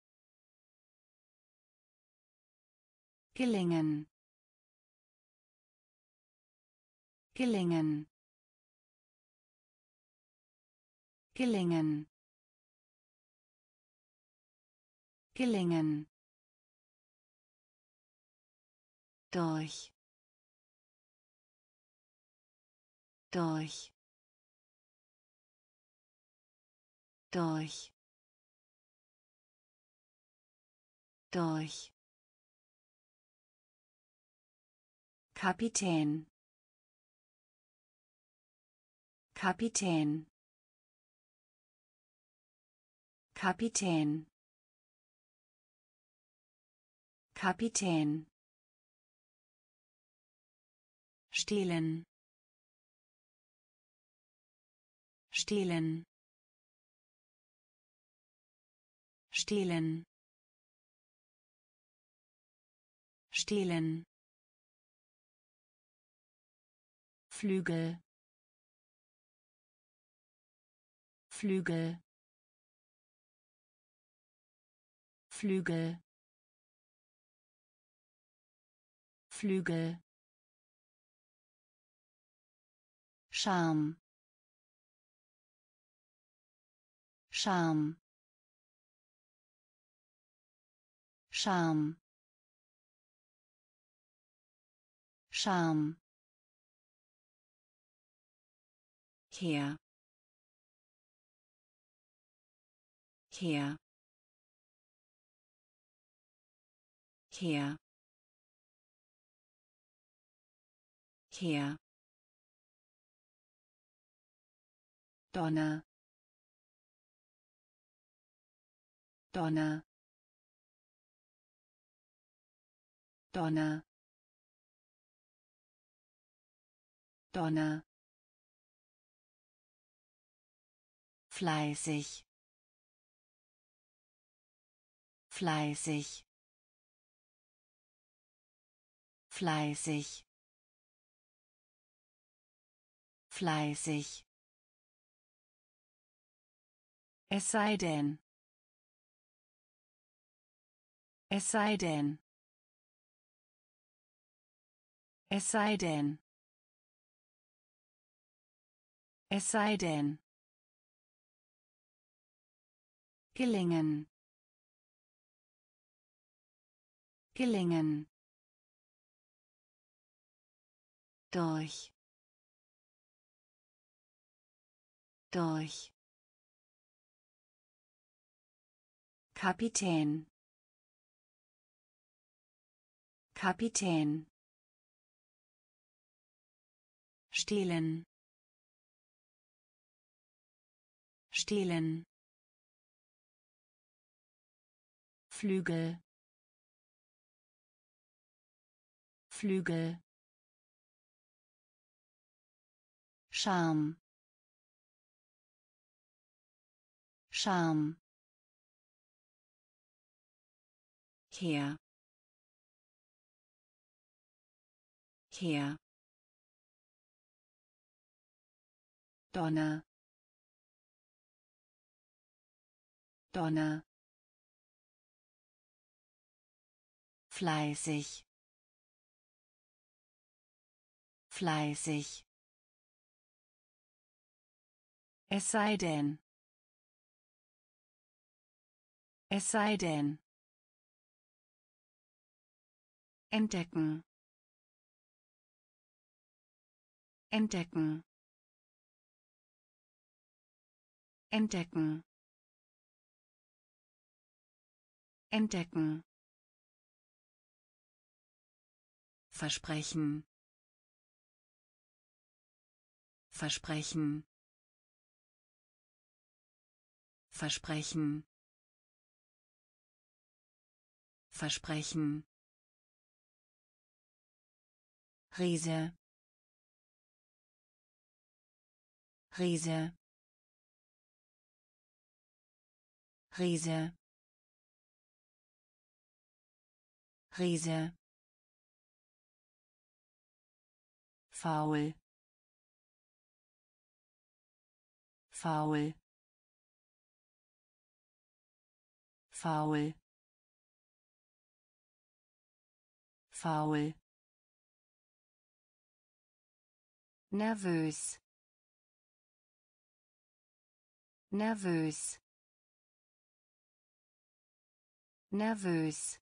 gelingen. Gelingen. Gelingen. Gelingen. Durch. Durch. Durch. Durch Kapitän. Kapitän. Kapitän. Kapitän. Stehlen. Stehlen. Stehlen. Stehlen Flügel. Flügel. Flügel. Flügel. Charme Charme Charme Charme her her her her Donner. Donner. Donner. Donner fleißig. Fleißig. Fleißig. Fleißig. Es sei denn. Es sei denn. Es sei denn. Es sei denn. Gelingen. Gelingen. Durch. Durch. Kapitän. Kapitän. stehlen stehlen Flügel. Flügel. Charme Charme her her Donner. Donner fleißig. Fleißig. Es sei denn. Es sei denn. Entdecken. Entdecken. Entdecken. Entdecken Versprechen. Versprechen. Versprechen. Versprechen. Riese. Riese. Riese. Riese faul faul faul faul nervös nervös nervös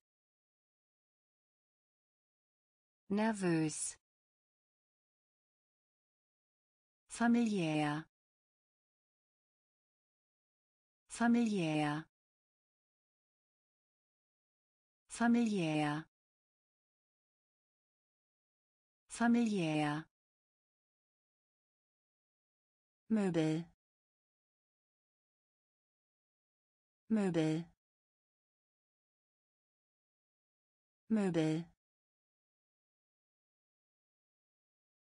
nervös familiär familiär familiär familiär Möbel Möbel Möbel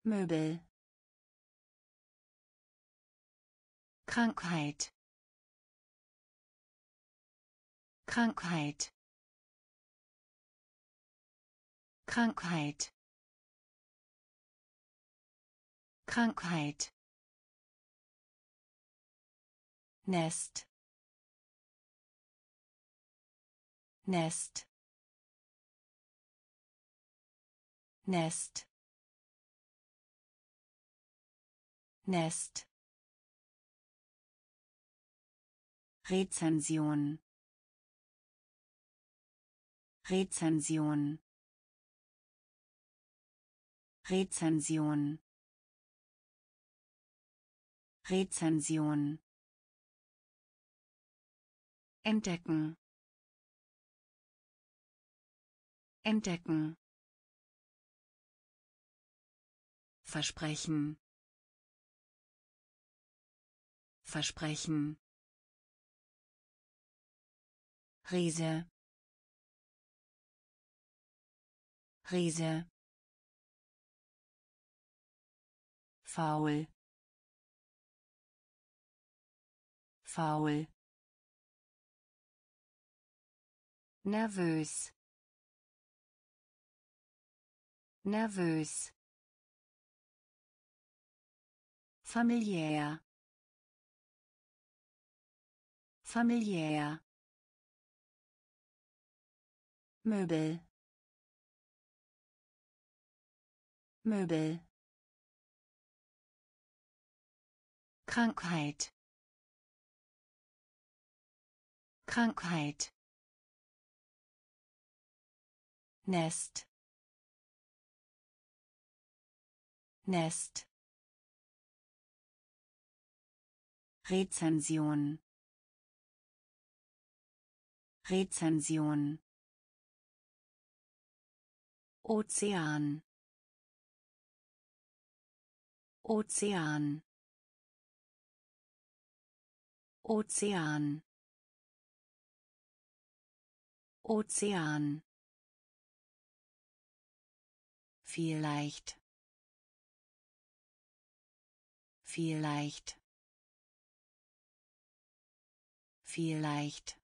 Möbel Krankheit. Krankheit. Krankheit. Krankheit. Nest. Nest. Nest. Nest Rezension. Rezension. Rezension. Rezension. Entdecken. Entdecken. Versprechen. Versprechen Riese. Riese. Faul. Faul. Nervös. Nervös. Familiär. Familiär Möbel. Möbel. Krankheit. Krankheit. Nest. Nest. Rezension. Rezension Ozean Ozean Ozean Ozean Vielleicht. Vielleicht. Vielleicht.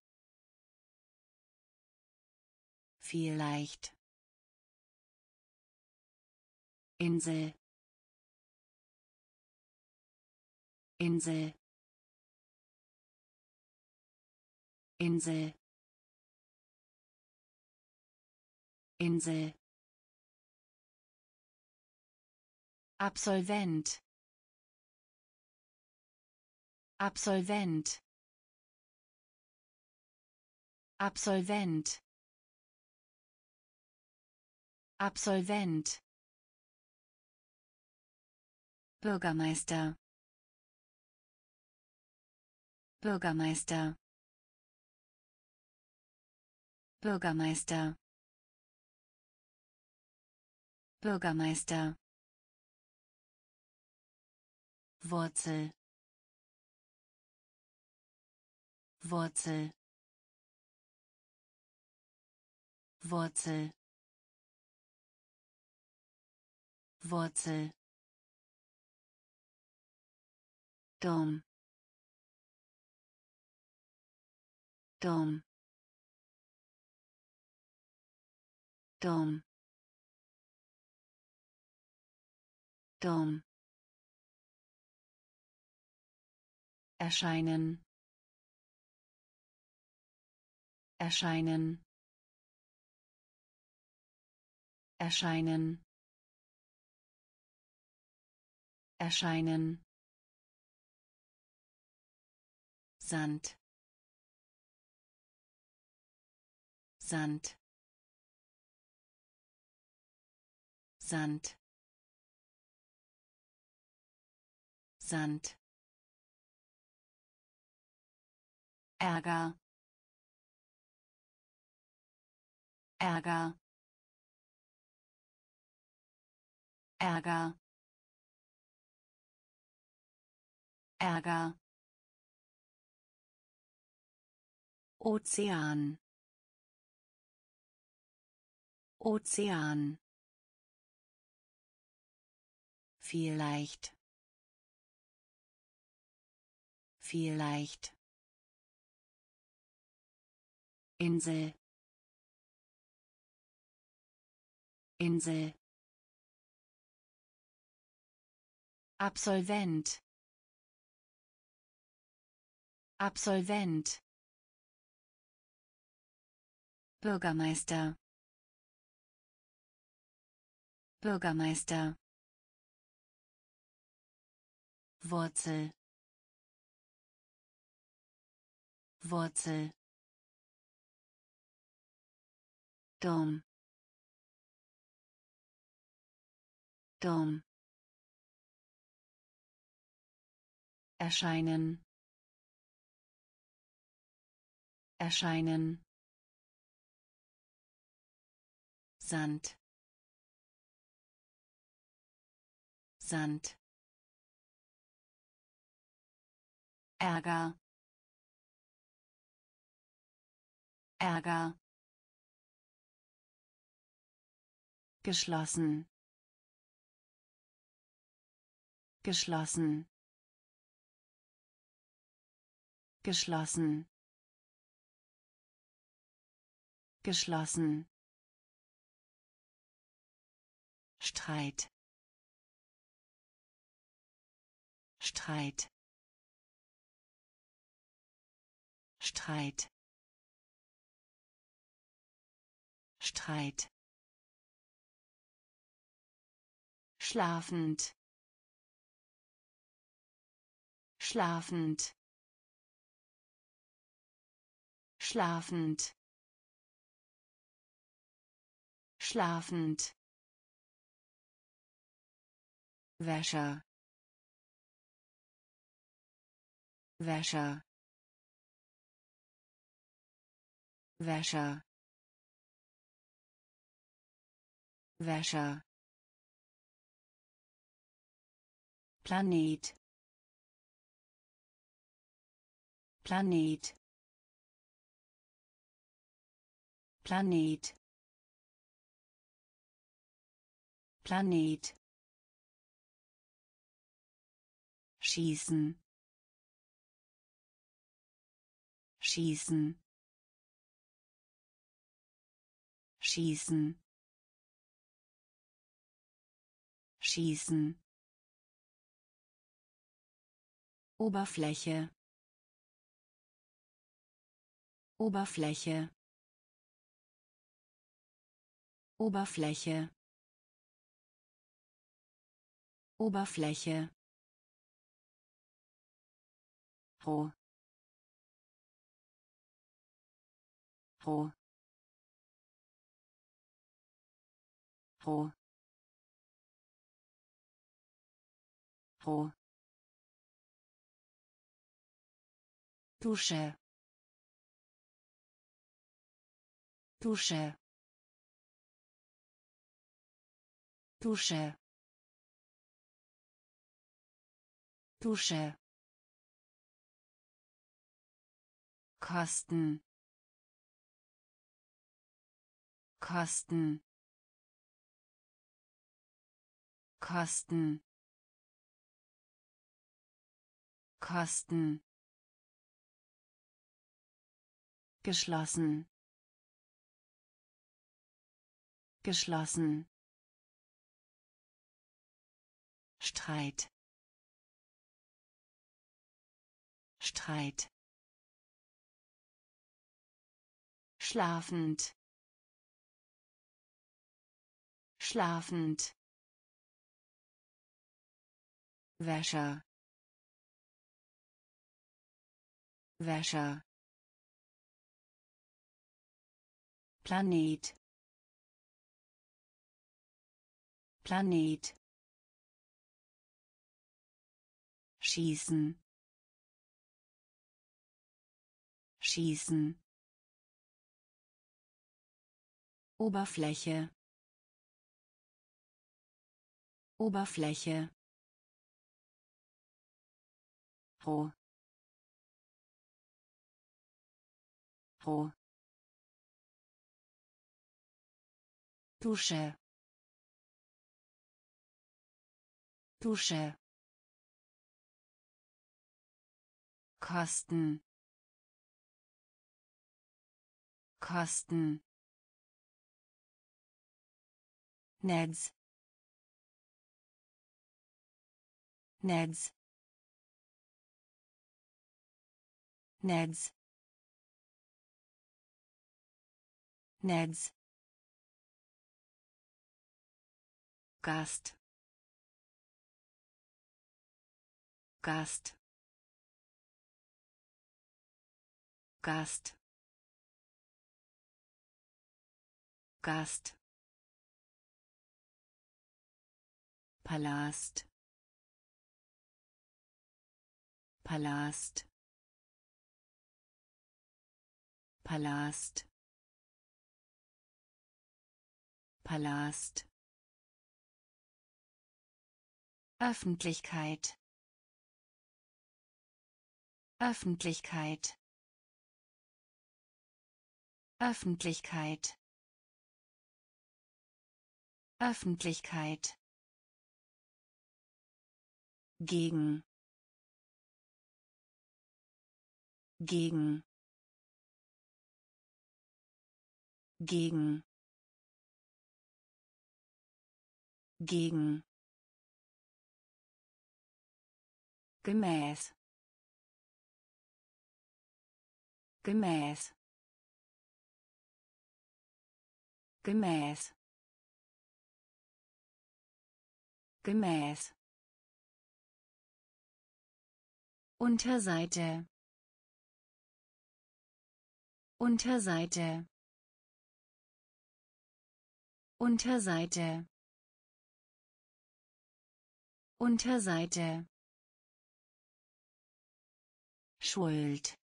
Vielleicht. Insel. Insel. Insel. Insel. Absolvent. Absolvent. Absolvent. Absolvent Bürgermeister. Bürgermeister. Bürgermeister. Bürgermeister. Wurzel. Wurzel. Wurzel. Wurzel Dom. Dom. Dom. Dom. Erscheinen. Erscheinen. Erscheinen. Erscheinen Sand. Sand. Sand. Sand. Ärger. Ärger. Ärger. Ärger Ozean Ozean Vielleicht. Vielleicht. Insel. Insel. Absolvent. Absolvent. Bürgermeister. Bürgermeister. Wurzel. Wurzel. Dom. Dom. erscheinen erscheinen Sand. Sand. Ärger. Ärger. Geschlossen. Geschlossen. Geschlossen. Geschlossen Streit. Streit. Streit. Streit. Schlafend. Schlafend. Schlafend. Schlafend Wäscher Wäscher Wäscher Wäscher Planet. Planet. Planet. Planet schießen schießen. Schießen. Schießen. Oberfläche. Oberfläche. Oberfläche. Oberfläche roh roh roh roh Dusche. Dusche. Dusche. Dusche Kosten. Kosten. Kosten. Kosten. Geschlossen. Geschlossen. Streit. Streit schlafend schlafend Wäscher Wäscher Planet Planet schießen schießen Oberfläche. Oberfläche. Roh roh Dusche. Dusche. Kosten. Kosten Netz Netz Netz Netz Gast. Gast. Gast. Gast Palast. Palast. Palast. Palast. Öffentlichkeit. Öffentlichkeit. Öffentlichkeit. Öffentlichkeit gegen. Gegen. Gegen. Gegen. Gemäß. Gemäß. Gemäß. Gemäß Unterseite. Unterseite. Unterseite. Unterseite. Schuld.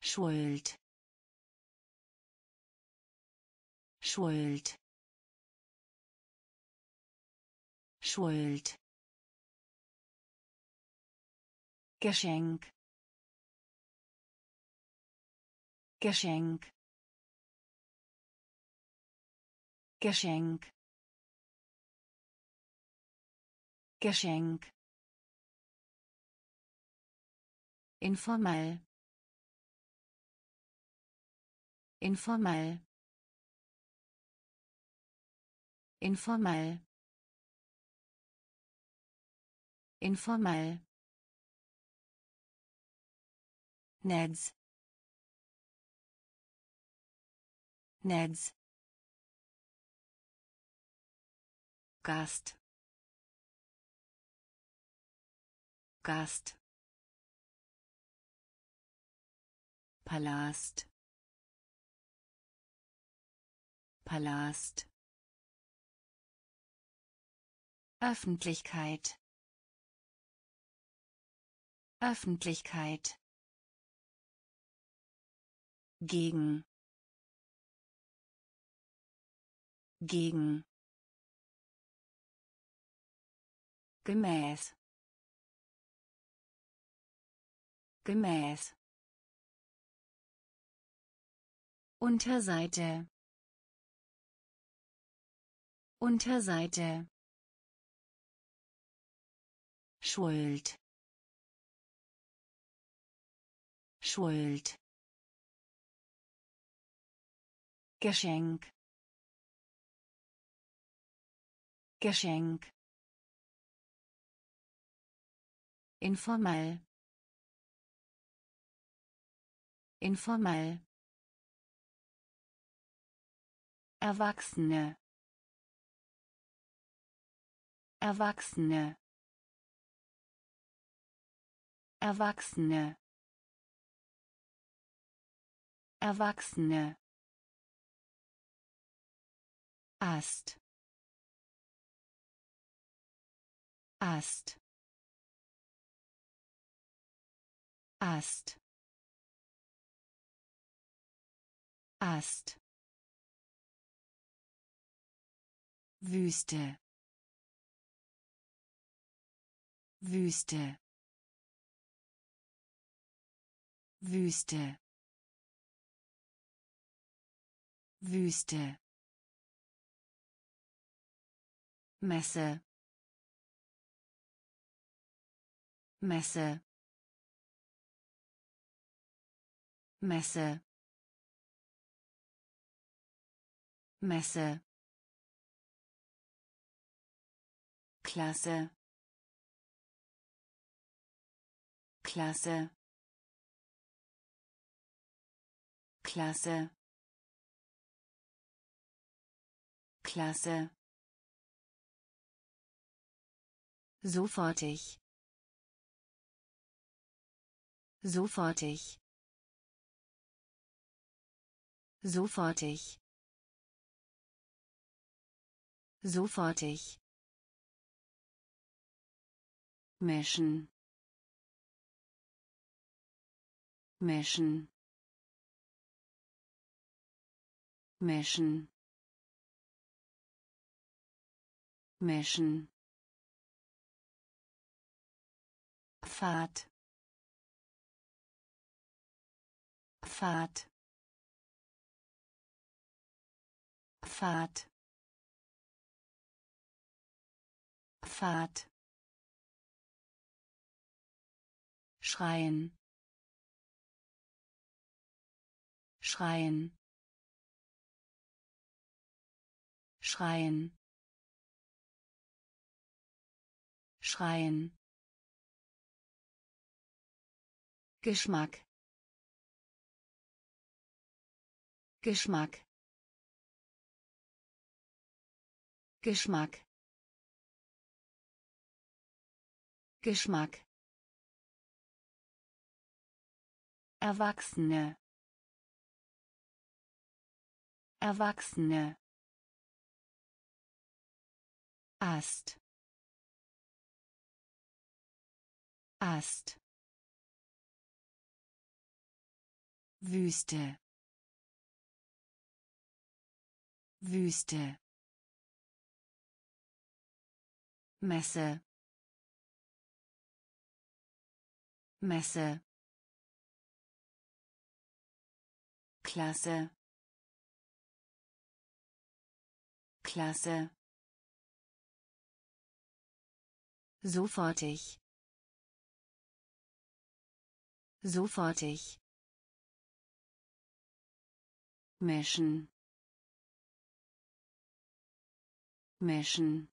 Schuld. Schuld. Schuld Geschenk. Geschenk. Geschenk. Geschenk. Informell informell informell informell Netz Netz Gast. Gast. Palast. Palast. Öffentlichkeit. Öffentlichkeit gegen gegen gemäß gemäß Unterseite Unterseite Schuld Schuld Geschenk. Geschenk. Informell informell Erwachsene. Erwachsene. Erwachsene. Erwachsene Ast. Ast. Ast. Ast. Wüste. Wüste. Wüste. Wüste Messe. Messe. Messe. Messe. Klasse. Klasse. Klasse. Klasse Sofortig. Sofortig. Sofortig. Sofortig. Mischen. Mischen. Mischen. Mischen. Pfad Pfad Pfad Pfad schreien. Schreien. Schreien. Schreien Geschmack. Geschmack. Geschmack. Geschmack. Erwachsene. Erwachsene. Ast. Ast Wüste. Wüste. Messe. Messe. Klasse. Klasse. Sofortig. Sofortig. Mischen. Mischen.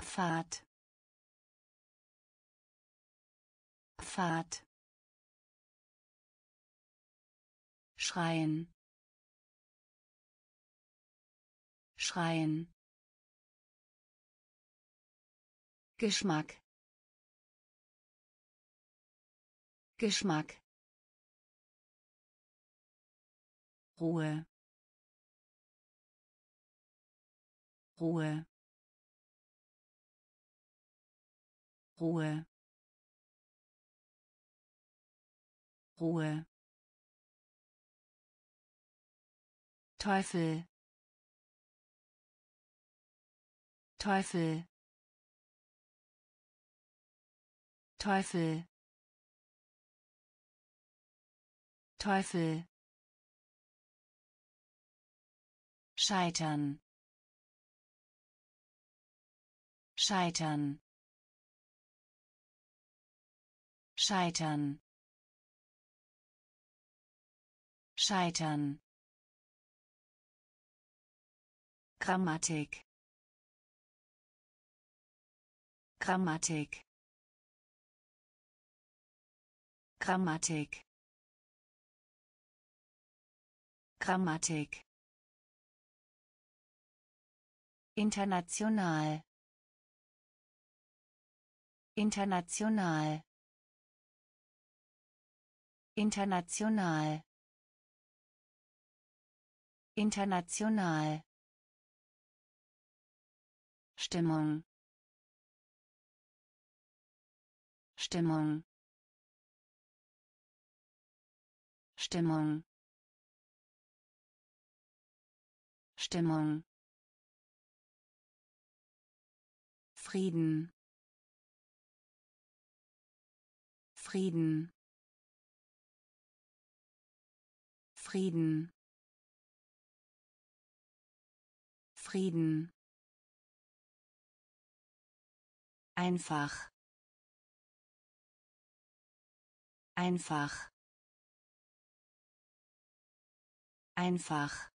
Pfad. Pfad. Schreien. Schreien. Geschmack. Geschmack. Ruhe. Ruhe. Ruhe. Ruhe. Teufel. Teufel. Teufel. Teufel Scheitern. Scheitern. Scheitern. Scheitern. Grammatik. Grammatik. Grammatik. Grammatik International. International. International. International. Stimmung. Stimmung. Stimmung. Stimmung Frieden Frieden Frieden Frieden Einfach. Einfach. Einfach.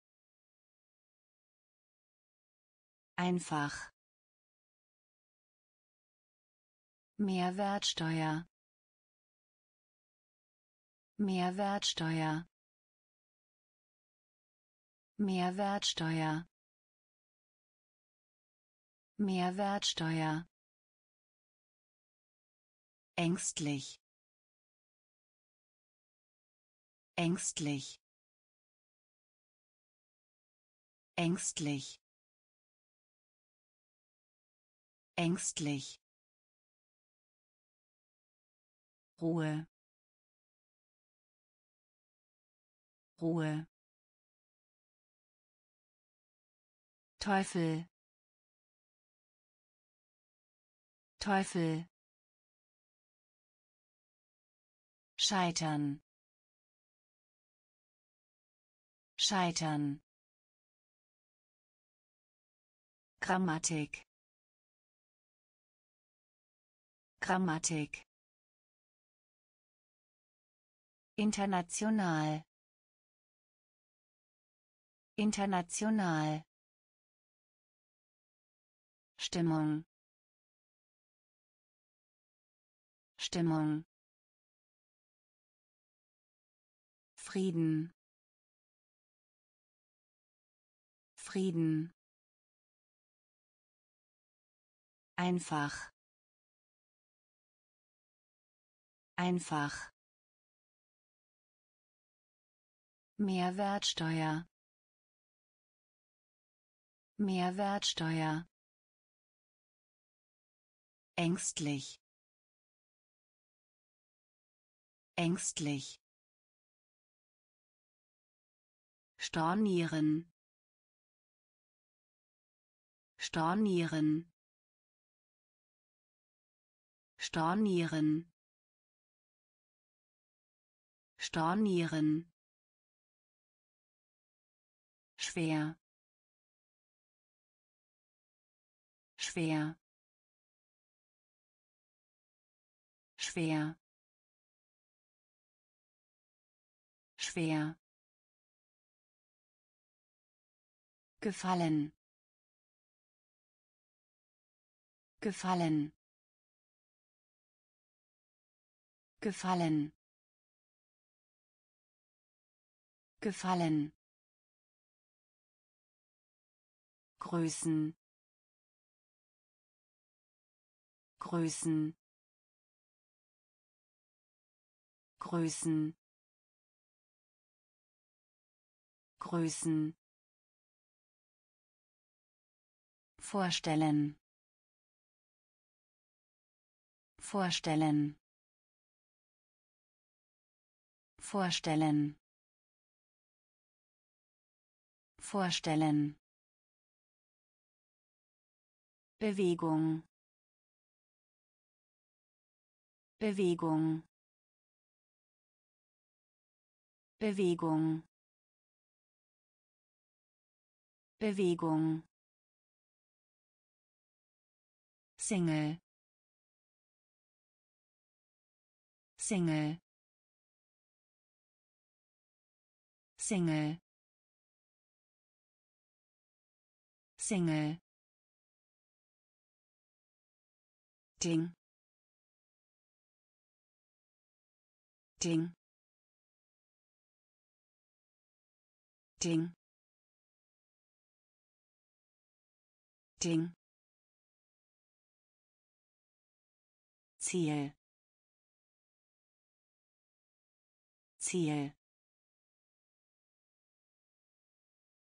Einfach. Mehrwertsteuer. Mehrwertsteuer. Mehrwertsteuer. Mehrwertsteuer ängstlich ängstlich ängstlich ängstlich Ruhe Ruhe Teufel Teufel Scheitern. Scheitern. Grammatik. Grammatik. International. International. Stimmung. Stimmung. Frieden Frieden einfach einfach Mehrwertsteuer. Mehrwertsteuer. Ängstlich. Ängstlich. Stornieren. Stornieren. Stornieren. Stornieren schwer. Schwer. Schwer. Schwer. Gefallen. Gefallen. Gefallen. Gefallen Größen Größen Größen grüßen. Vorstellen. Vorstellen. Vorstellen. Vorstellen Bewegung. Bewegung. Bewegung. Bewegung. Single. Single. Single. Single Ding. Ding. Ding. Ding. Ziel. Ziel.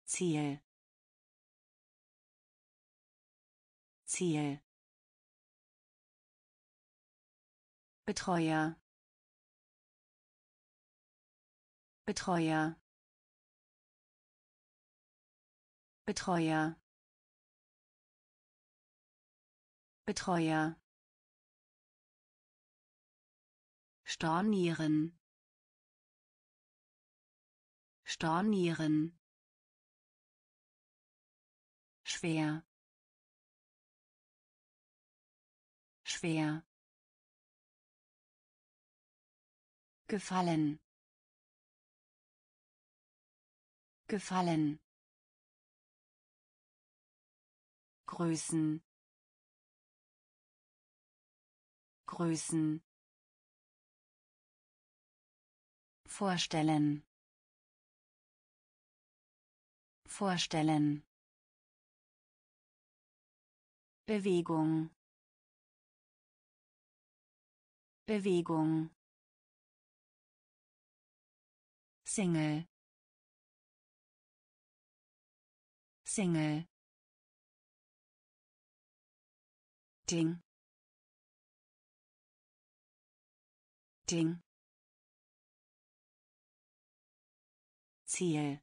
Ziel. Ziel Betreuer. Betreuer. Betreuer. Betreuer. Stornieren. Stornieren. Schwer. Schwer gefallen. Gefallen. Größen Größen vorstellen. Vorstellen. Bewegung. Bewegung Single. Single. Ding. Ding. Ziel.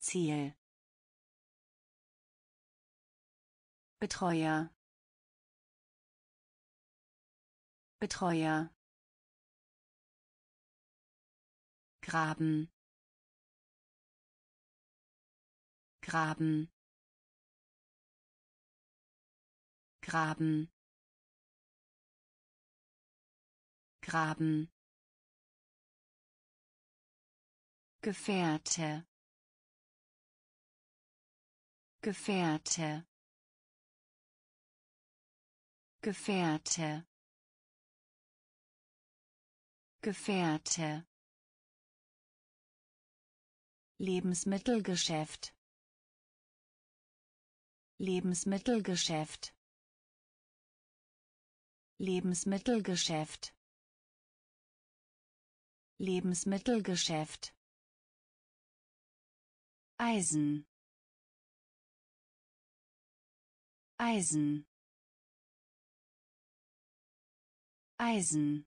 Ziel. Betreuer. Betreuer Graben. Graben. Graben. Graben. Gefährte. Gefährte. Gefährte. Gefährte Lebensmittelgeschäft. Lebensmittelgeschäft. Lebensmittelgeschäft. Lebensmittelgeschäft. Eisen. Eisen. Eisen.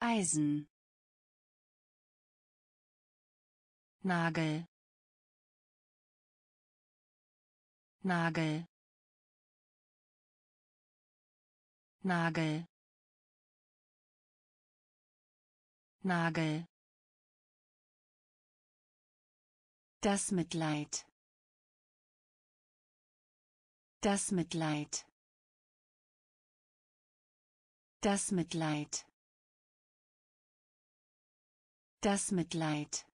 Eisen Nagel Nagel Nagel Nagel Das Mitleid. Das Mitleid. Das Mitleid. Das Mitleid.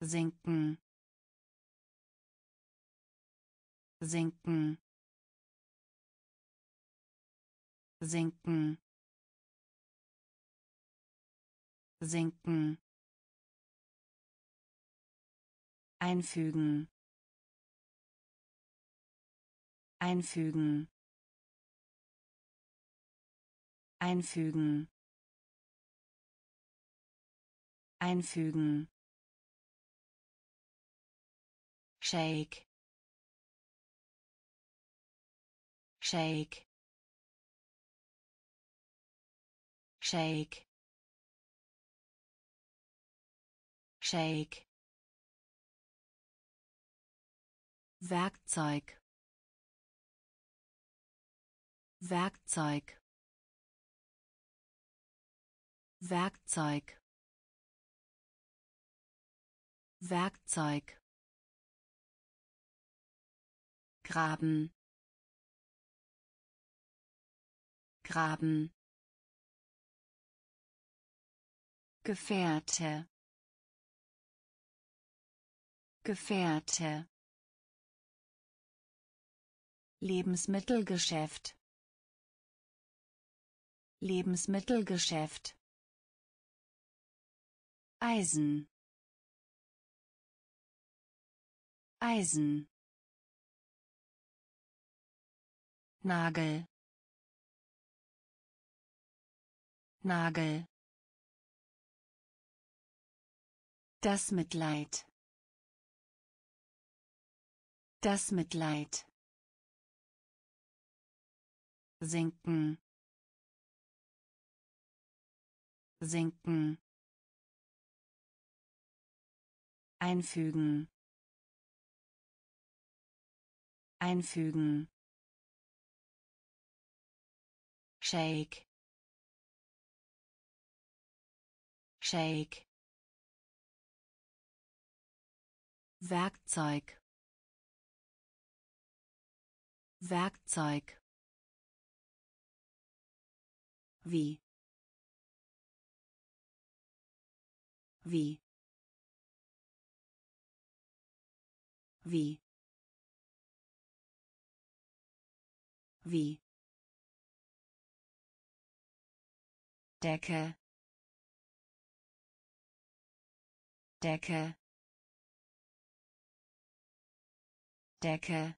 Sinken. Sinken. Sinken. Sinken. Einfügen. Einfügen. einfügen einfügen Shake. Shake. Shake. Shake. Werkzeug. Werkzeug. Werkzeug. Werkzeug Graben. Graben. Gefährte. Gefährte. Lebensmittelgeschäft. Lebensmittelgeschäft. Eisen. Eisen Nagel. Nagel. Das Mitleid. Das Mitleid. Sinken. Sinken. Einfügen. Einfügen Shake. Shake. Werkzeug. Werkzeug. Wie? Wie? Wie? Wie Decke. Decke. Decke.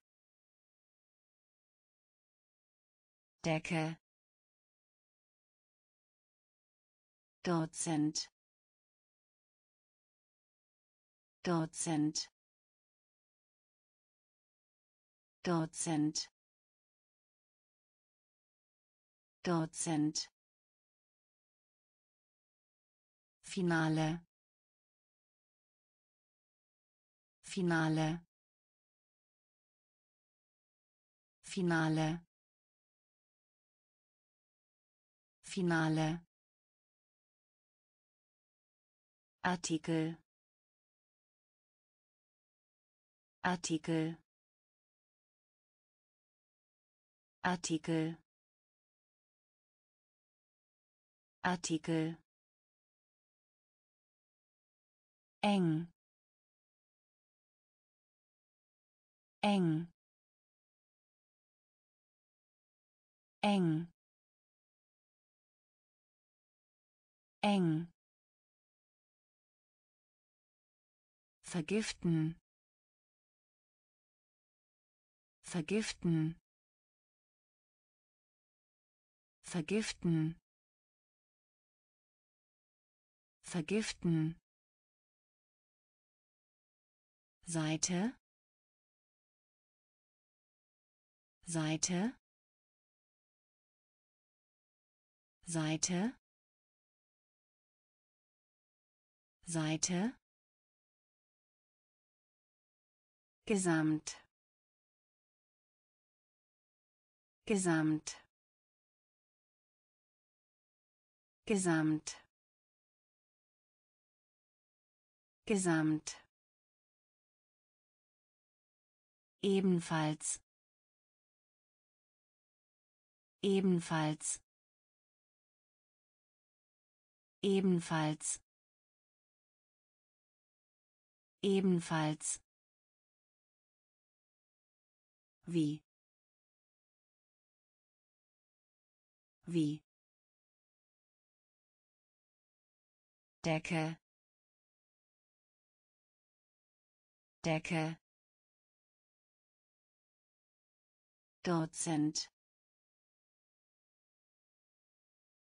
Decke. Dozent Dozent Dozent Dozent Finale. Finale. Finale. Finale. Artikel. Artikel. Artikel. Artikel eng. Eng. Eng. Eng. Vergiften. Vergiften. Vergiften. Vergiften Seite. Seite. Seite. Seite. Gesamt. Gesamt. Gesamt. Gesamt Ebenfalls. Ebenfalls. Ebenfalls. Ebenfalls. Wie. Wie. Decke. Decke. Dozent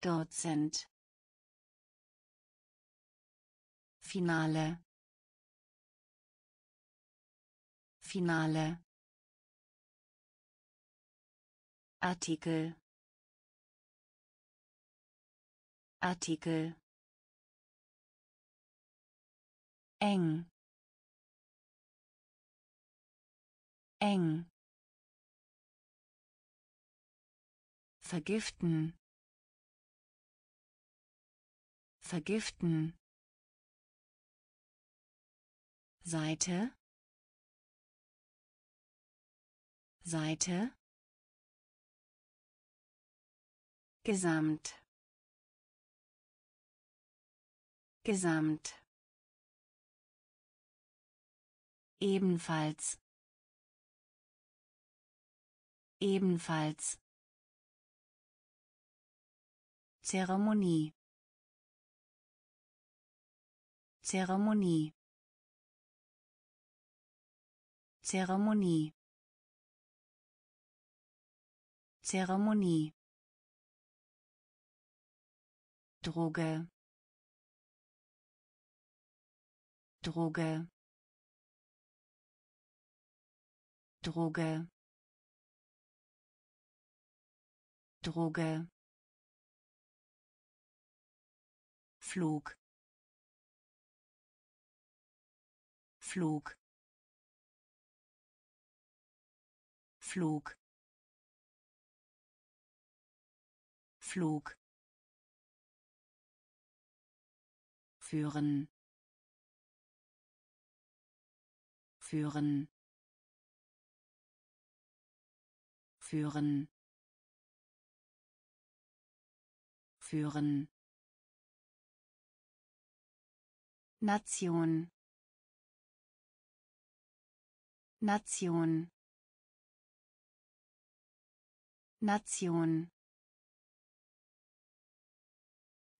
Dozent Finale. Finale. Artikel. Artikel. Eng. Eng vergiften. Vergiften. Seite. Seite. Gesamt. Gesamt. Ebenfalls. Ebenfalls Zeremonie. Zeremonie. Zeremonie. Zeremonie. Droge. Droge. Droge. Droge Flug. Flug. Flug. Flug. Führen. Führen. Führen. Führen Nation. Nation. Nation.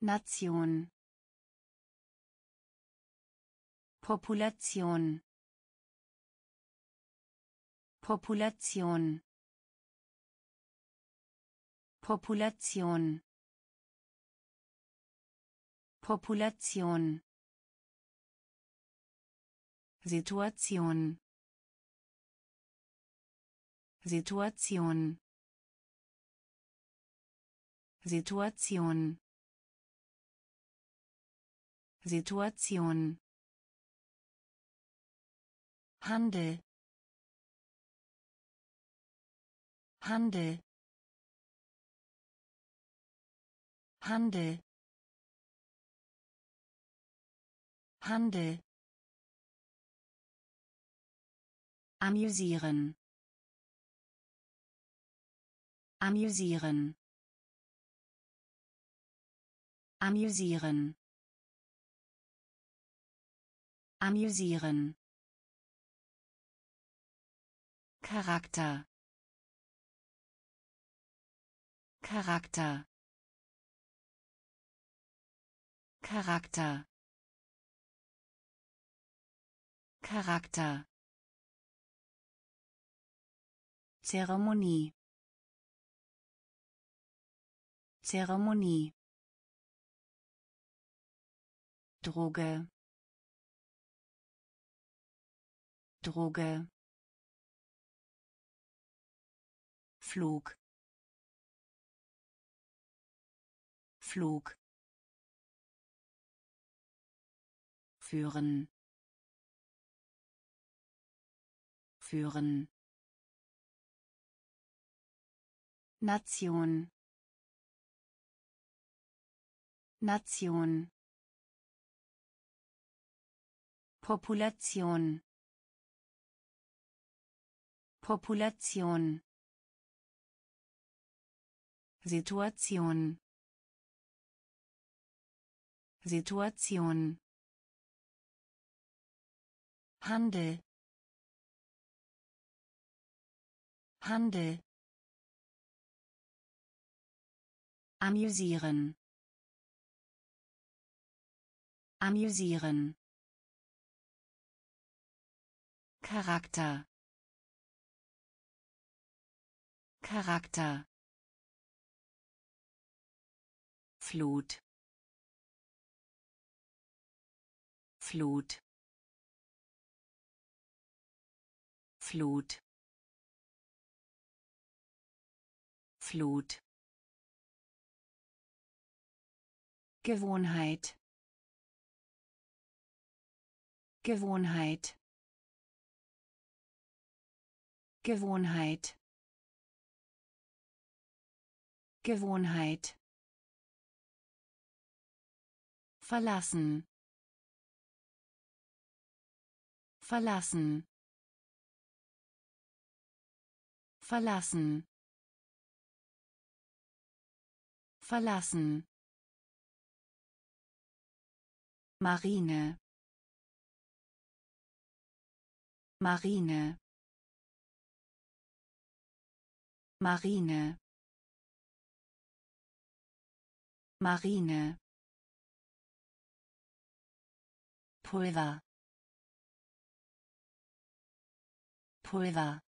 Nation. Population. Population. Population. Population Situation. Situation. Situation. Situation. Handel. Handel. Handel. Handel Amüsieren. Amüsieren. Amüsieren. Amüsieren. Charakter. Charakter. Charakter. Charakter. Zeremonie. Zeremonie. Droge. Droge. Flug. Flug. Führen. Führen Nation. Nation. Population. Population. Situation. Situation. Handel. Handel Amüsieren. Amüsieren. Charakter. Charakter. Flut Flut Flut Flut Gewohnheit. Gewohnheit. Gewohnheit. Gewohnheit. Verlassen. Verlassen. Verlassen. Verlassen Marine. Marine. Marine. Marine. Pulver. Pulver.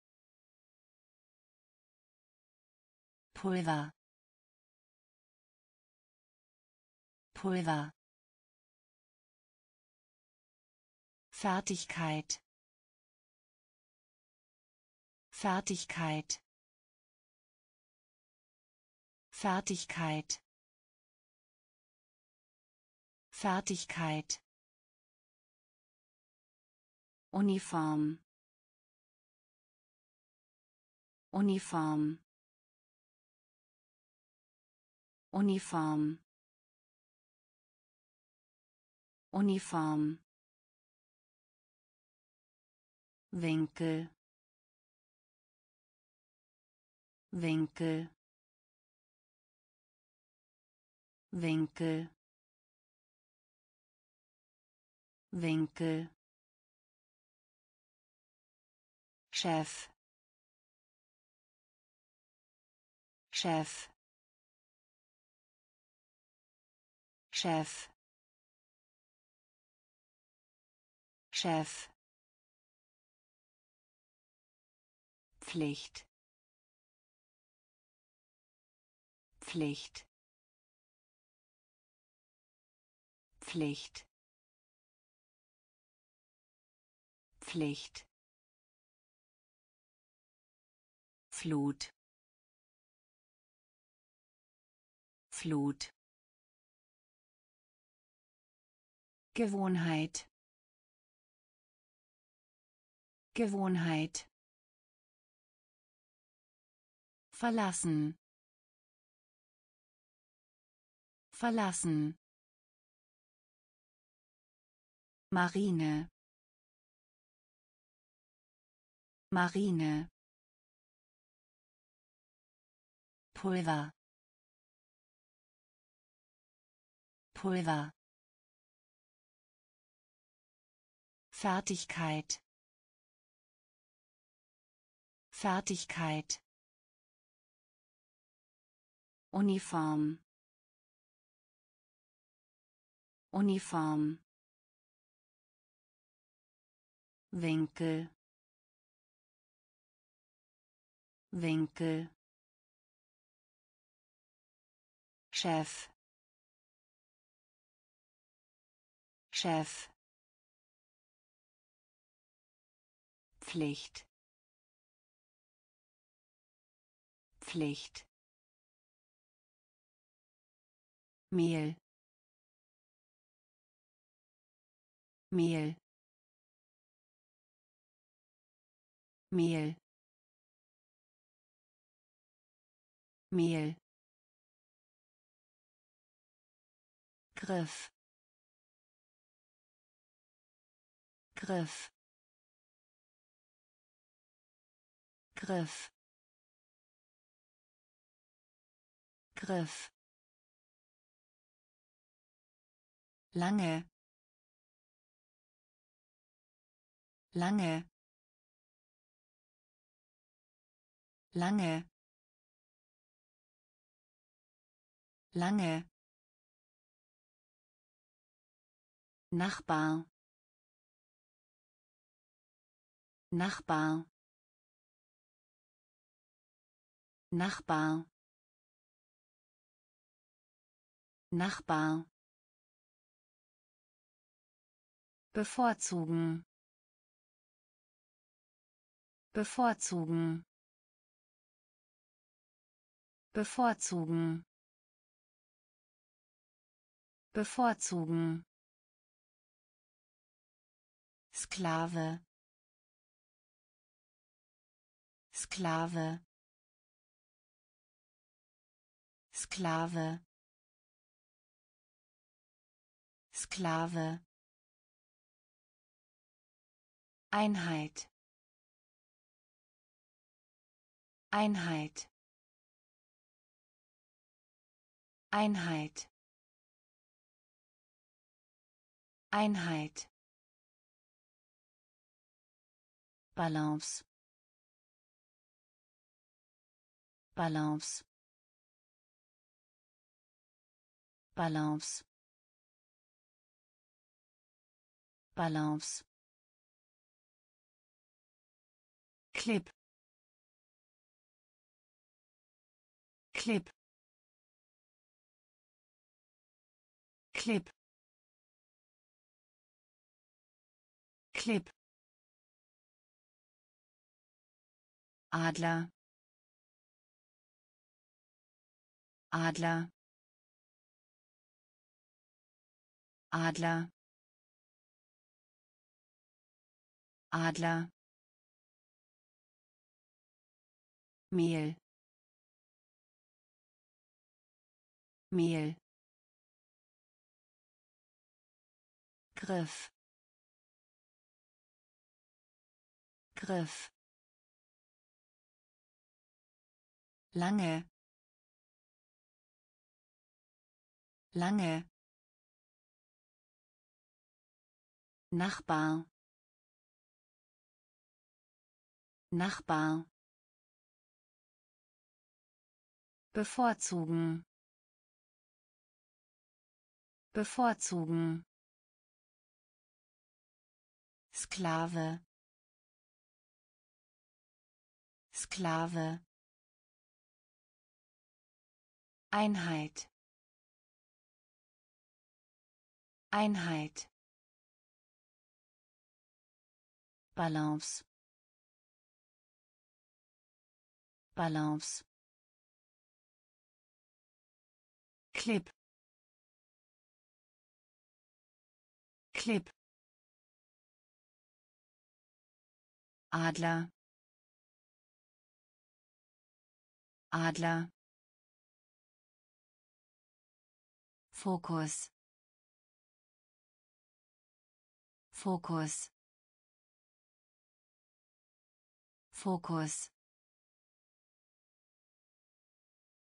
Pulver. Pulver Fertigkeit. Fertigkeit. Fertigkeit. Fertigkeit. Uniform. Uniform. Uniform. Uniform Winkel Winkel Winkel Winkel Chef. Chef. Chef. Chef Pflicht. Pflicht. Pflicht. Pflicht. Flut. Flut. Gewohnheit. Gewohnheit verlassen. Verlassen. Marine. Marine. Pulver. Pulver. Fertigkeit. Fertigkeit Uniform. Uniform. Winkel. Winkel. Chef. Chef. Pflicht. Pflicht Mehl. Mehl. Mehl. Mehl. Griff. Griff. Griff. Griff lange. Lange. Lange. Lange. Nachbar. Nachbar. Nachbar. Nachbar bevorzugen. Bevorzugen. Bevorzugen. Bevorzugen. Sklave. Sklave. Sklave. Sklave Einheit. Einheit. Einheit. Einheit. Balance. Balance. Balance. Balance Clip. Clip. Clip. Clip. Adler. Adler. Adler. Adler Mehl. Mehl. Griff. Griff. Lange. Lange. Nachbar. Nachbar bevorzugen. Bevorzugen. Sklave. Sklave. Einheit. Einheit. Balance. Balance Clip Clip Adler. Adler. Fokus. Fokus. Fokus.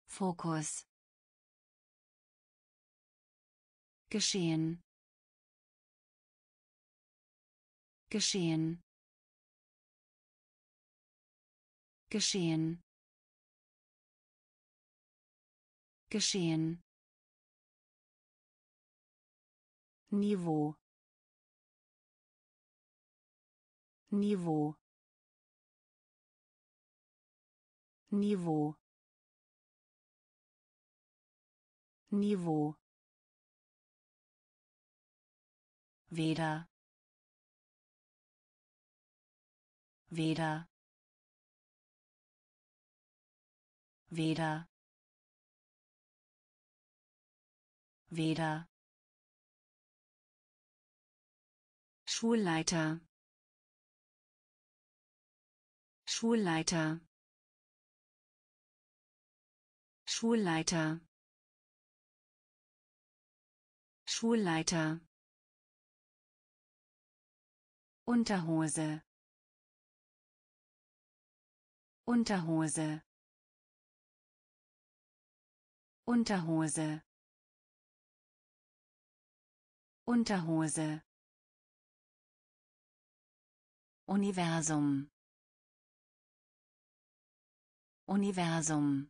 Fokus geschehen. Geschehen. Geschehen. Geschehen. Niveau. Niveau. Niveau. Niveau weder. Weder. Weder. Weder. Schulleiter. Schulleiter. Schulleiter. Schulleiter Unterhose. Unterhose. Unterhose. Unterhose. Universum. Universum.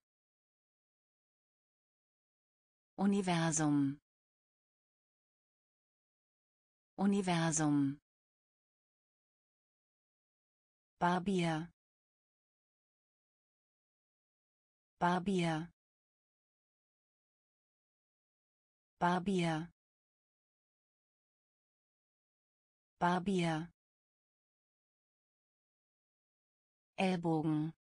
Universum. Universum Barbier. Barbier. Barbier. Barbier. Ellbogen.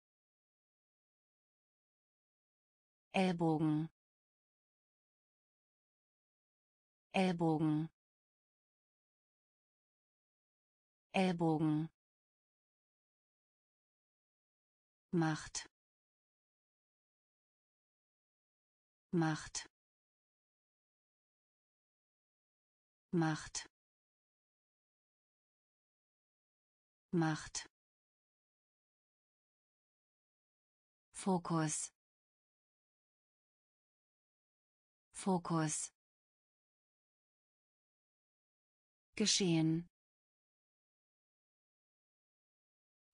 Ellbogen. Ellbogen. Ellbogen Macht. Macht. Macht. Macht. Fokus. Fokus. Geschehen.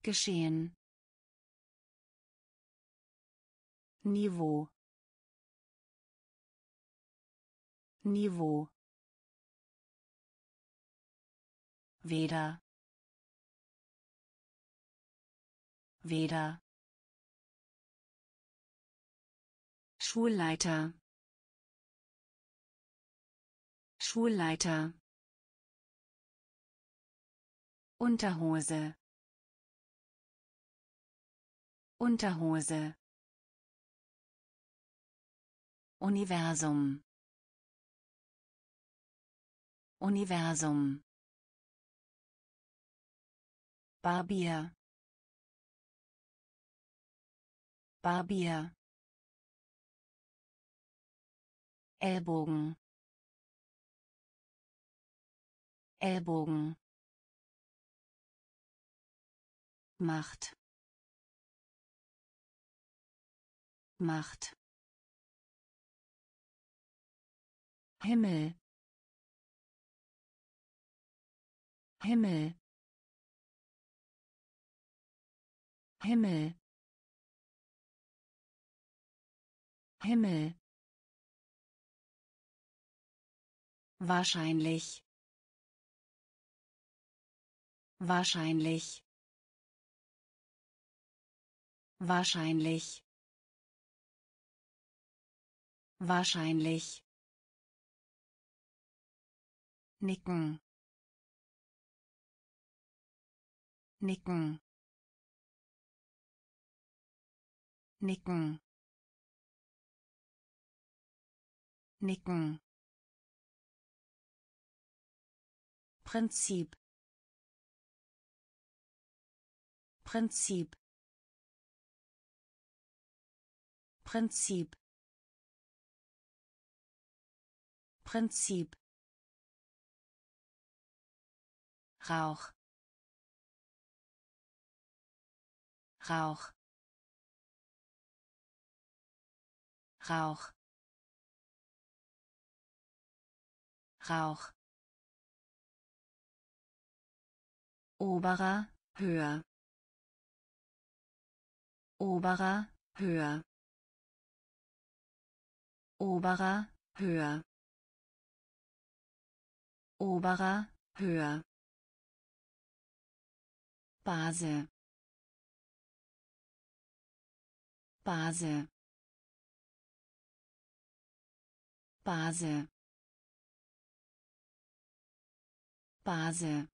Geschehen Niveau. Niveau. Weder. Weder. Schulleiter. Schulleiter. Unterhose. Unterhose Universum. Universum. Barbier. Barbier. Ellbogen. Ellbogen. Macht. Macht Himmel Himmel Himmel Himmel Wahrscheinlich. Wahrscheinlich. Wahrscheinlich. Wahrscheinlich. Nicken. Nicken. Nicken. Nicken. Prinzip Prinzip Prinzip Prinzip Rauch. Rauch. Rauch. Rauch. Oberer höher oberer höher oberer höher oberer höher Base. Base. Base. Base.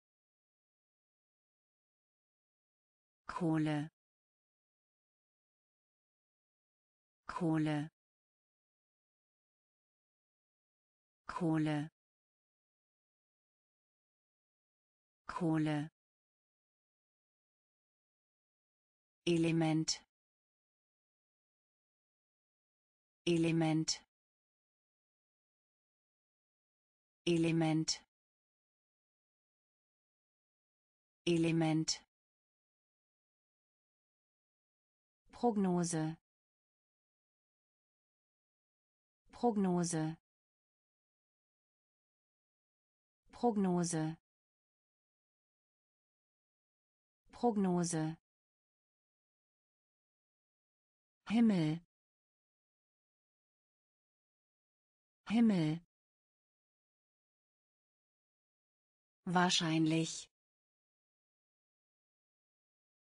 Kohle. Kohle. Kohle. Kohle Element. Element. Element. Element. Prognose. Prognose. Prognose. Prognose Himmel. Himmel. Wahrscheinlich.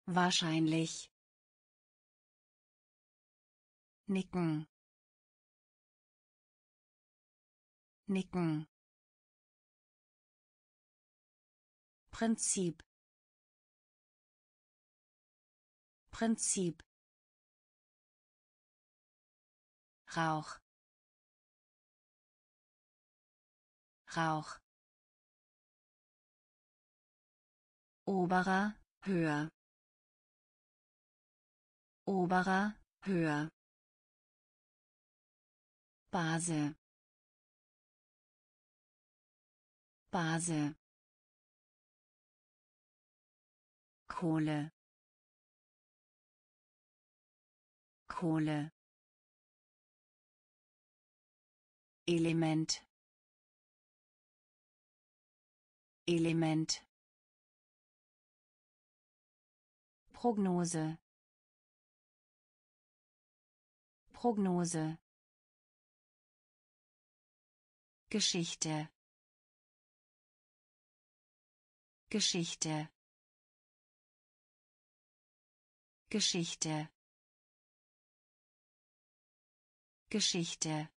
Wahrscheinlich. Nicken. Nicken. Prinzip. Prinzip Rauch. Rauch. Oberer höher oberer höher Base Base Kohle. Kohle Element. Element. Prognose. Prognose. Geschichte. Geschichte. Geschichte. Geschichte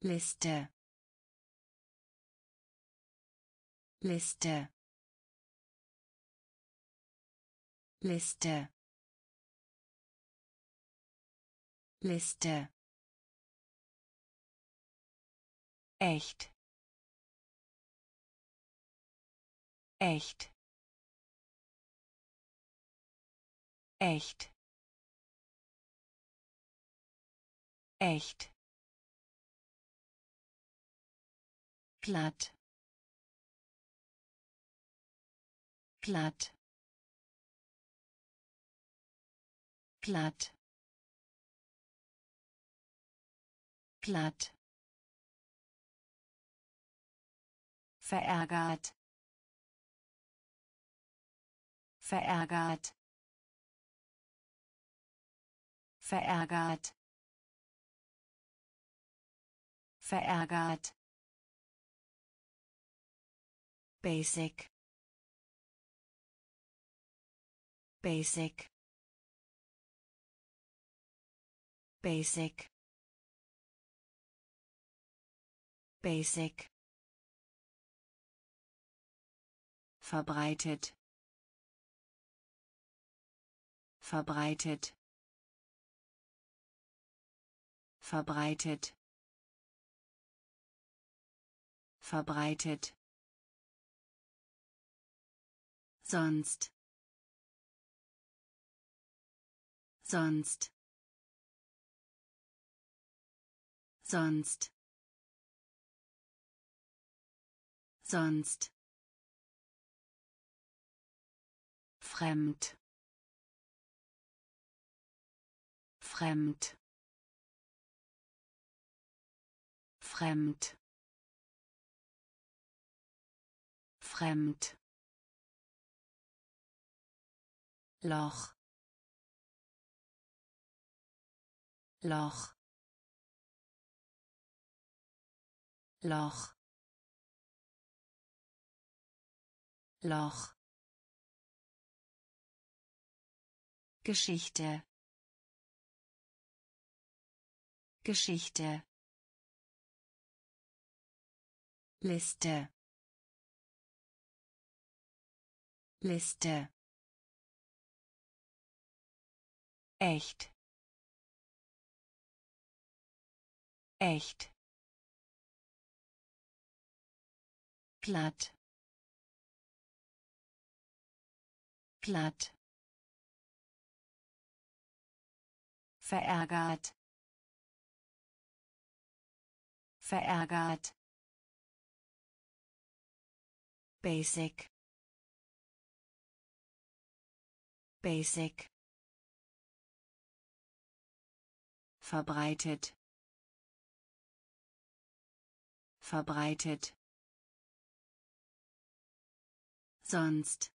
Liste. Liste. Liste. Liste. Echt. Echt. Echt. Echt platt. Platt. Platt. Platt. Verärgert. Verärgert. Verärgert. Verärgert basic. Basic. Basic. Basic. Verbreitet. Verbreitet. Verbreitet. Verbreitet sonst. Sonst. Sonst. Sonst. Fremd. Fremd. Fremd. Fremd Loch. Loch. Loch. Loch. Geschichte. Geschichte. Liste. Liste echt. Echt. Platt. Platt. Verärgert. Verärgert. Basic. Basic verbreitet. Verbreitet. Sonst.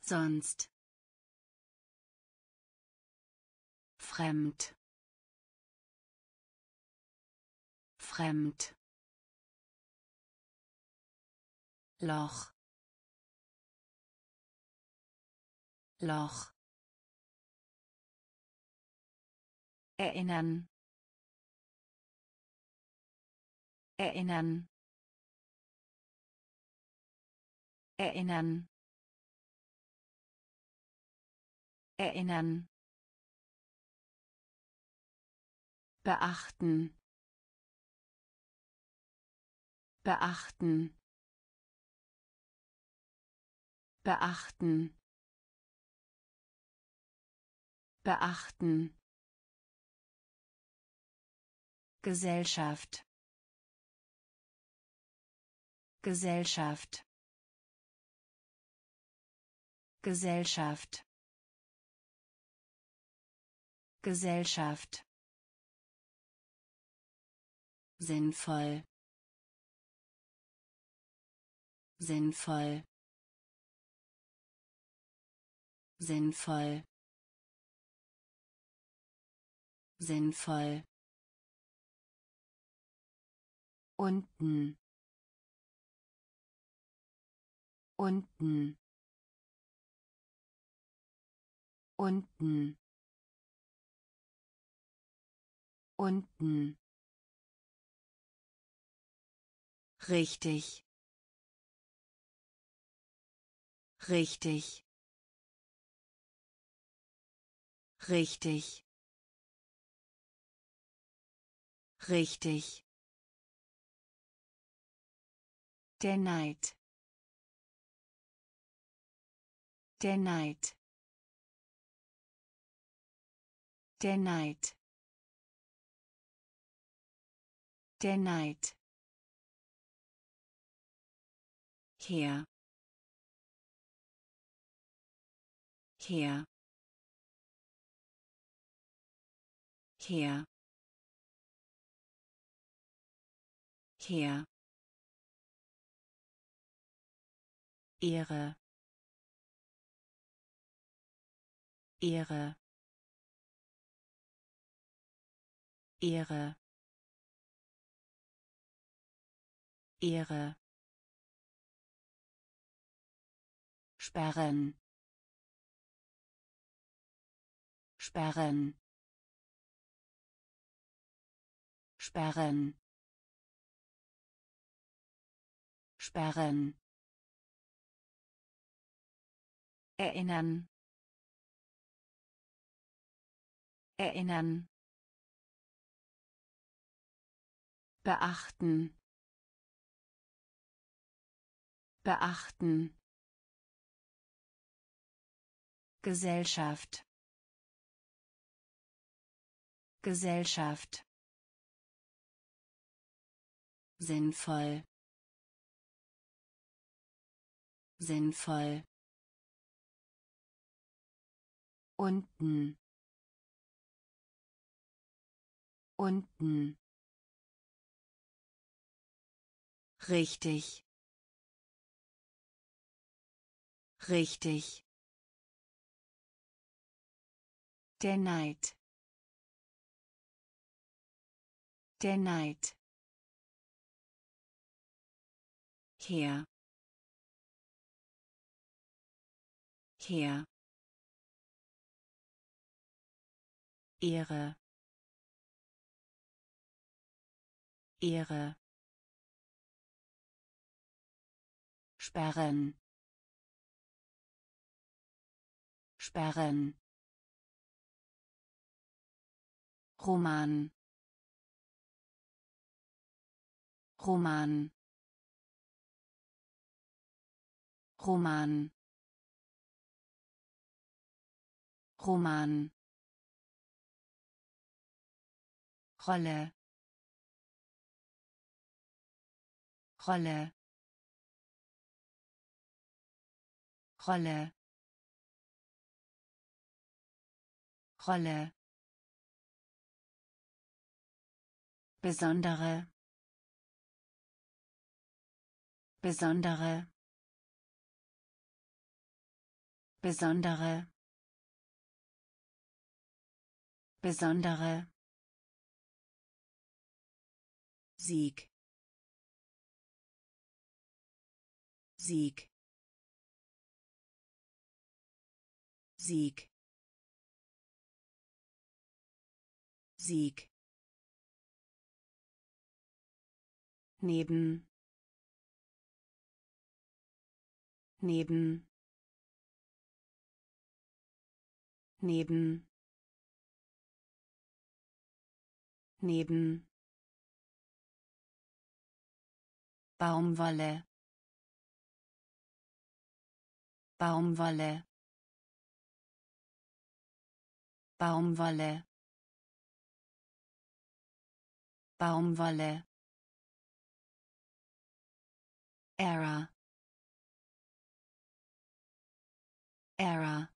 Sonst. Fremd. Fremd. Loch. Loch Erinnern. Erinnern. Erinnern. Erinnern. Beachten. Beachten. Beachten. Beachten. Gesellschaft. Gesellschaft. Gesellschaft. Gesellschaft. Sinnvoll. Sinnvoll. Sinnvoll. Sinnvoll. Unten. Unten. Unten. Unten. Richtig. Richtig. Richtig. Richtig Der Neid. Der Neid. Der Neid. Der Neid. Her. Her. Her. Her. Ehre. Ehre. Ehre. Ehre. Sperren. Sperren. Sperren. Sperren Erinnern. Erinnern. Beachten. Beachten. Gesellschaft. Gesellschaft. Sinnvoll. Sinnvoll unten. Unten. Richtig. Richtig. Der Neid. Der Neid. Her. Her Ehre. Ehre. Sperren. Sperren. Roman. Roman. Roman. Roman Rolle. Rolle. Rolle. Rolle. Besondere. Besondere. Besondere. Besondere Sieg. Sieg. Sieg. Sieg. Neben. Neben. Neben. Neben Baumwolle. Baumwolle. Baumwolle. Baumwolle. Era Era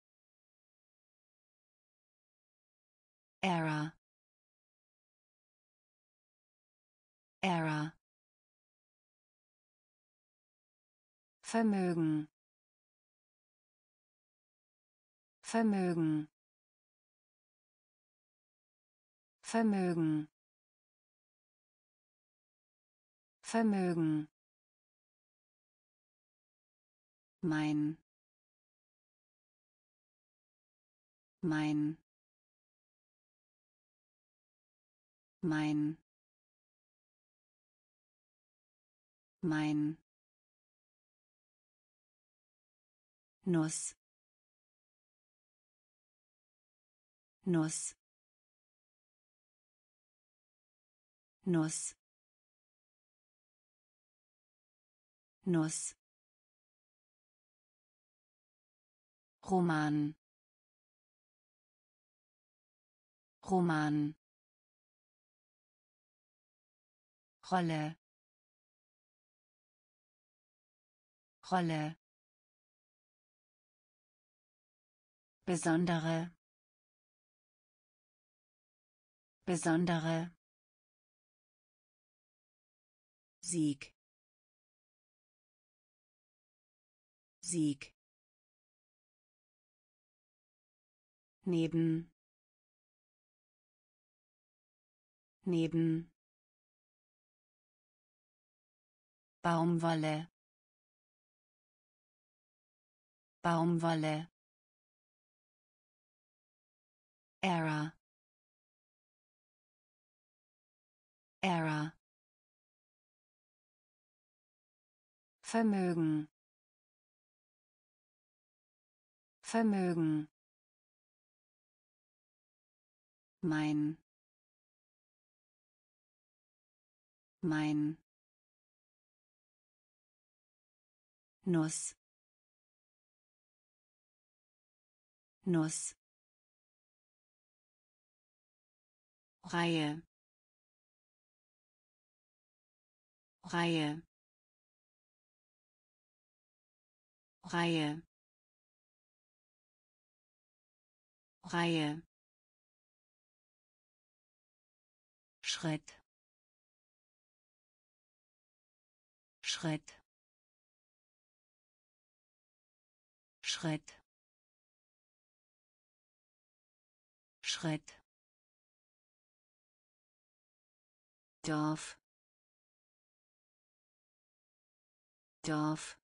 Era Era Vermögen. Vermögen. Vermögen. Vermögen. Mein. Mein. Mein. Mein Nuss. Nuss. Nuss. Nuss. Roman. Roman. Rolle. Rolle besondere. Besondere. Sieg. Sieg. Neben. Neben. Baumwolle. Baumwolle Era. Era. Vermögen. Vermögen. Mein. Mein. Nuss. Nuss Reihe. Reihe. Reihe. Reihe. Schritt. Schritt. Schritt. Schritt Dorf. Dorf.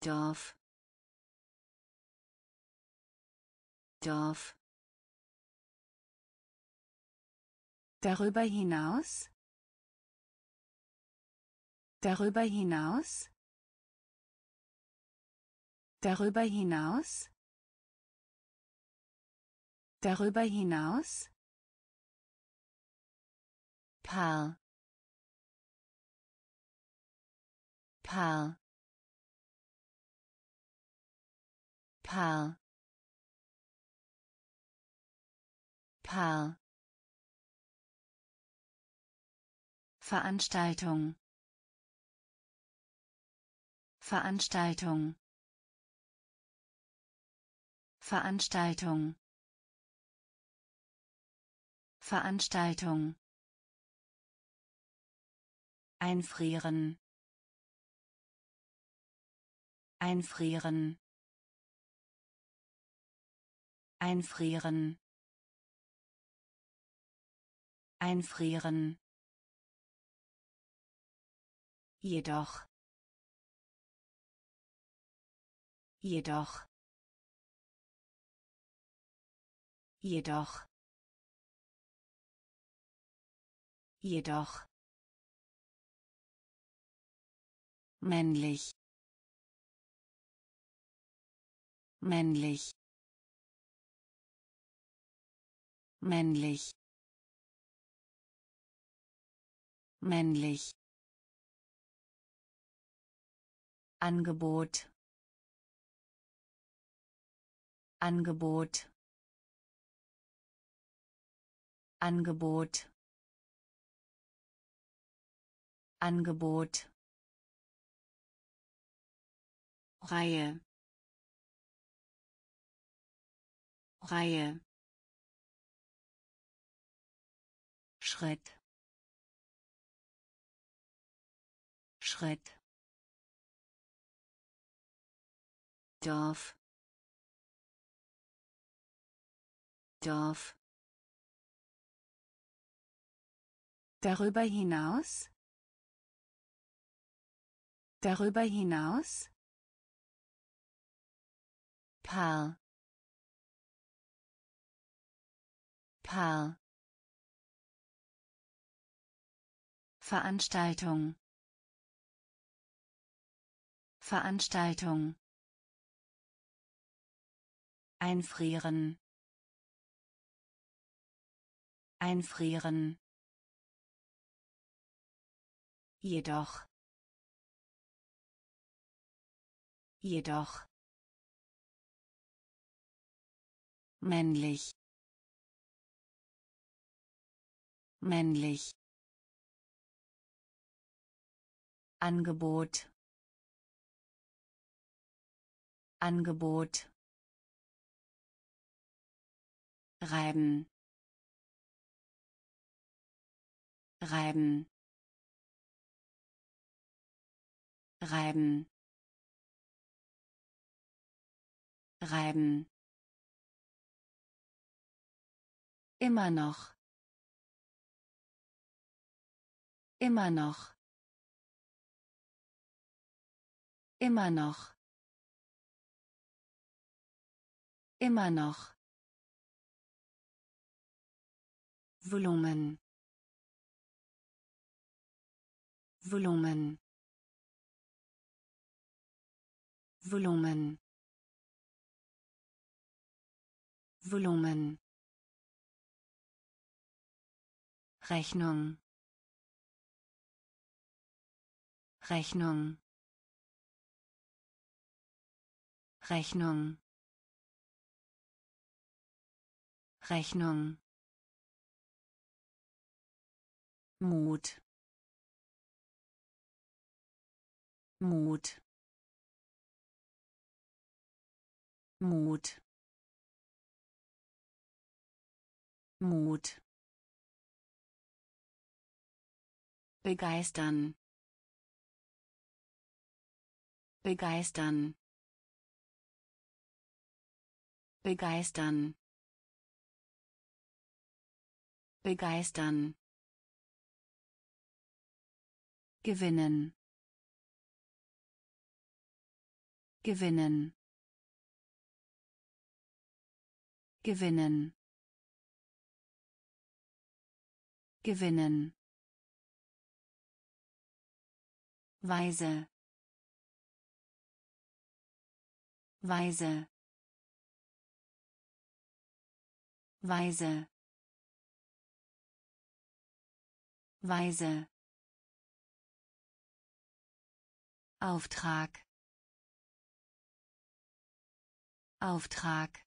Dorf. Dorf. Darüber hinaus? Darüber hinaus? Darüber hinaus? Darüber hinaus Paar. Paar. Paar. Paar. Veranstaltung. Veranstaltung. Veranstaltung. Veranstaltung Einfrieren. Einfrieren. Einfrieren. Einfrieren. Jedoch. Jedoch. jedoch jedoch männlich. Männlich. Männlich. Männlich. Angebot. Angebot. Angebot. Angebot Reihe. Reihe. Schritt. Schritt. Dorf. Dorf. Darüber hinaus? Darüber hinaus Paar. Paar. Veranstaltung. Veranstaltung. Einfrieren. Einfrieren. Jedoch. Jedoch männlich. Männlich. Angebot. Angebot. Reiben. Reiben. Reiben. Reiben immer noch. Immer noch. Immer noch. Immer noch. Volumen. Volumen. Volumen. Volumen Rechnung. Rechnung. Rechnung. Rechnung. Mut. Mut. Mut. Mut begeistern. Begeistern. Begeistern. Begeistern. Gewinnen. Gewinnen. Gewinnen. Gewinnen Weise. Weise. Weise. Weise. Auftrag. Auftrag.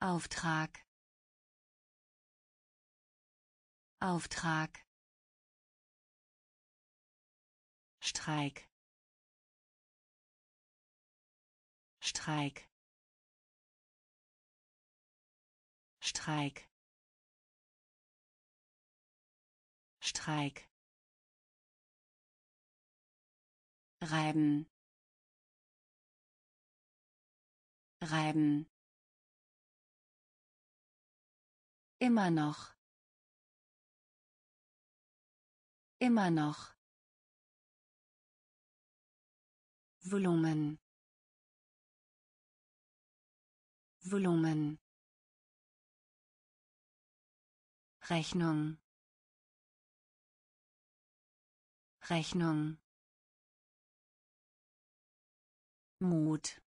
Auftrag. Auftrag Streik. Streik. Streik. Streik. Reiben. Reiben. Immer noch. Immer noch Volumen. Volumen. Rechnung. Rechnung. Mut.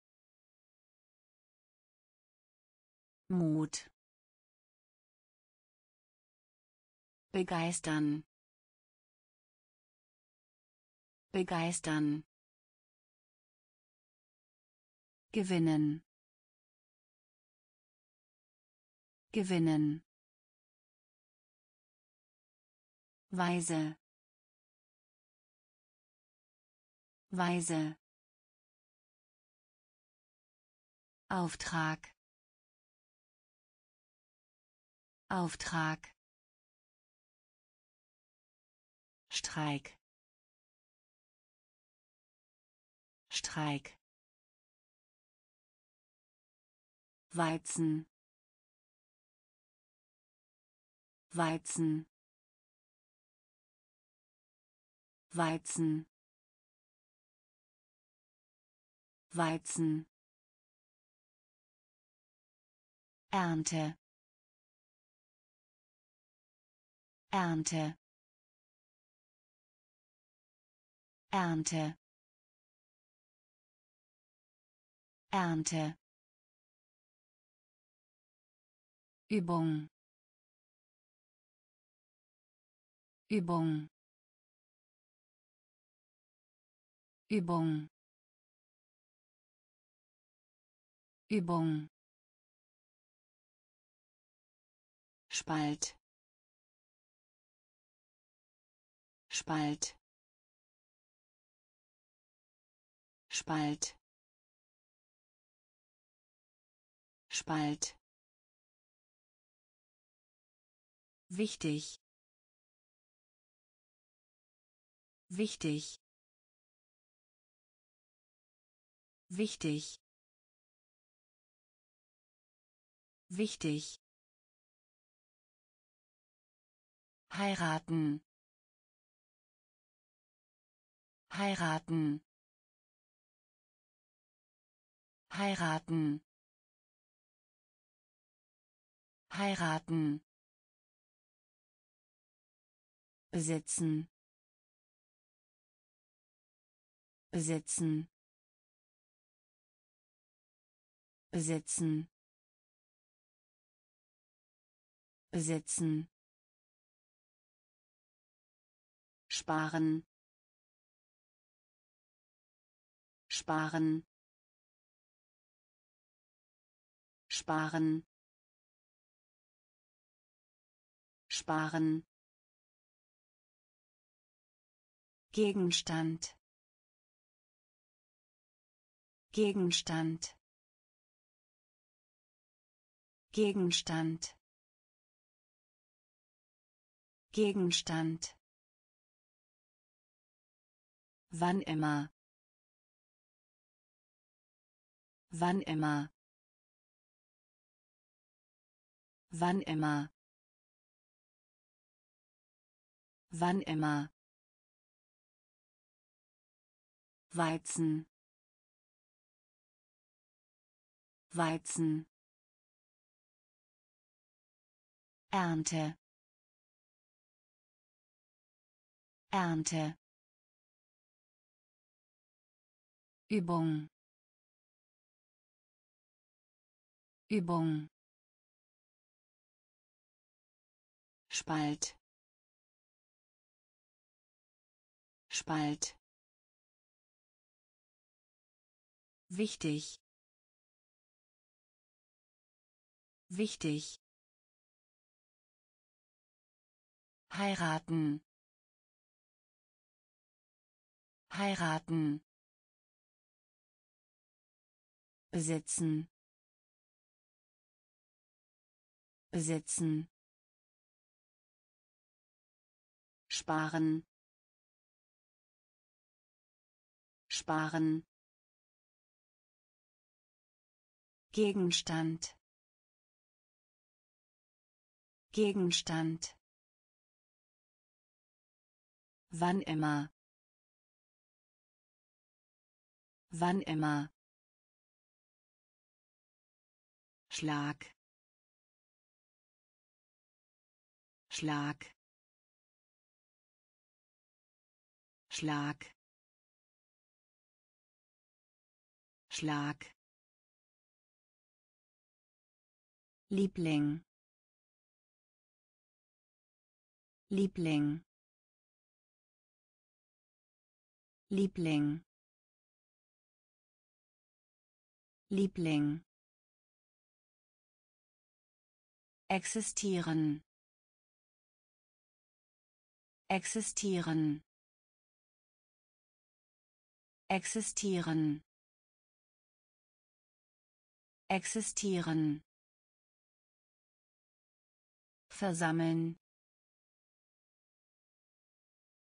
Mut. Begeistern. Begeistern gewinnen. Gewinnen. Weise. Weise. Auftrag. Auftrag. Streik. Streik Weizen. Weizen. Weizen. Weizen. Ernte. Ernte. Ernte. Ernte Übung Übung Übung Übung Spalt. Spalt. Spalt. Spalt Wichtig. Wichtig. Wichtig. Wichtig. heiraten heiraten heiraten heiraten besitzen besitzen besitzen besitzen sparen. Sparen. Sparen. Sparen Gegenstand. Gegenstand. Gegenstand. Gegenstand. Wann immer. Wann immer. Wann immer. Wann immer Weizen. Weizen. Ernte. Ernte. Übung. Übung. Spalt. Spalt Wichtig. Wichtig. heiraten. Heiraten. Besitzen. Besitzen. Sparen. Sparen Gegenstand. Gegenstand. Wann immer. Wann immer. Schlag. Schlag. Schlag. Schlag Liebling. Liebling. Liebling. Liebling. Existieren. Existieren. Existieren. Existieren versammeln.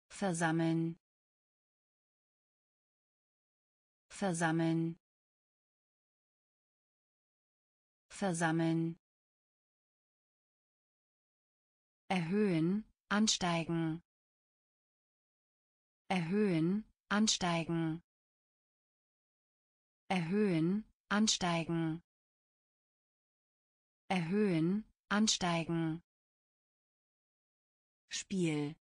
Versammeln. Versammeln. Versammeln. Erhöhen ansteigen. Erhöhen ansteigen. Erhöhen ansteigen. Erhöhen ansteigen Spiel.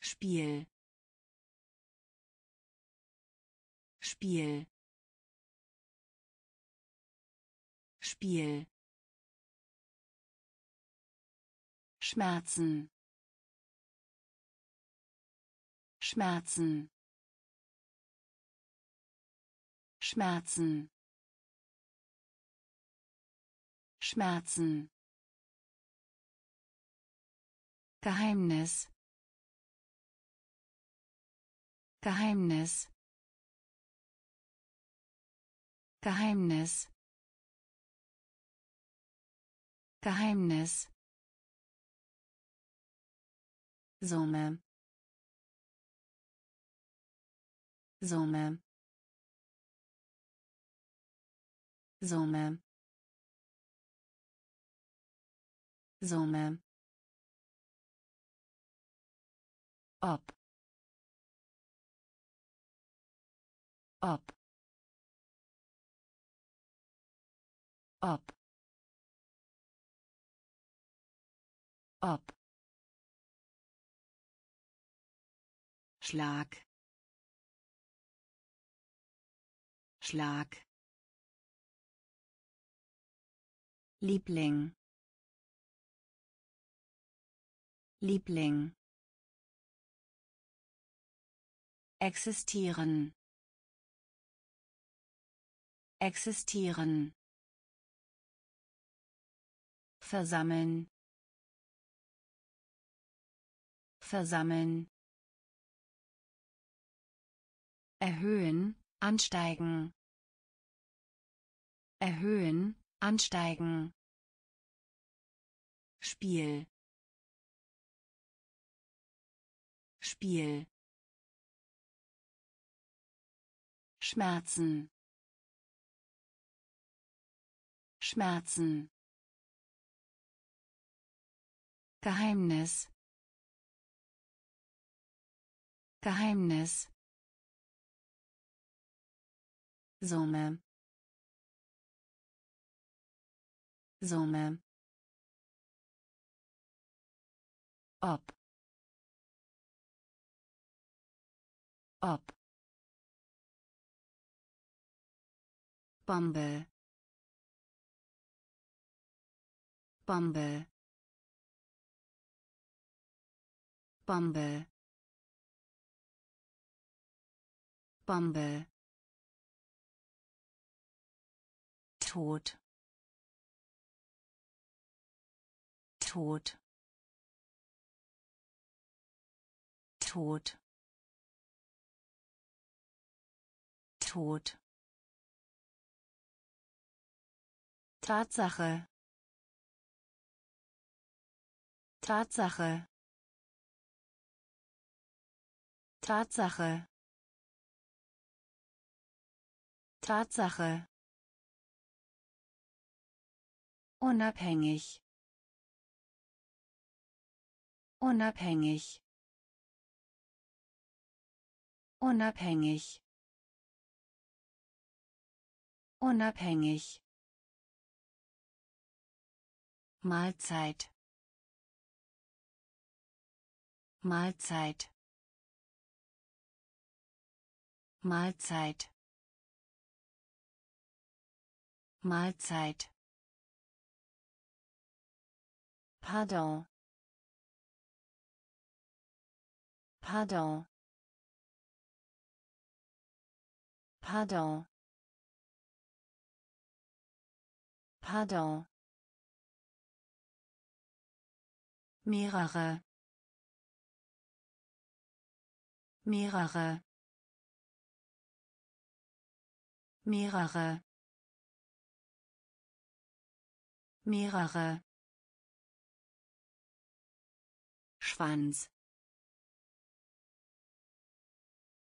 Spiel. Spiel. Spiel. Schmerzen. Schmerzen. Schmerzen. Schmerzen Geheimnis. Geheimnis. Geheimnis. Geheimnis. Summe. Summe. Summe. Summe ob ob ob ob Schlag. Schlag. Liebling. Liebling existieren. Existieren. Versammeln. Versammeln. Erhöhen ansteigen. Erhöhen ansteigen. Spiel. Spiel Schmerzen. Schmerzen. Geheimnis. Geheimnis. Summe. Summe. Ob. Ob Bombe. Bombe. Bombe. Bombe. Tod. Tod. Tod. Tod Tatsache. Tatsache. Tatsache. Tatsache. Unabhängig. Unabhängig. Unabhängig. Unabhängig. Mahlzeit. Mahlzeit. Mahlzeit. Mahlzeit. Pardon. Pardon. Pardon. Pardon. Mehrere. Mehrere. Mehrere. Mehrere. Schwanz.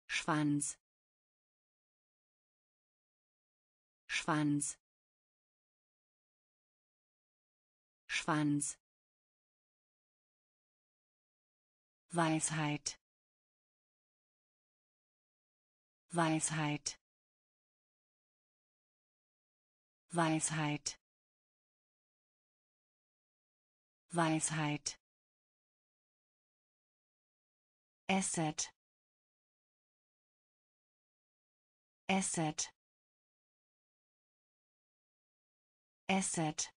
Schwanz. Schwanz. Schwanz Weisheit. Weisheit. Weisheit. Weisheit. Asset. Asset. Asset.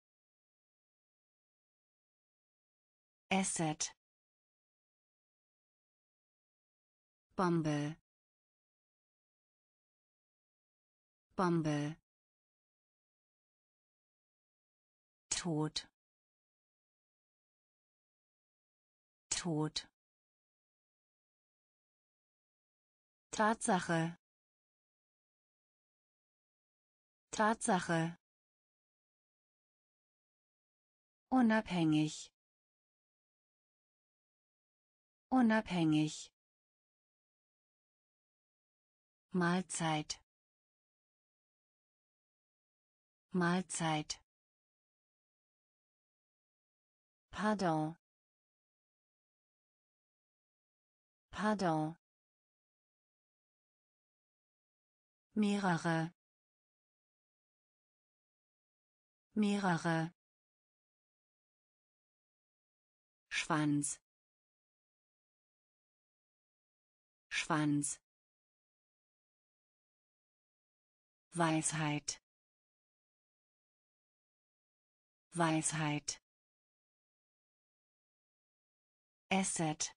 Asset Bombe. Bombe. Tod. Tod. Tatsache. Tatsache. Unabhängig. Unabhängig Mahlzeit. Mahlzeit. Pardon. Pardon. Mehrere. Mehrere. Schwanz. Schwanz Weisheit. Weisheit. Asset.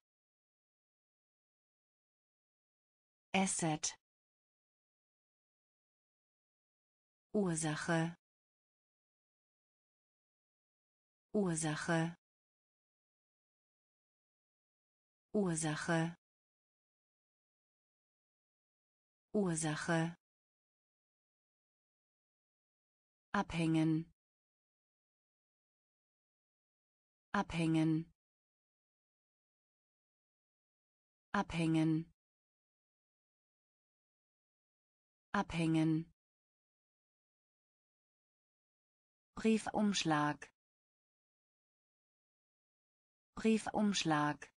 Asset. Ursache. Ursache. Ursache. Ursache abhängen. Abhängen. Abhängen. Abhängen. Briefumschlag. Briefumschlag.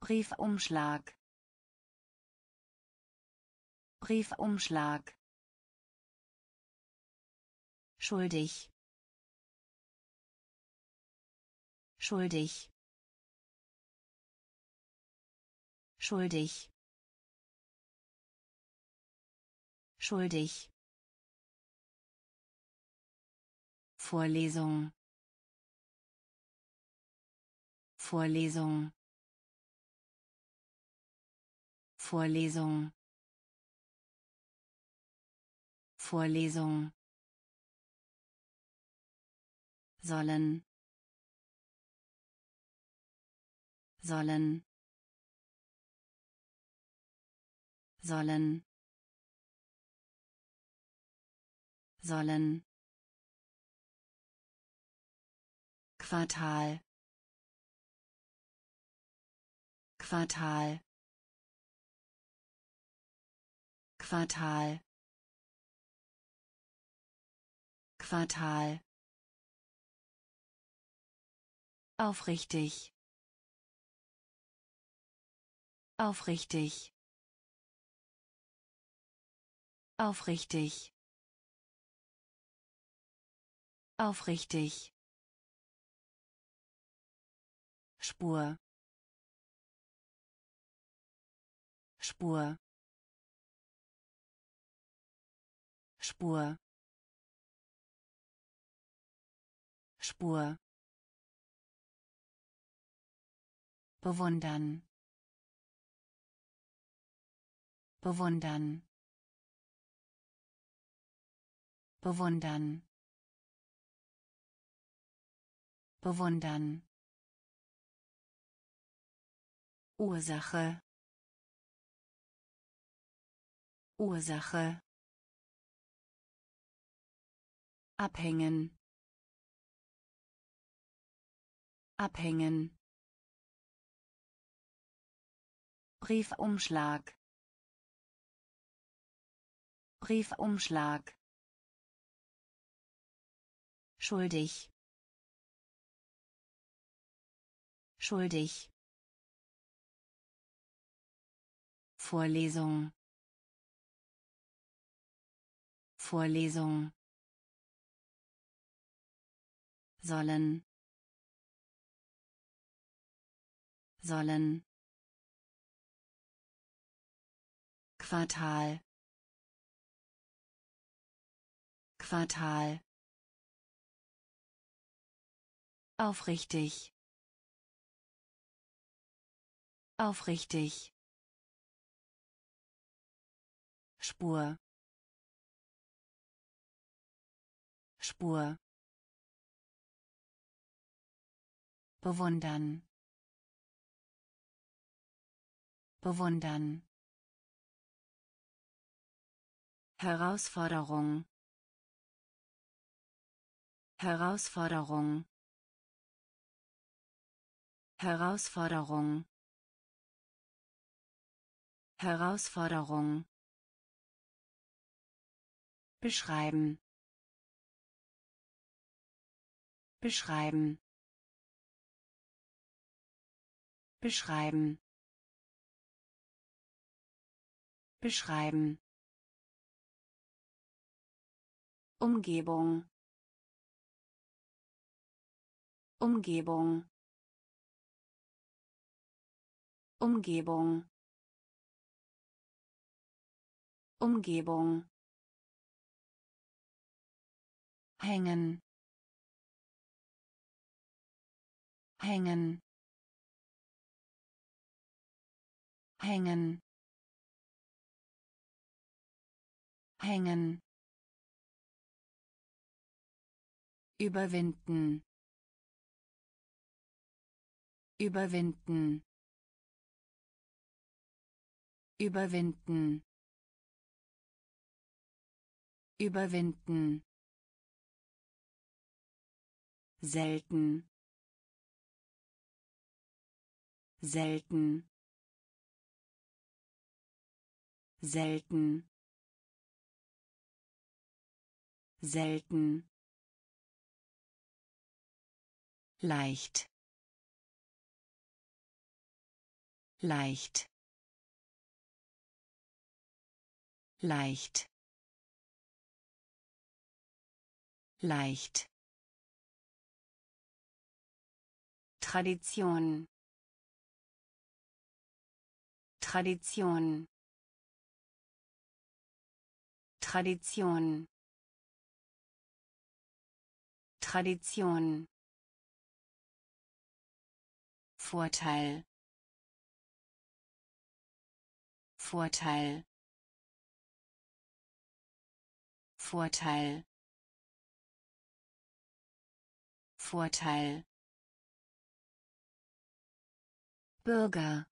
Briefumschlag. Briefumschlag schuldig. Schuldig. Schuldig. Schuldig. Vorlesung. Vorlesung. Vorlesung. Vorlesung sollen. Sollen. Sollen. Sollen. Quartal. Quartal. Quartal. Quartal Aufrichtig. Aufrichtig. Aufrichtig. Aufrichtig. Spur. Spur. Spur. Spur. Bewundern. Bewundern. Bewundern. Bewundern. Ursache. Ursache. Abhängen. Abhängen Briefumschlag. Briefumschlag. Schuldig. Schuldig. Vorlesung. Vorlesung. Sollen. Sollen Quartal Quartal Aufrichtig. Aufrichtig. Spur. Spur. Bewundern. Bewundern. Herausforderung. Herausforderung. Herausforderung. Herausforderung. Beschreiben. Beschreiben. Beschreiben. Beschreiben. Umgebung. Umgebung. Umgebung. Umgebung. hängen hängen hängen hängen überwinden. Überwinden. Überwinden. Überwinden. Selten. Selten. Selten. Selten leicht. Leicht. Leicht. Leicht. Tradition. Tradition. Tradition. Tradition Vorteil. Vorteil. Vorteil. Vorteil. Bürger.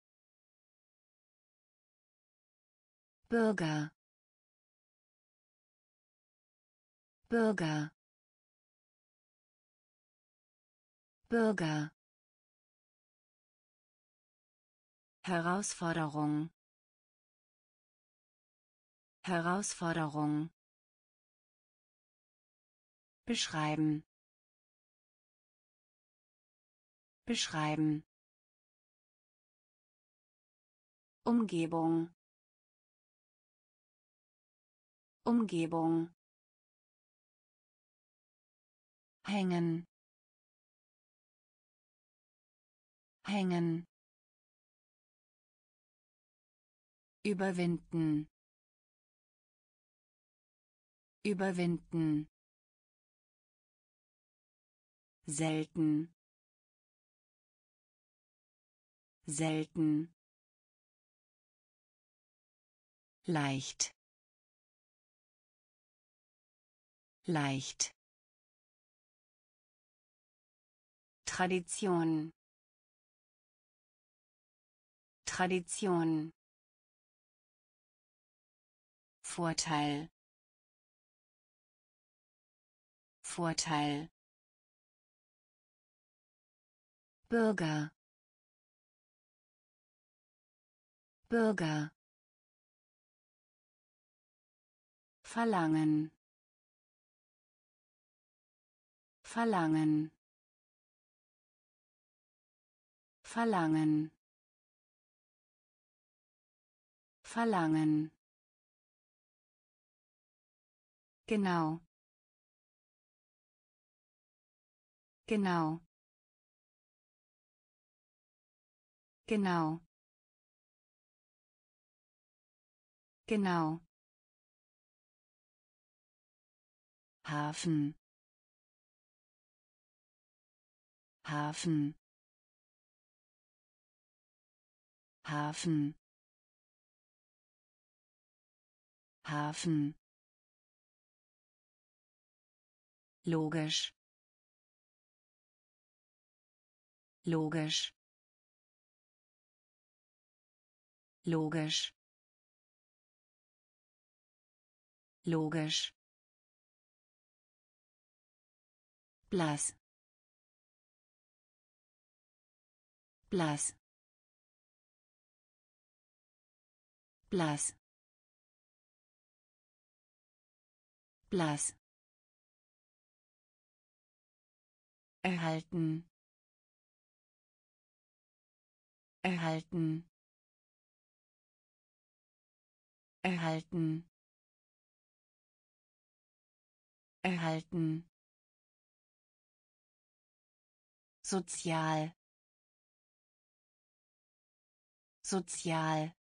Bürger. Bürger. Bürger Herausforderung. Herausforderung. Beschreiben. Beschreiben. Umgebung. Umgebung. Hängen. Hängen überwinden. Überwinden. Selten. Selten. Leicht. Leicht. Tradition. Tradition Vorteil. Vorteil. Bürger. Bürger. Verlangen. Verlangen. Verlangen. Verlangen Genau. Genau. Genau. Genau. Hafen. Hafen. Hafen. Hafen. Logisch. Logisch. Logisch. Logisch. Blass. Blass. Blass. Blass erhalten. Erhalten. Erhalten. Erhalten. Sozial. Sozial.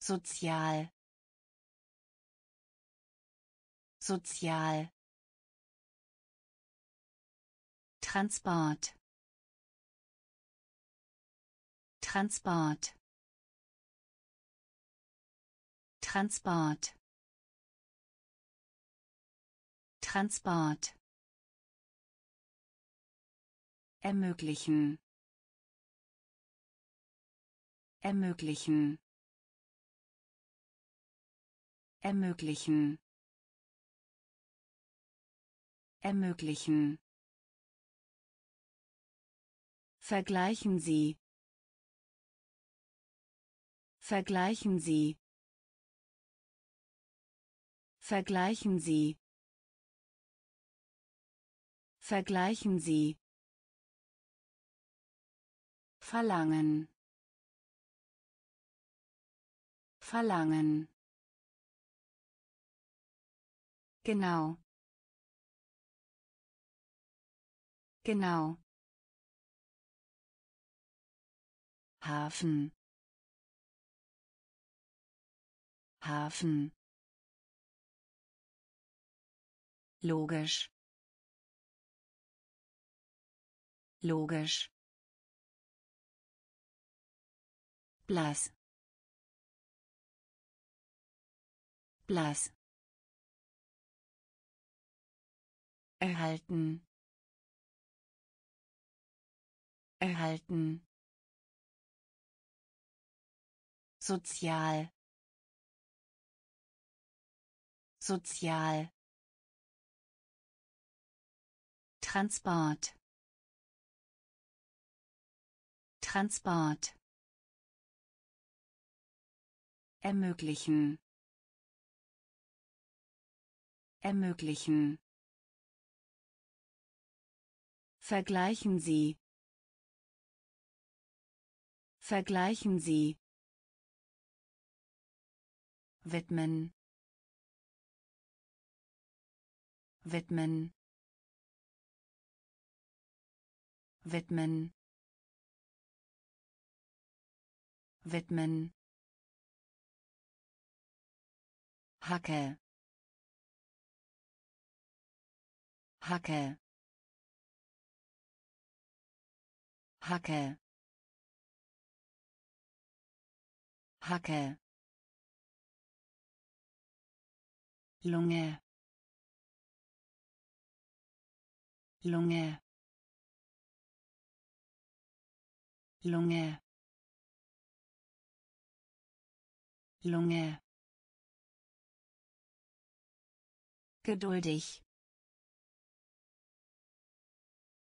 Sozial. Sozial Transport. Transport. Transport. Transport. Ermöglichen. Ermöglichen. Ermöglichen. Ermöglichen Vergleichen Sie. Vergleichen Sie. Vergleichen Sie. Vergleichen Sie. Verlangen. Verlangen. Genau. Genau. Hafen. Hafen. Logisch. Logisch. Blass. Blass. Erhalten. Erhalten sozial. Sozial. Transport. Transport. Ermöglichen. Ermöglichen. Vergleichen Sie. Vergleichen Sie widmen. Widmen. Widmen. Widmen. Hacke Hacke Hacke Hacke Lunge. Lunge. Lunge. Lunge. Geduldig.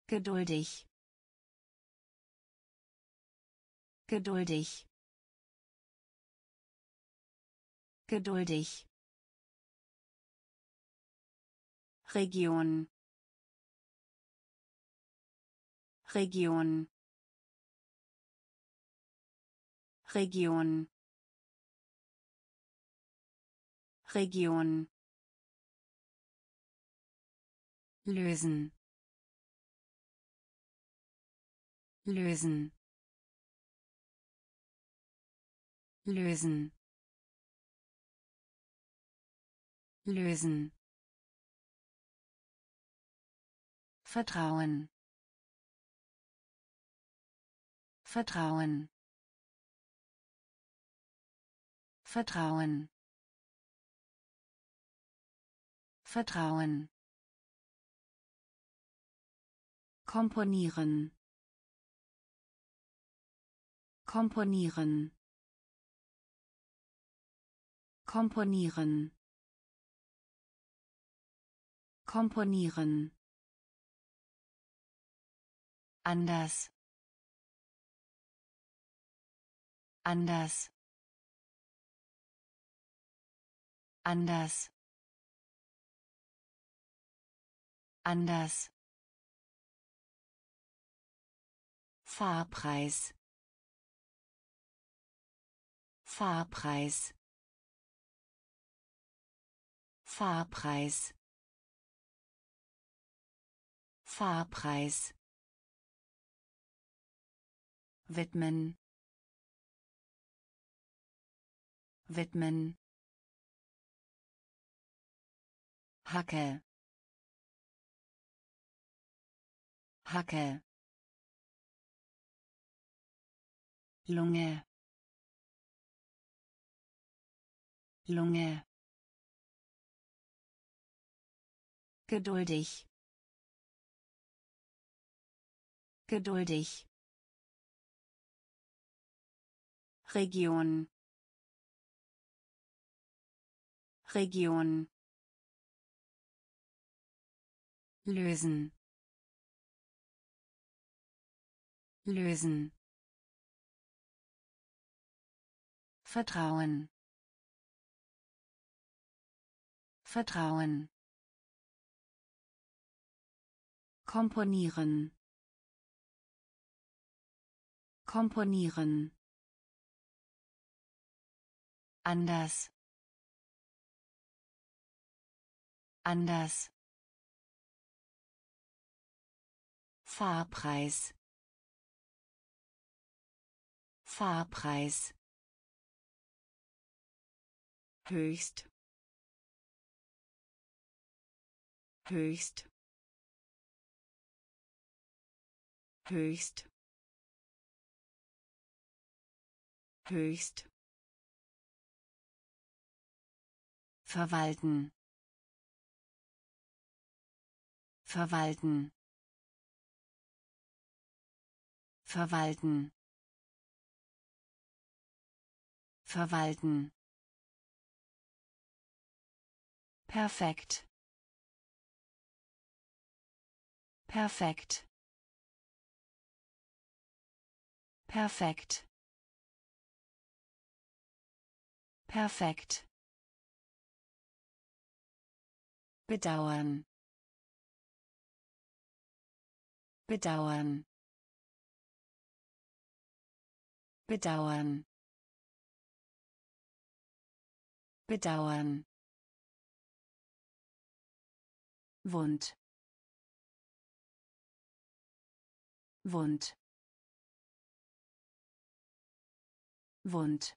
Geduldig. Geduldig. Geduldig Region. Region. Region. Region. Lösen. Lösen. Lösen. Lösen Vertrauen. Vertrauen. Vertrauen. Vertrauen. Komponieren. Komponieren. Komponieren. Komponieren anders. Anders. Anders. Anders. Fahrpreis. Fahrpreis. Fahrpreis. Fahrpreis widmen. Widmen. Hacke. Hacke. Lunge. Lunge. Geduldig. Geduldig Region. Region. Lösen. Lösen. Vertrauen. Vertrauen. Komponieren. Komponieren anders. Anders. Fahrpreis. Fahrpreis. Höchst. Höchst. Höchst. Höchst verwalten. Verwalten. Verwalten. Verwalten. Perfekt. Perfekt. Perfekt. Perfekt bedauern. Bedauern. Bedauern. Bedauern. Wund. Wund. Wund.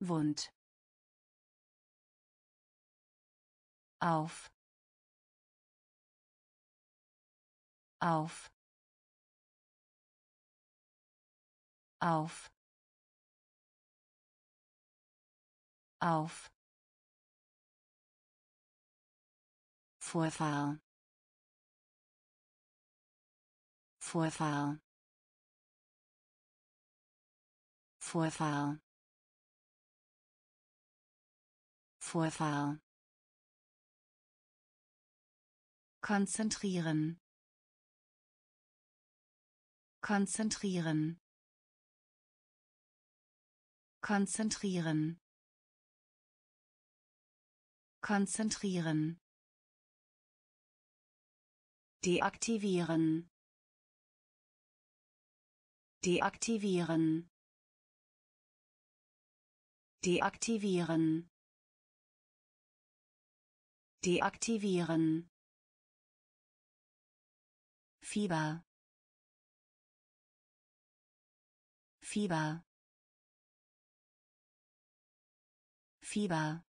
Wund auf. Auf. Auf. Auf. Vorfahr Vorfahr Vorfahr Vorfahr konzentrieren. Konzentrieren. Konzentrieren. Konzentrieren. Deaktivieren. Deaktivieren. Deaktivieren. Deaktivieren Fieber. Fieber. Fieber.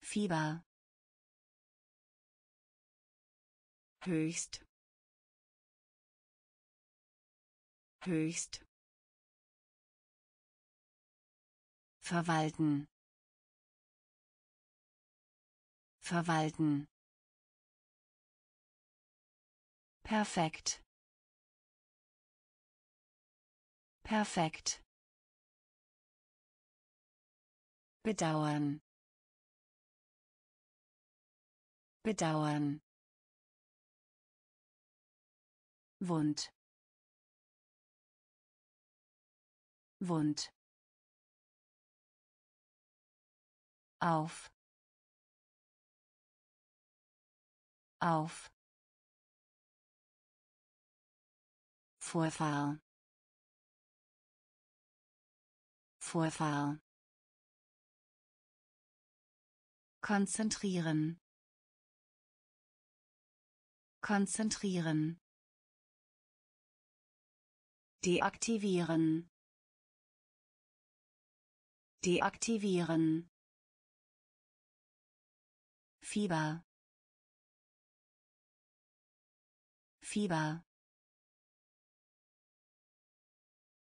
Fieber. Höchst. Höchst. Verwalten. Verwalten perfekt. Perfekt. Bedauern. Bedauern. Wund. Wund. Auf. Auf Vorfahr Vorfahr konzentrieren. Konzentrieren. Deaktivieren. Deaktivieren. Fieber. Fieber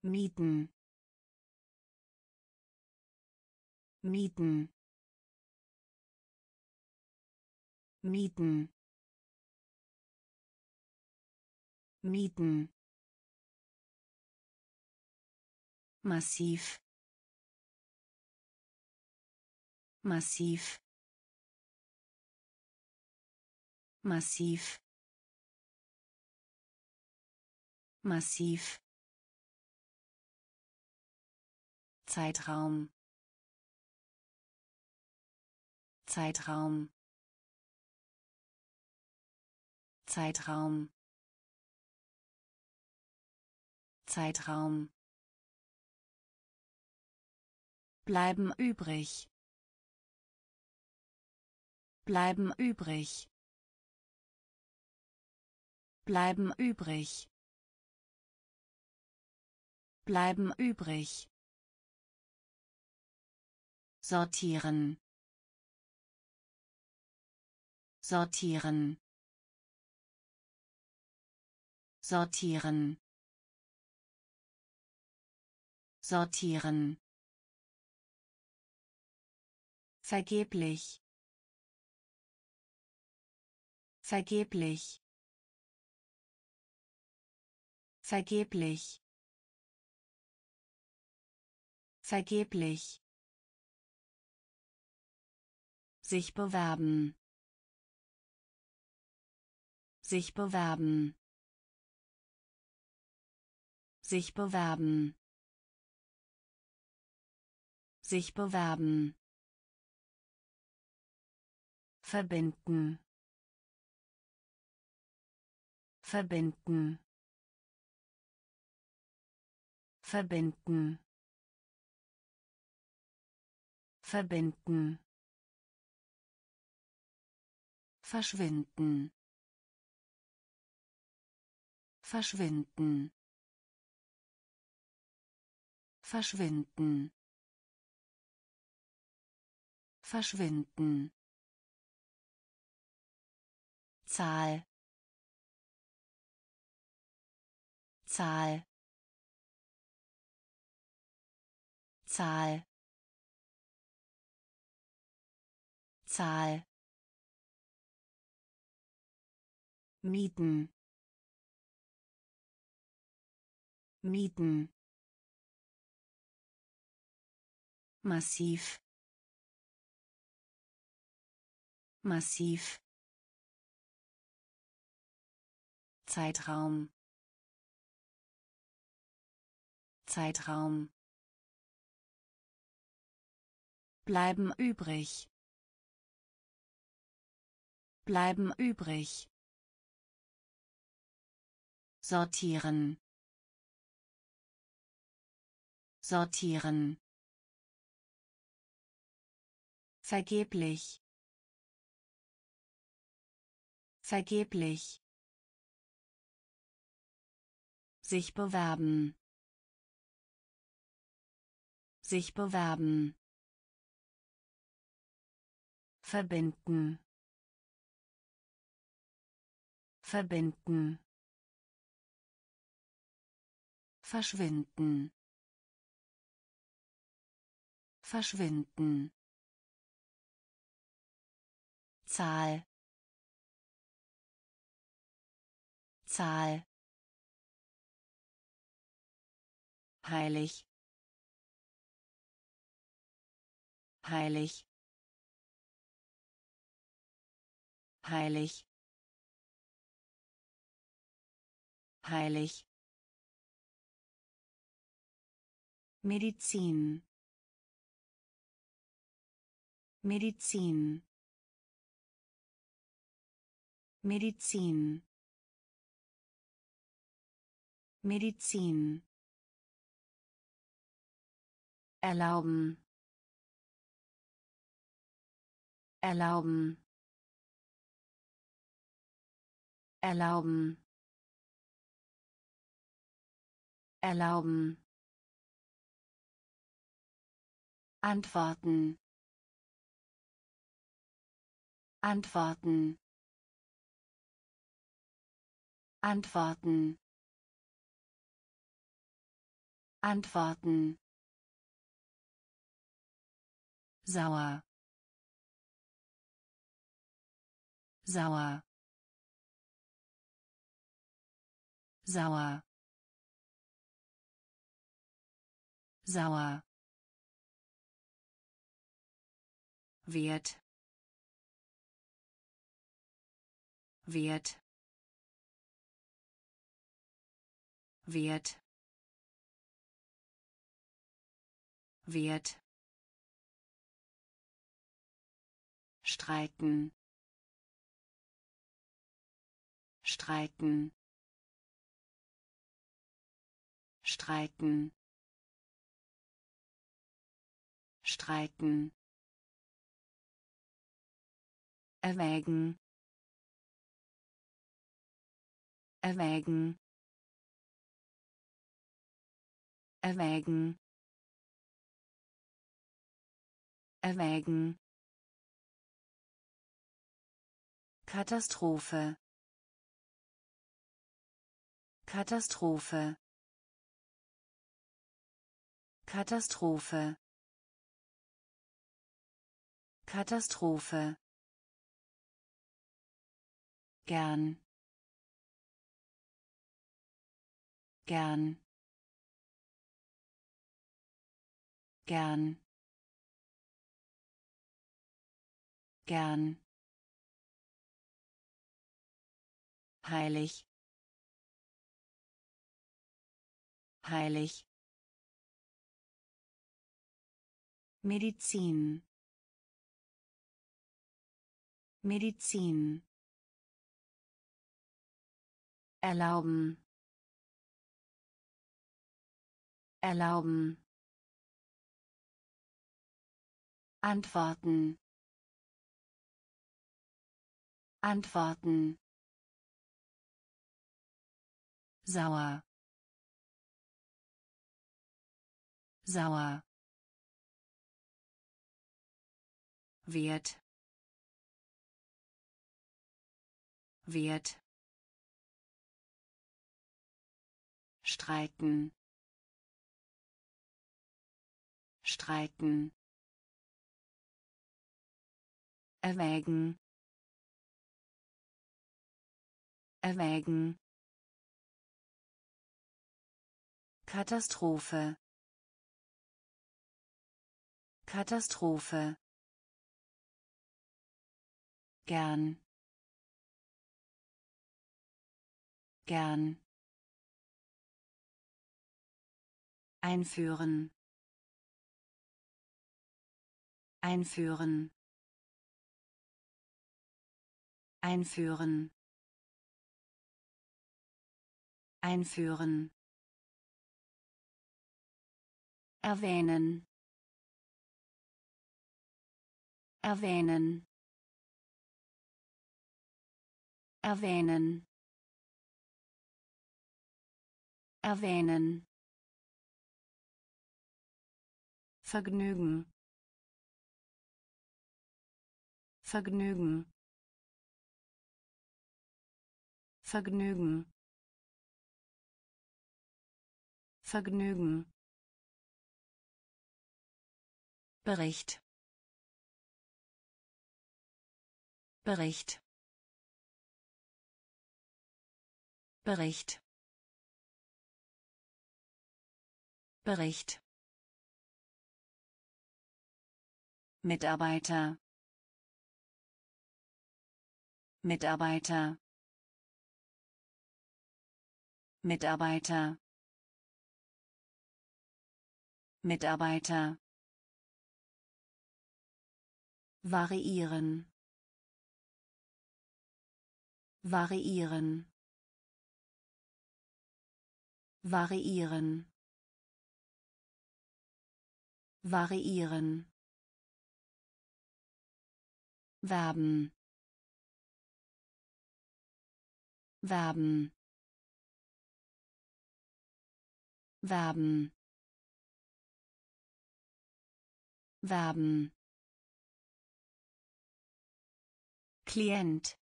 mieten. Mieten. Mieten. Mieten. Massiv. Massiv. Massiv. Massiv Zeitraum. Zeitraum. Zeitraum. Zeitraum. Bleiben übrig. Bleiben übrig. Bleiben übrig. Bleiben übrig sortieren. Sortieren. Sortieren. Sortieren. Vergeblich. Vergeblich. Vergeblich. Vergeblich sich bewerben. Sich bewerben. Sich bewerben. Sich bewerben. Verbinden. Verbinden. Verbinden. Verbinden verschwinden. Verschwinden. Verschwinden. Verschwinden. Zahl. Zahl. Zahl. Zahl mieten. Mieten. Massiv. Massiv. Zeitraum. Zeitraum. Bleiben übrig. Bleiben übrig sortieren. Sortieren. Vergeblich. Vergeblich. Sich bewerben. Sich bewerben. Verbinden. Verbinden verschwinden. Verschwinden. Zahl. Zahl. Heilig. Heilig. Heilig. Heilig Medizin. Medizin. Medizin. Medizin. Erlauben. Erlauben. Erlauben. Erlauben antworten. Antworten. Antworten. Antworten. Sauer. Sauer. Sauer. Sauer Wert. Wert. Wert. Wert. Streiten. Streiten. Streiten. Streiten erwägen. Erwägen. Erwägen. Erwägen. Katastrophe. Katastrophe. Katastrophe. Katastrophe gern. Gern. Gern. Gern. Heilig. Heilig. Medizin. Medizin erlauben. Erlauben. Antworten. Antworten. Sauer. Sauer. Wert. Wert streiten. Streiten. Erwägen. Erwägen. Katastrophe. Katastrophe. Gern. Gern einführen. Einführen. Einführen. Einführen. Erwähnen. Erwähnen. Erwähnen. Erwähnen Vergnügen. Vergnügen. Vergnügen. Vergnügen. Bericht. Bericht. Bericht. Bericht Mitarbeiter. Mitarbeiter. Mitarbeiter. Mitarbeiter. Variieren. Variieren. Variieren. Variieren werben werben werben werben Klient.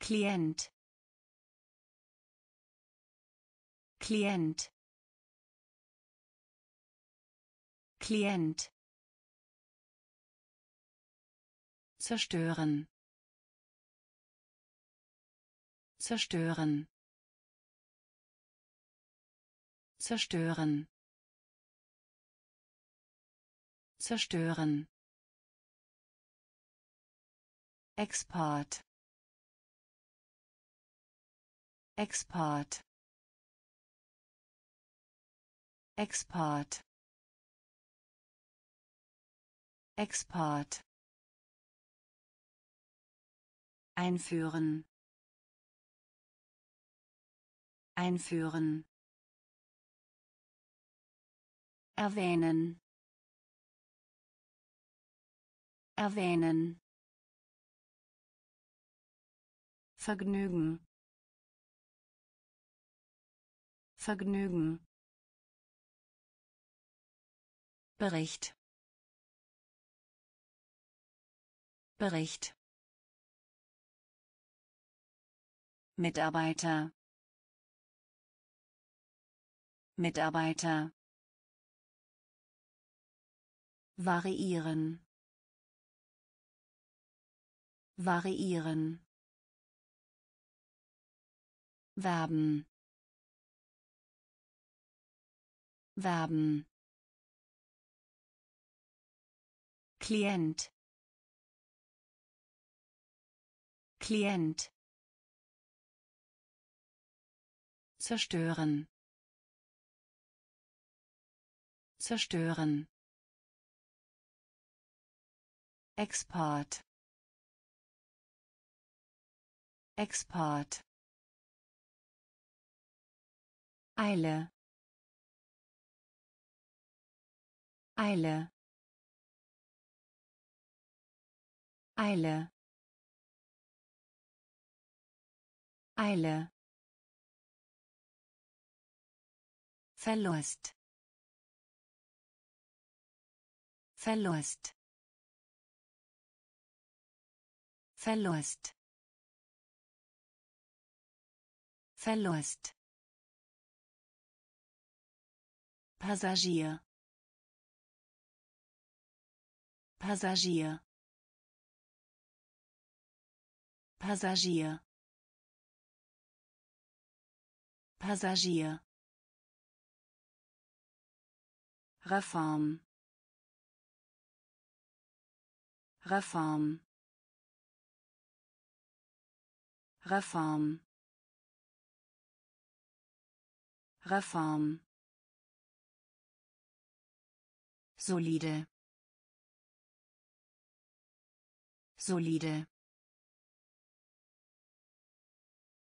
Klient. Klient. Klient zerstören. Zerstören. Zerstören. Zerstören. Export. Export. Export. Export einführen. Einführen. Erwähnen. Erwähnen. Vergnügen. Vergnügen. Bericht. Bericht Mitarbeiter. Mitarbeiter. Variieren. Variieren. Werben. Werben. Klient. Klient zerstören zerstören Export Export Eile. Eile. Eile. Eile. Verlust. Verlust. Verlust. Verlust. Passagier. Passagier. Passagier. Passagier. Reform. Reform. Reform. Reform. solide solide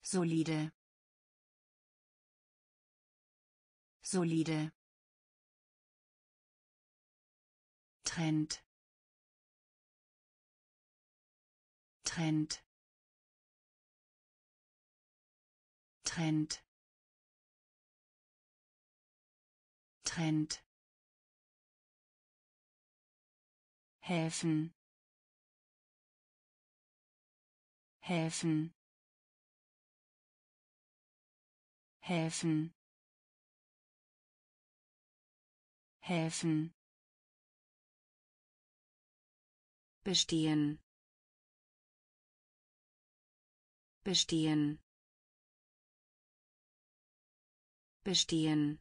solide solide Trend. Trend. Trend. Trend. Helfen helfen helfen helfen bestehen. Bestehen. Bestehen.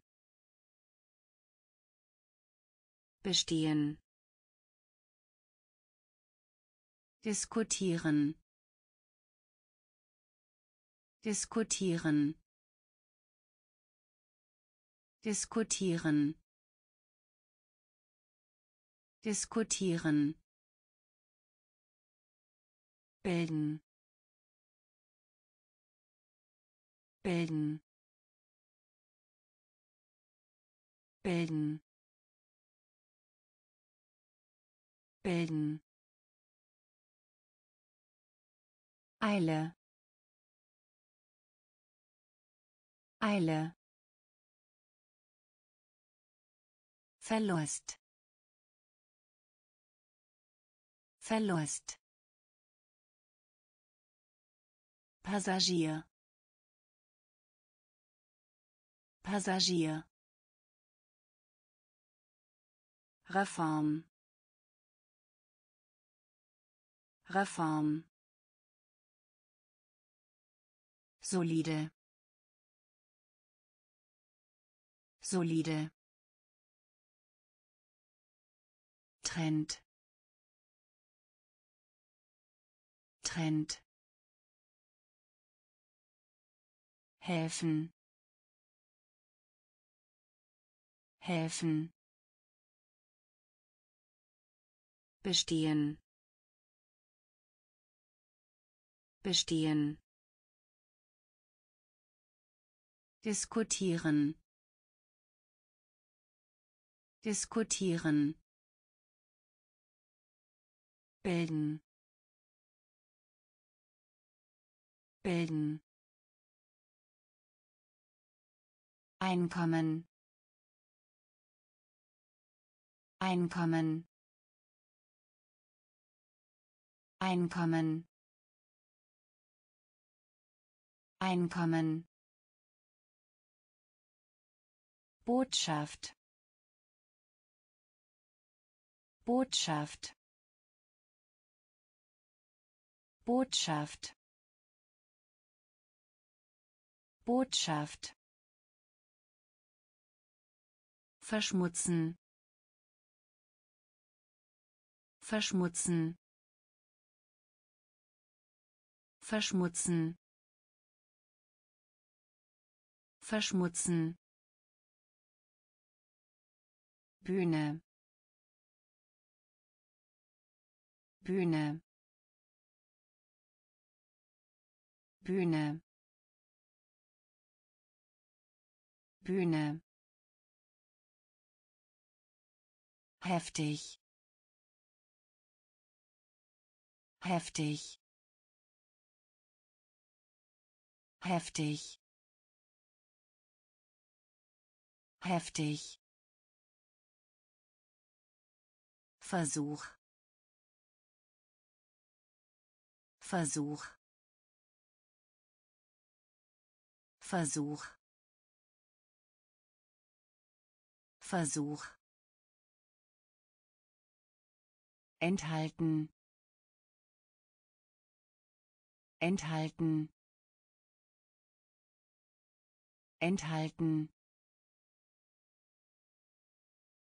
Bestehen. Diskutieren. Diskutieren. Diskutieren. Diskutieren bilden bilden bilden bilden Eile. Eile. Verlust. Verlust. Passagier. Passagier. Reform. Reform. solide solide Trend Trend helfen. Helfen. Bestehen. Bestehen. Diskutieren. Diskutieren. Bilden. Bilden Einkommen. Einkommen. Einkommen. Einkommen. Botschaft. Botschaft. Botschaft. Botschaft verschmutzen. Verschmutzen. Verschmutzen. Verschmutzen. Bühne. Bühne. Bühne. Bühne heftig. Heftig. Heftig. Heftig. Versuch. Versuch. Versuch. Versuch enthalten. Enthalten. Enthalten.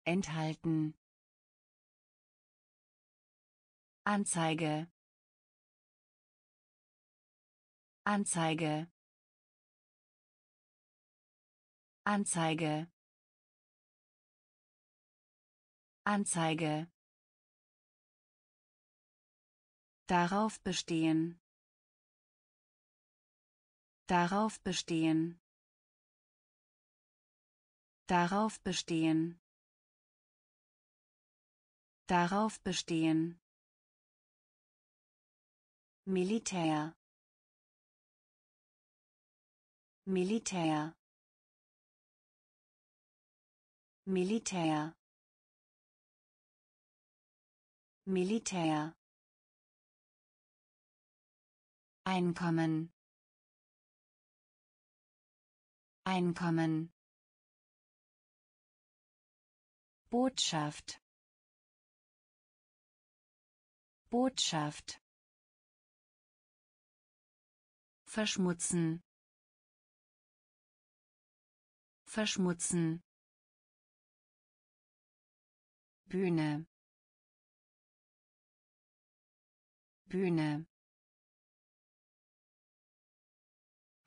Enthalten. Anzeige. Anzeige. Anzeige. Anzeige Darauf bestehen. Darauf bestehen. Darauf bestehen. Darauf bestehen. Militär. Militär. Militär. Militär. Einkommen. Einkommen. Botschaft. Botschaft. Verschmutzen. Verschmutzen. Bühne. Bühne.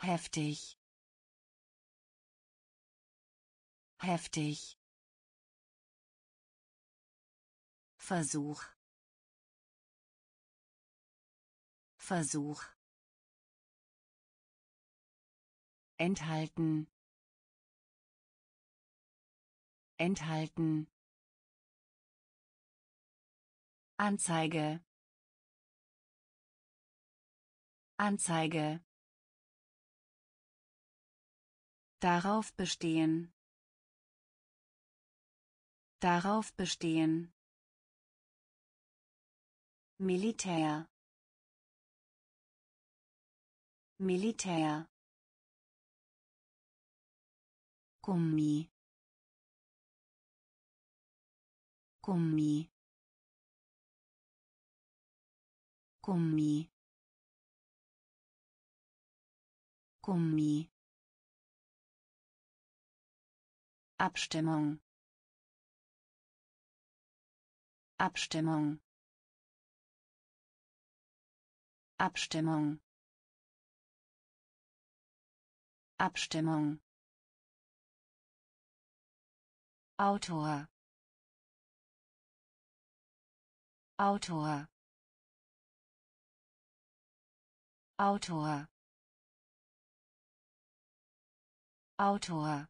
Heftig. Heftig. Versuch. Versuch. Enthalten. Enthalten. Anzeige. Anzeige Darauf bestehen. Darauf bestehen. Militär. Militär. Gummi. Gummi. Gummi. Gummi. Abstimmung. Abstimmung. Abstimmung. Abstimmung. Autor. Autor. Autor. Autor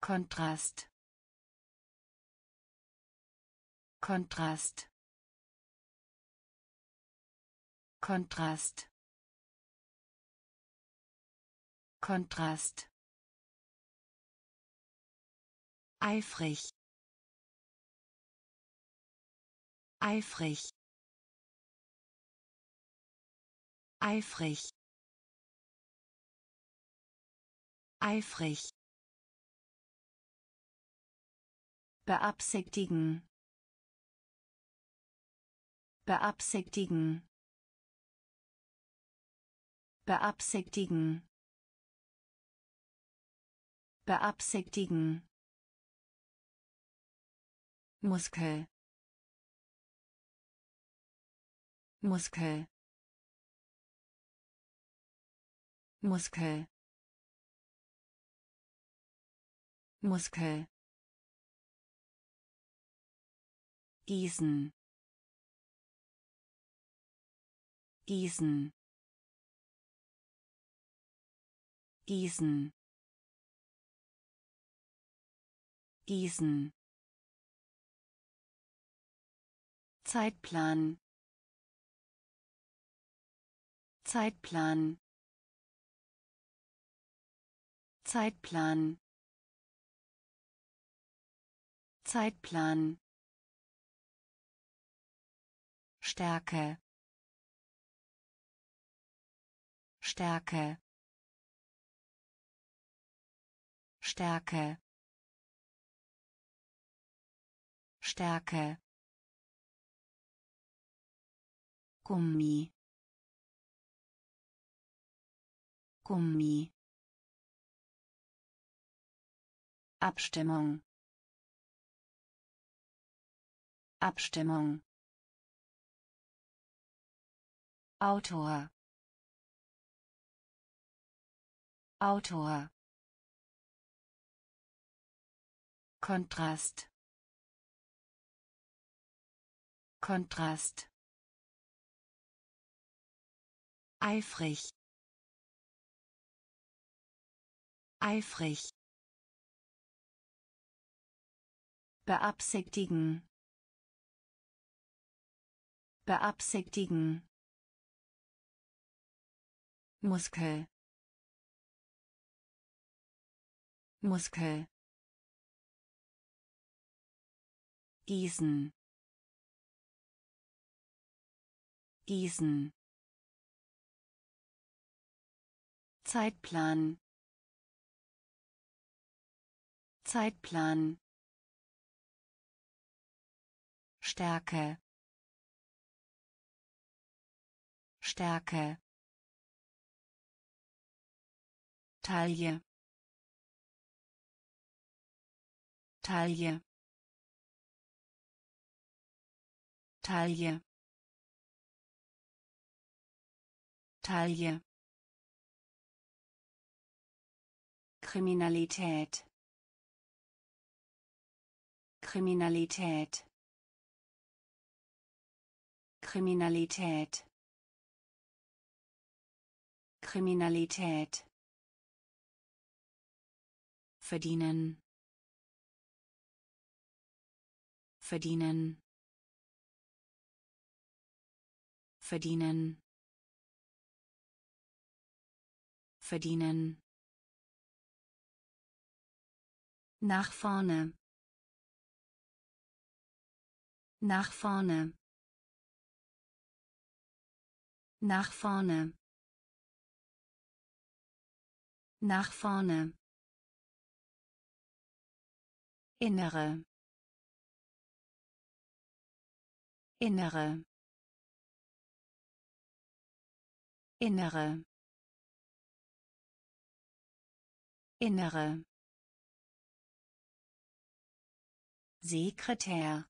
Kontrast. Kontrast. Kontrast. Kontrast. Eifrig. Eifrig. Eifrig. Eifrig beabsichtigen. Beabsichtigen. Beabsichtigen. Beabsichtigen. Muskel. Muskel. Muskel. Muskel gießen. Gießen. Gießen. Gießen. Zeitplan. Zeitplan. Zeitplan. Zeitplan Stärke. Stärke. Stärke. Stärke. Gummi. Gummi. Abstimmung. Abstimmung Autor. Autor. Kontrast. Kontrast. Eifrig. Eifrig. Beabsichtigen. Beabsichtigen Muskel. Muskel. Gießen. Gießen. Zeitplan. Zeitplan. Stärke. Stärke Taille. Taille. Taille. Taille. Kriminalität. Kriminalität. Kriminalität. Kriminalität verdienen. Verdienen. Verdienen. Verdienen. Nach vorne. Nach vorne. Nach vorne. Nach vorne innere. Innere. Innere. Innere. Sekretär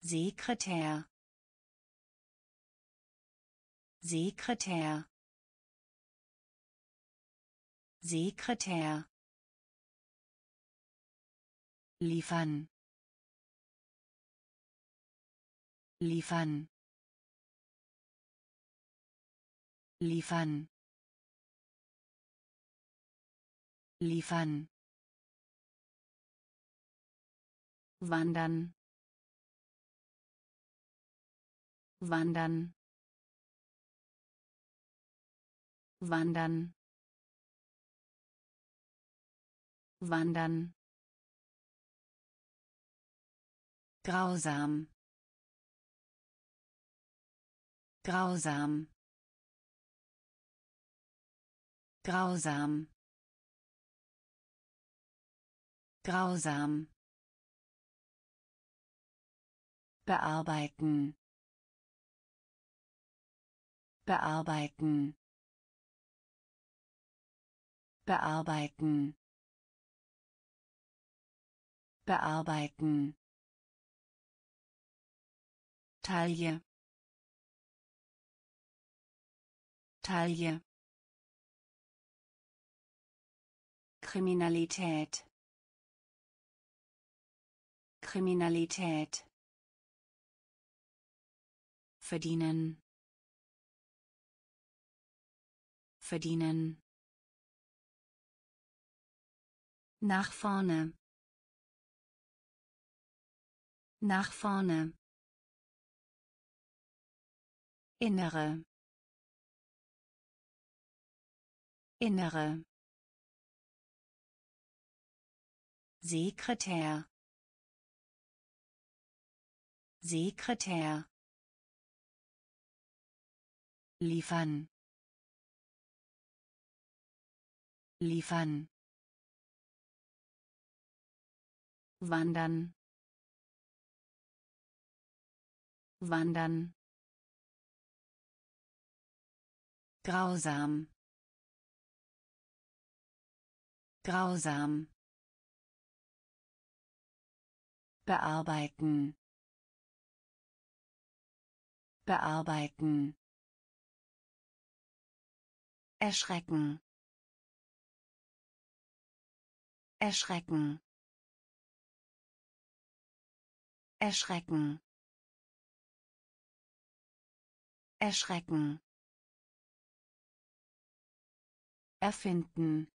Sekretär Sekretär Sekretär liefern. Liefern. Liefern. Liefern. Wandern. Wandern. Wandern. Wandern grausam. Grausam. Grausam. Grausam. Bearbeiten. Bearbeiten. Bearbeiten. Bearbeiten Taille. Taille. Kriminalität. Kriminalität. Verdienen. Verdienen. Nach vorne. Nach vorne innere. Innere. Sekretär. Sekretär. Liefern. Liefern. Wandern. Wandern grausam. Grausam. Bearbeiten. Bearbeiten. Erschrecken. Erschrecken. Erschrecken. Erschrecken erfinden.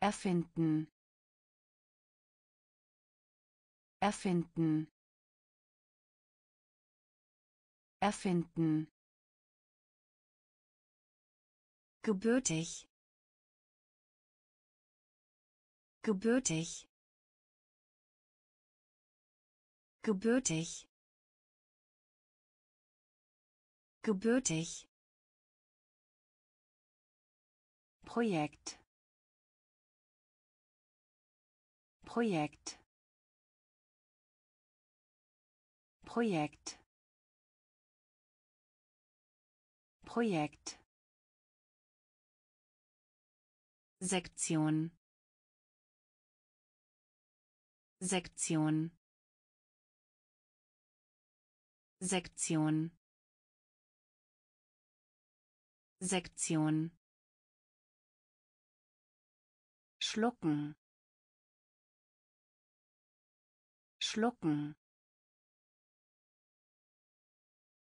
Erfinden. Erfinden. Erfinden. Gebürtig. Gebürtig. Gebürtig. Gebürtig Projekt. Projekt. Projekt. Projekt. Sektion. Sektion. Sektion. Sektion schlucken. Schlucken.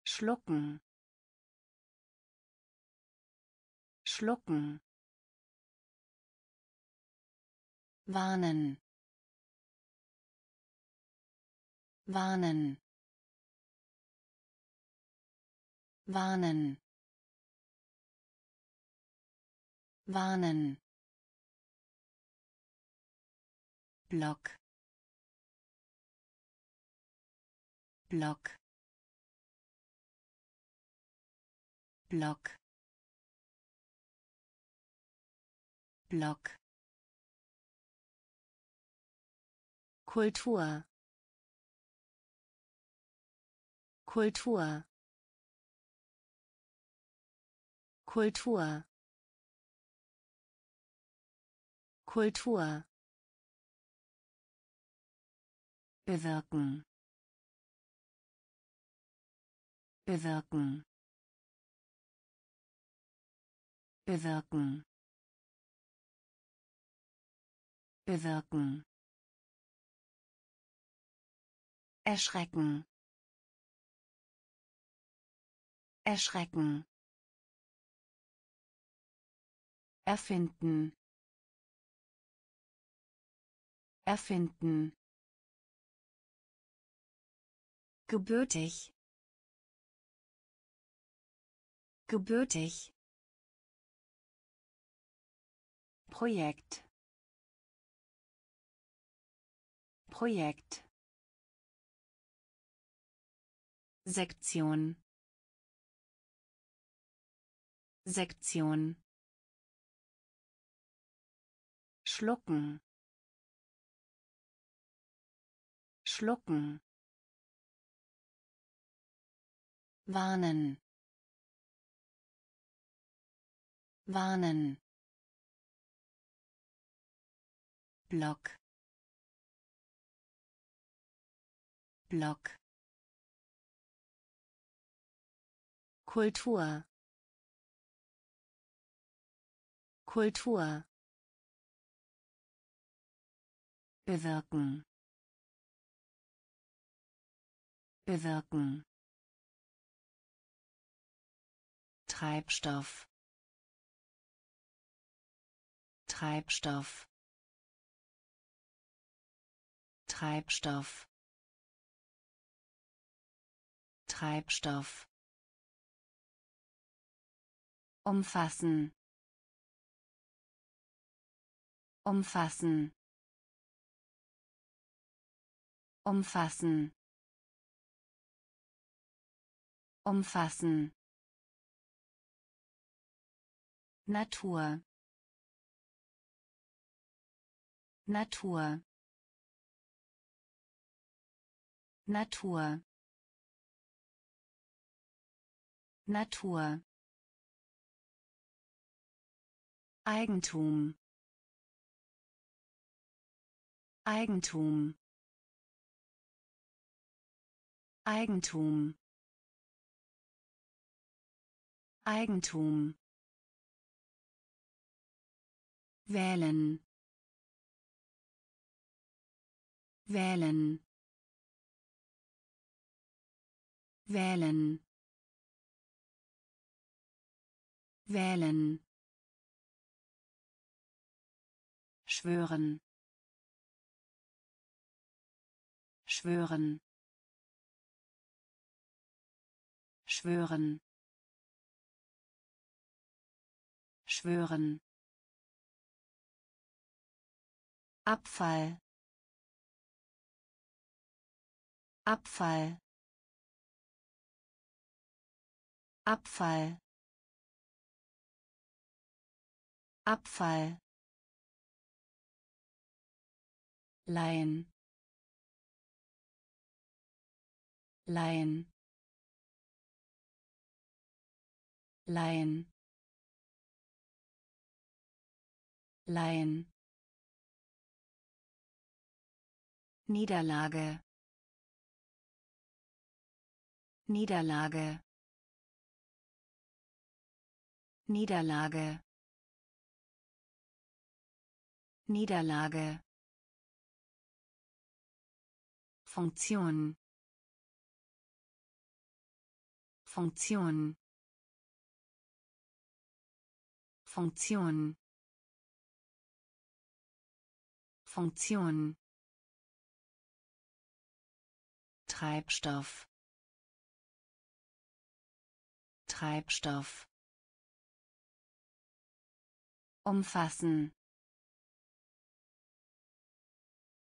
Schlucken. Schlucken. Warnen. Warnen. Warnen. Warnen Block. Block. Block. Block. Kultur. Kultur. Kultur. Kultur bewirken. Bewirken. Bewirken. Bewirken. Erschrecken. Erschrecken. Erfinden. Erfinden gebürtig. Gebürtig. Projekt. Projekt. Sektion. Sektion. Schlucken. Schlucken warnen. Warnen. Block. Block. Kultur. Kultur. Bewirken. Bewirken Treibstoff. Treibstoff. Treibstoff. Treibstoff. Umfassen. Umfassen. Umfassen. Umfassen Natur. Natur. Natur. Natur. Eigentum. Eigentum. Eigentum. Eigentum wählen. Wählen. Wählen. Wählen. Schwören. Schwören. Schwören. Schwören Abfall. Abfall. Abfall. Abfall. Leihen leihen leihen leihen Niederlage. Niederlage. Niederlage. Niederlage. Funktion. Funktion. Funktion. Funktion Treibstoff. Treibstoff. Umfassen.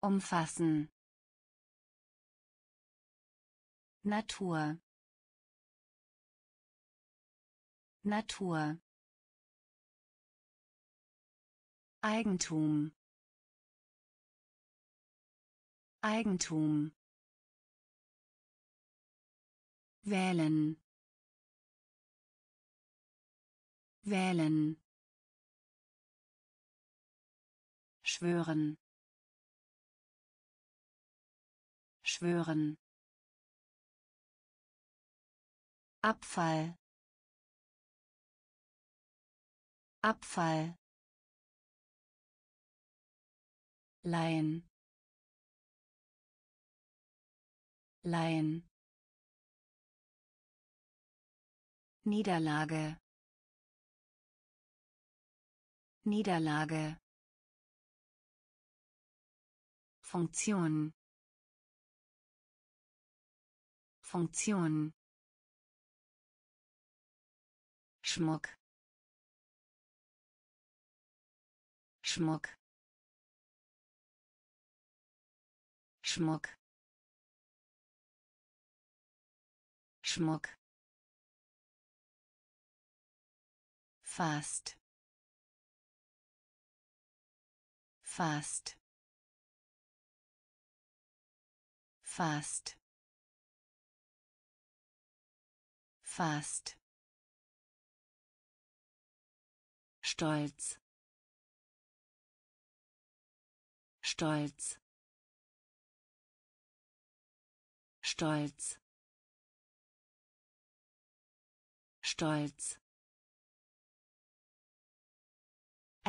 Umfassen. Natur. Natur. Eigentum. Eigentum wählen. Wählen. Schwören. Schwören. Abfall. Abfall. Leihen leihen Niederlage. Niederlage. Funktion. Funktion. Schmuck. Schmuck. Schmuck. Schmuck fast. Fast. Fast. Fast. Stolz. Stolz. Stolz. Stolz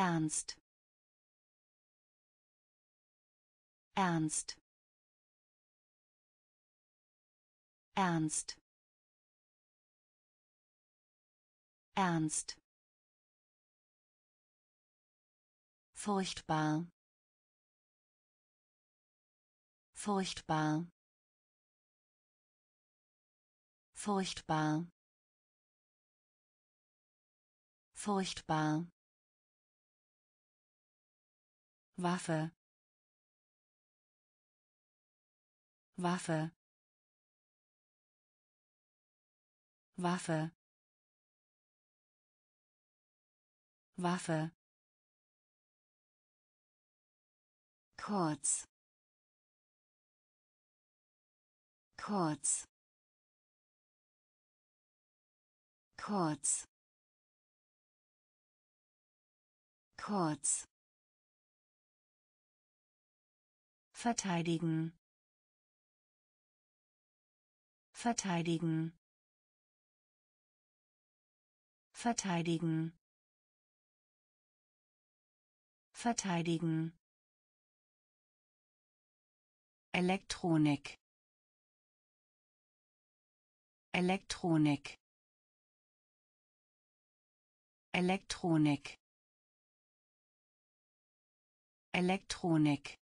ernst. Ernst. Ernst. Ernst. Furchtbar. Furchtbar. Furchtbar. Furchtbar Waffe. Waffe. Waffe. Waffe. Kurz. Kurz. Kurz. Kurz verteidigen. Verteidigen. Verteidigen. Verteidigen. Elektronik. Elektronik. Elektronik. Elektronik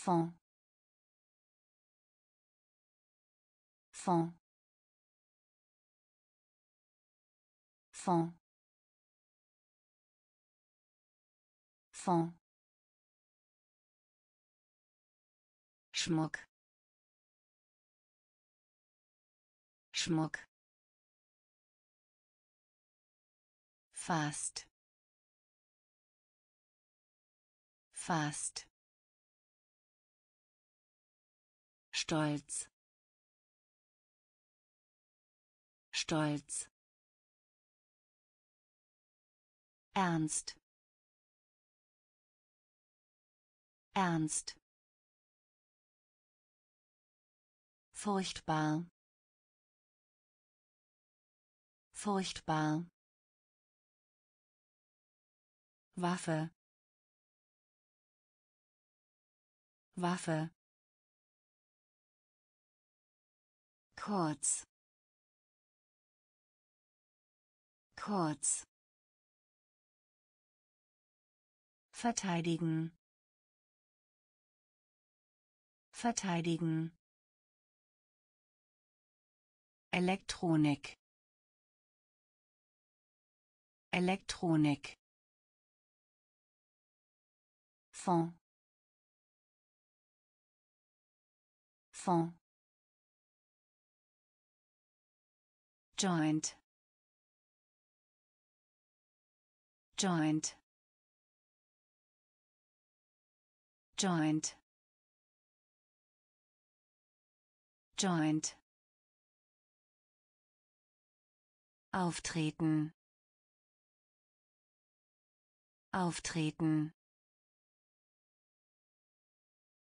Fond. Fond. Fond. Fond. Schmuck. Schmuck. Fast. Fast stolz. Stolz. Ernst. Ernst. Furchtbar. Furchtbar. Waffe. Waffe kurz kurz verteidigen. Verteidigen. Elektronik. Elektronik. Fond. Fond Joint Joint Joint Joint Auftreten. Auftreten.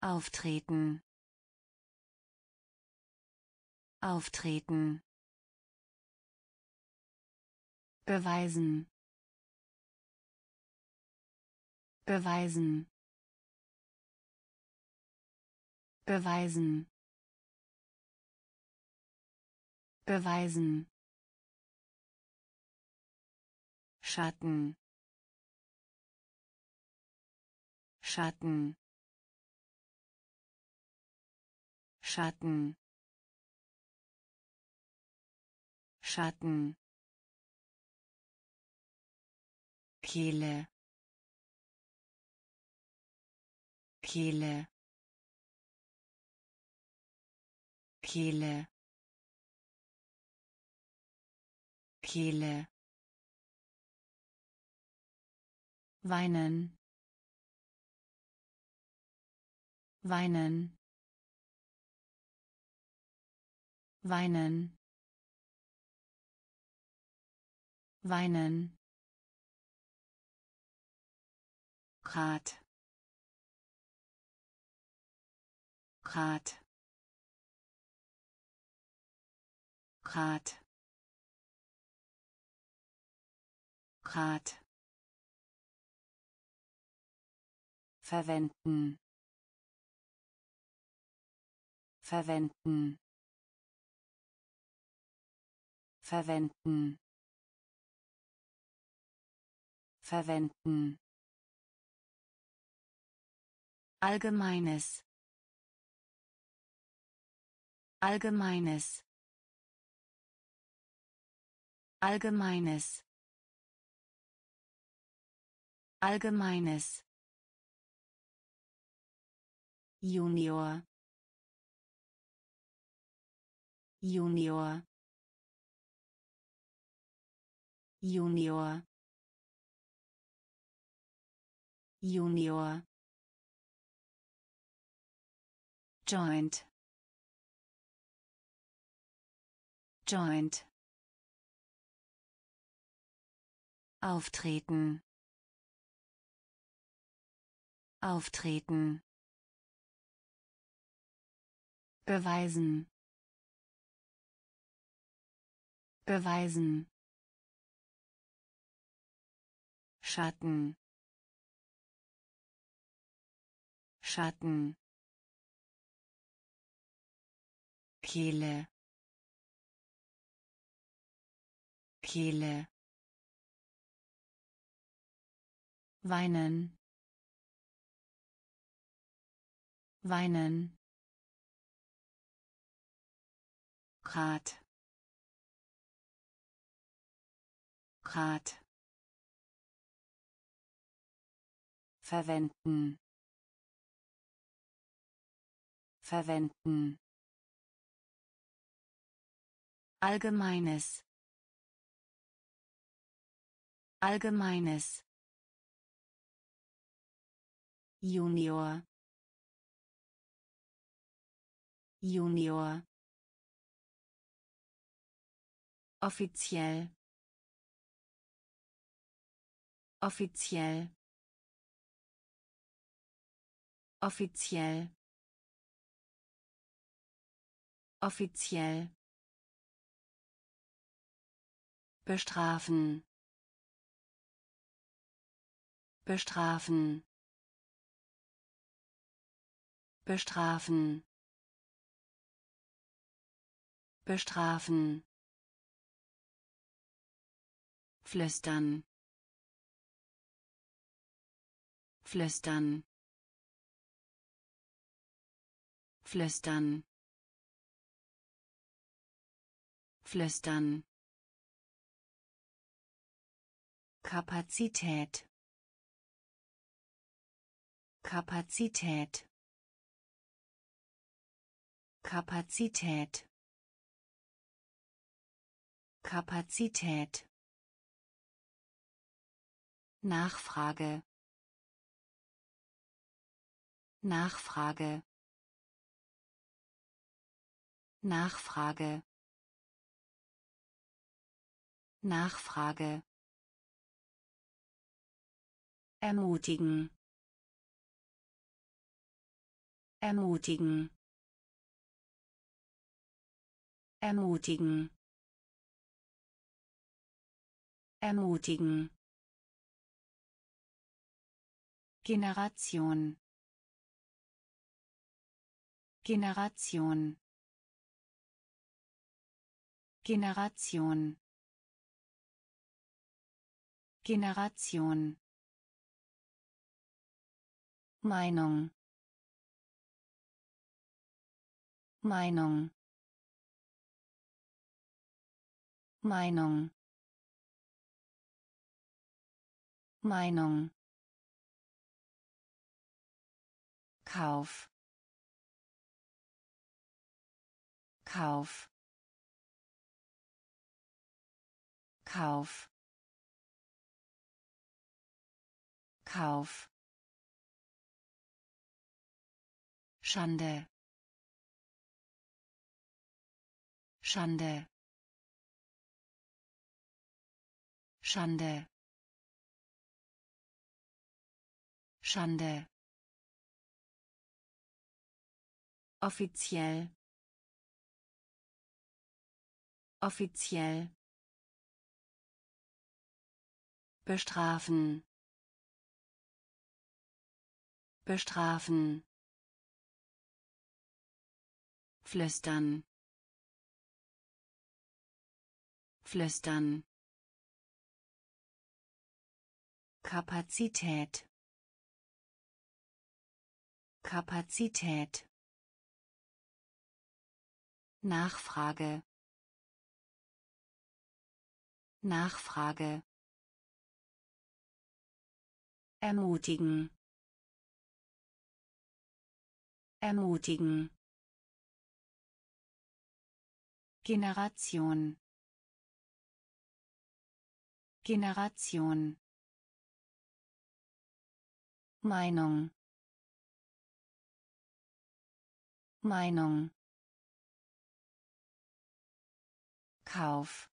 Auftreten. Auftreten. Beweisen. Beweisen. Beweisen. Beweisen. Schatten Schatten Schatten Schatten Kehle. Kehle. Kehle. Kehle. Weinen. Weinen. Weinen. Weinen Grad Grad Grad Grad verwenden. Verwenden. Verwenden. Verwenden allgemeines. Allgemeines. Allgemeines. Allgemeines. Junior. Junior. Junior. Junior Joint. Joint. Auftreten. Auftreten. Beweisen. Beweisen. Schatten. Schatten Kehle. Kehle. Weinen. Weinen. Grad Grad verwenden. Verwenden allgemeines. Allgemeines. Junior. Junior. Offiziell. Offiziell. Offiziell. Offiziell bestrafen. Bestrafen. Bestrafen. Bestrafen. Flüstern. Flüstern. Flüstern. Flüstern Kapazität. Kapazität. Kapazität. Kapazität. Nachfrage. Nachfrage. Nachfrage. Nachfrage ermutigen. Ermutigen. Ermutigen. Ermutigen. Generation. Generation. Generation. Generation Meinung. Meinung. Meinung. Meinung. Kauf. Kauf. Kauf. Kauf Schande. Schande. Schande. Schande. Offiziell. Offiziell. Bestrafen. Bestrafen flüstern. Flüstern. Kapazität. Kapazität. Nachfrage. Nachfrage. Ermutigen. Ermutigen Generation. Generation. Meinung. Meinung. Kauf.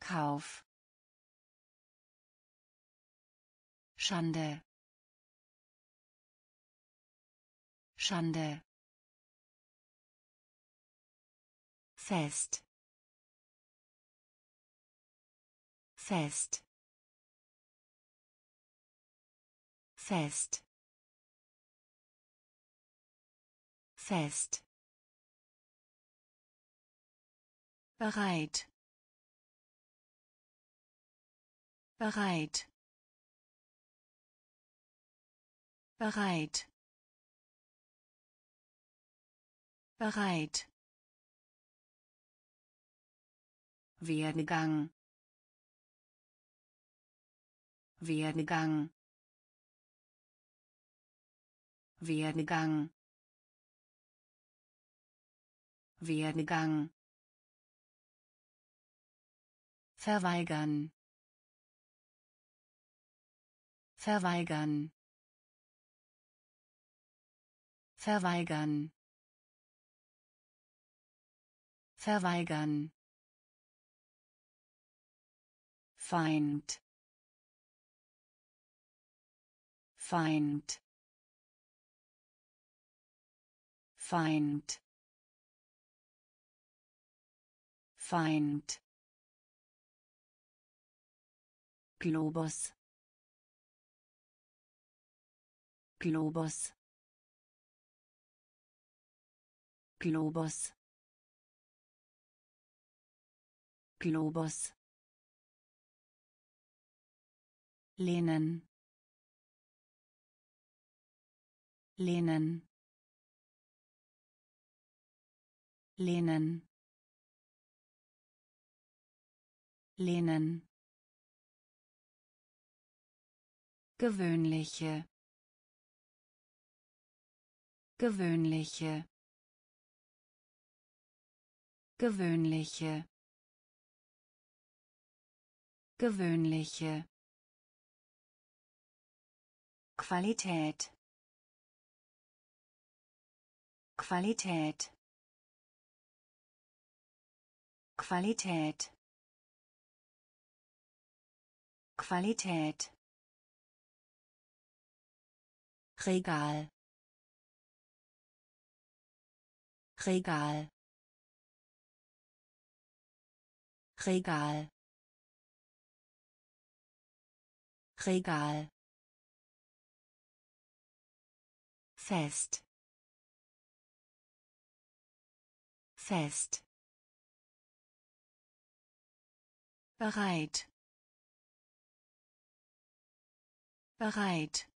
Kauf. Schande. Schande fest. Fest. Fest. Fest. Bereit. Bereit. Bereit. Bereit Werdegang. Werdegang. Werdegang. Werdegang. Verweigern. Verweigern. Verweigern. Verweigern Feind. Feind. Feind. Feind. Globus. Globus. Globus. Globus lehnen. Lehnen. Lehnen. Lehnen. Gewöhnliche. Gewöhnliche. Gewöhnliche. Gewöhnliche Qualität. Qualität. Qualität. Qualität. Regal. Regal. Regal. Regal fest. Fest. Bereit. Bereit.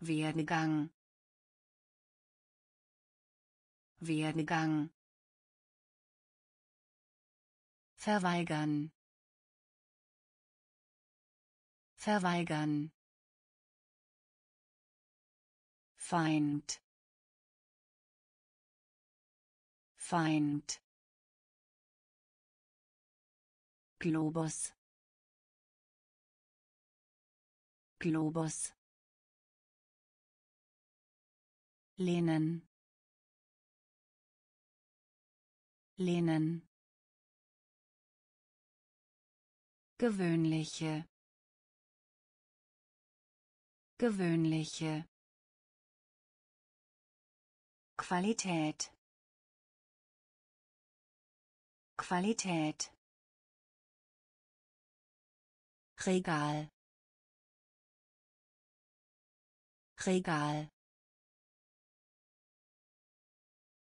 Werdegang. Werdegang. Verweigern. Verweigern Feind. Feind. Globus. Globus. Lehnen. Lehnen. Gewöhnliche. Gewöhnliche Qualität. Qualität. Regal. Regal